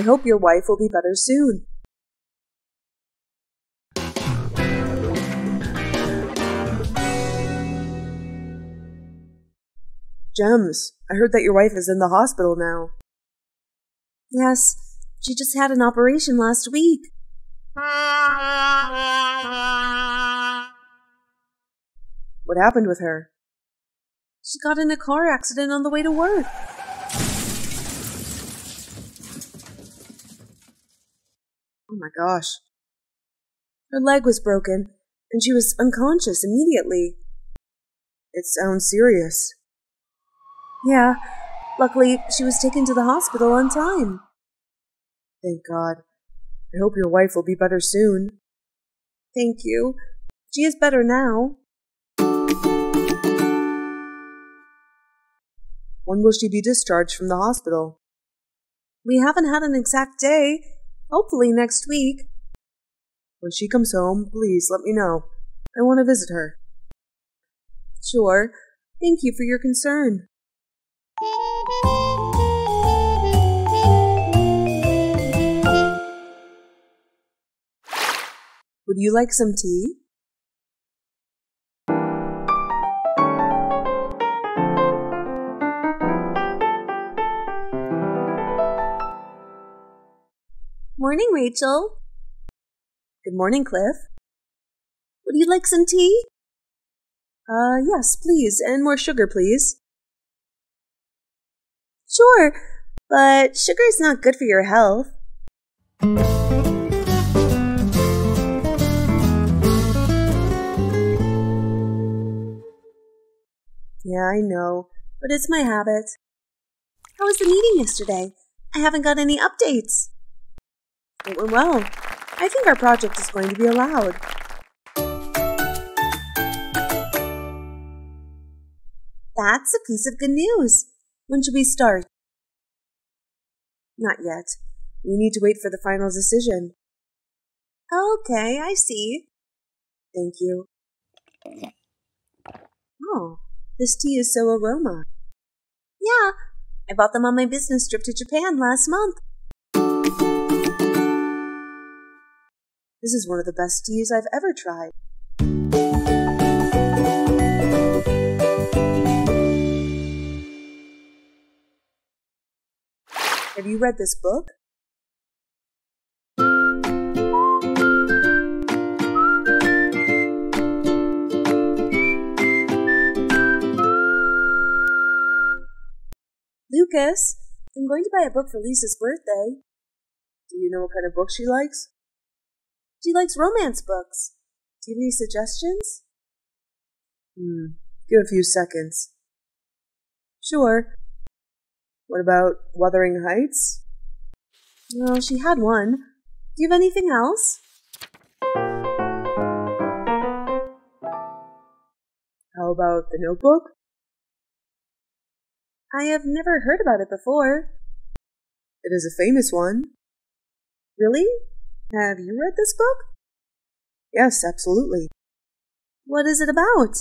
Speaker 1: I hope your wife will be better soon. James, I heard that your wife is in the hospital now.
Speaker 30: Yes, she just had an operation last week.
Speaker 1: What happened with her?
Speaker 30: She got in a car accident on the way to work.
Speaker 1: My gosh.
Speaker 30: Her leg was broken, and she was unconscious immediately.
Speaker 1: It sounds serious.
Speaker 30: Yeah, luckily she was taken to the hospital on time.
Speaker 1: Thank God. I hope your wife will be better soon.
Speaker 30: Thank you. She is better now.
Speaker 1: When will she be discharged from the hospital?
Speaker 30: We haven't had an exact day. Hopefully next week.
Speaker 1: When she comes home, please let me know. I want to visit her.
Speaker 30: Sure. Thank you for your concern.
Speaker 1: Would you like some tea?
Speaker 30: Good morning, Rachel.
Speaker 1: Good morning, Cliff.
Speaker 30: Would you like some tea?
Speaker 1: Uh, yes, please, and more sugar, please.
Speaker 30: Sure, but sugar is not good for your health.
Speaker 1: Yeah, I know, but it's my habit.
Speaker 30: How was the meeting yesterday? I haven't got any updates.
Speaker 1: It went well. I think our project is going to be allowed.
Speaker 30: That's a piece of good news. When should we start?
Speaker 1: Not yet. We need to wait for the final decision.
Speaker 30: Okay, I see.
Speaker 1: Thank you. Oh, this tea is so aroma.
Speaker 30: Yeah, I bought them on my business trip to Japan last month.
Speaker 1: This is one of the best teas I've ever tried. Have you read this book?
Speaker 30: Lucas, I'm going to buy a book for Lisa's birthday.
Speaker 1: Do you know what kind of book she likes?
Speaker 30: She likes romance books. Do you have any suggestions?
Speaker 1: Hmm, give a few seconds.
Speaker 30: Sure.
Speaker 1: What about Wuthering Heights?
Speaker 30: Well, she had one. Do you have anything else?
Speaker 1: How about The Notebook?
Speaker 30: I have never heard about it before.
Speaker 1: It is a famous one.
Speaker 30: Really? Have you read this book?
Speaker 1: Yes, absolutely.
Speaker 30: What is it about?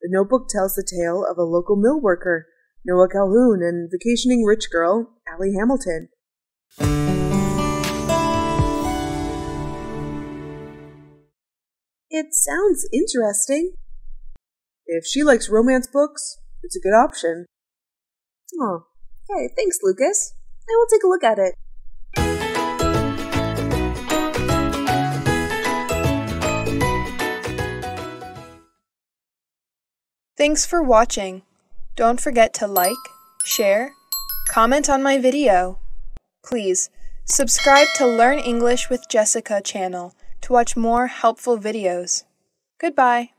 Speaker 1: The notebook tells the tale of a local mill worker, Noah Calhoun, and vacationing rich girl, Allie Hamilton.
Speaker 30: It sounds interesting.
Speaker 1: If she likes romance books, it's a good option.
Speaker 30: Oh, okay, thanks, Lucas. I will take a look at it.
Speaker 18: Thanks for watching. Don't forget to like, share, comment on my video. Please, subscribe to Learn English with Jessica channel to watch more helpful videos. Goodbye.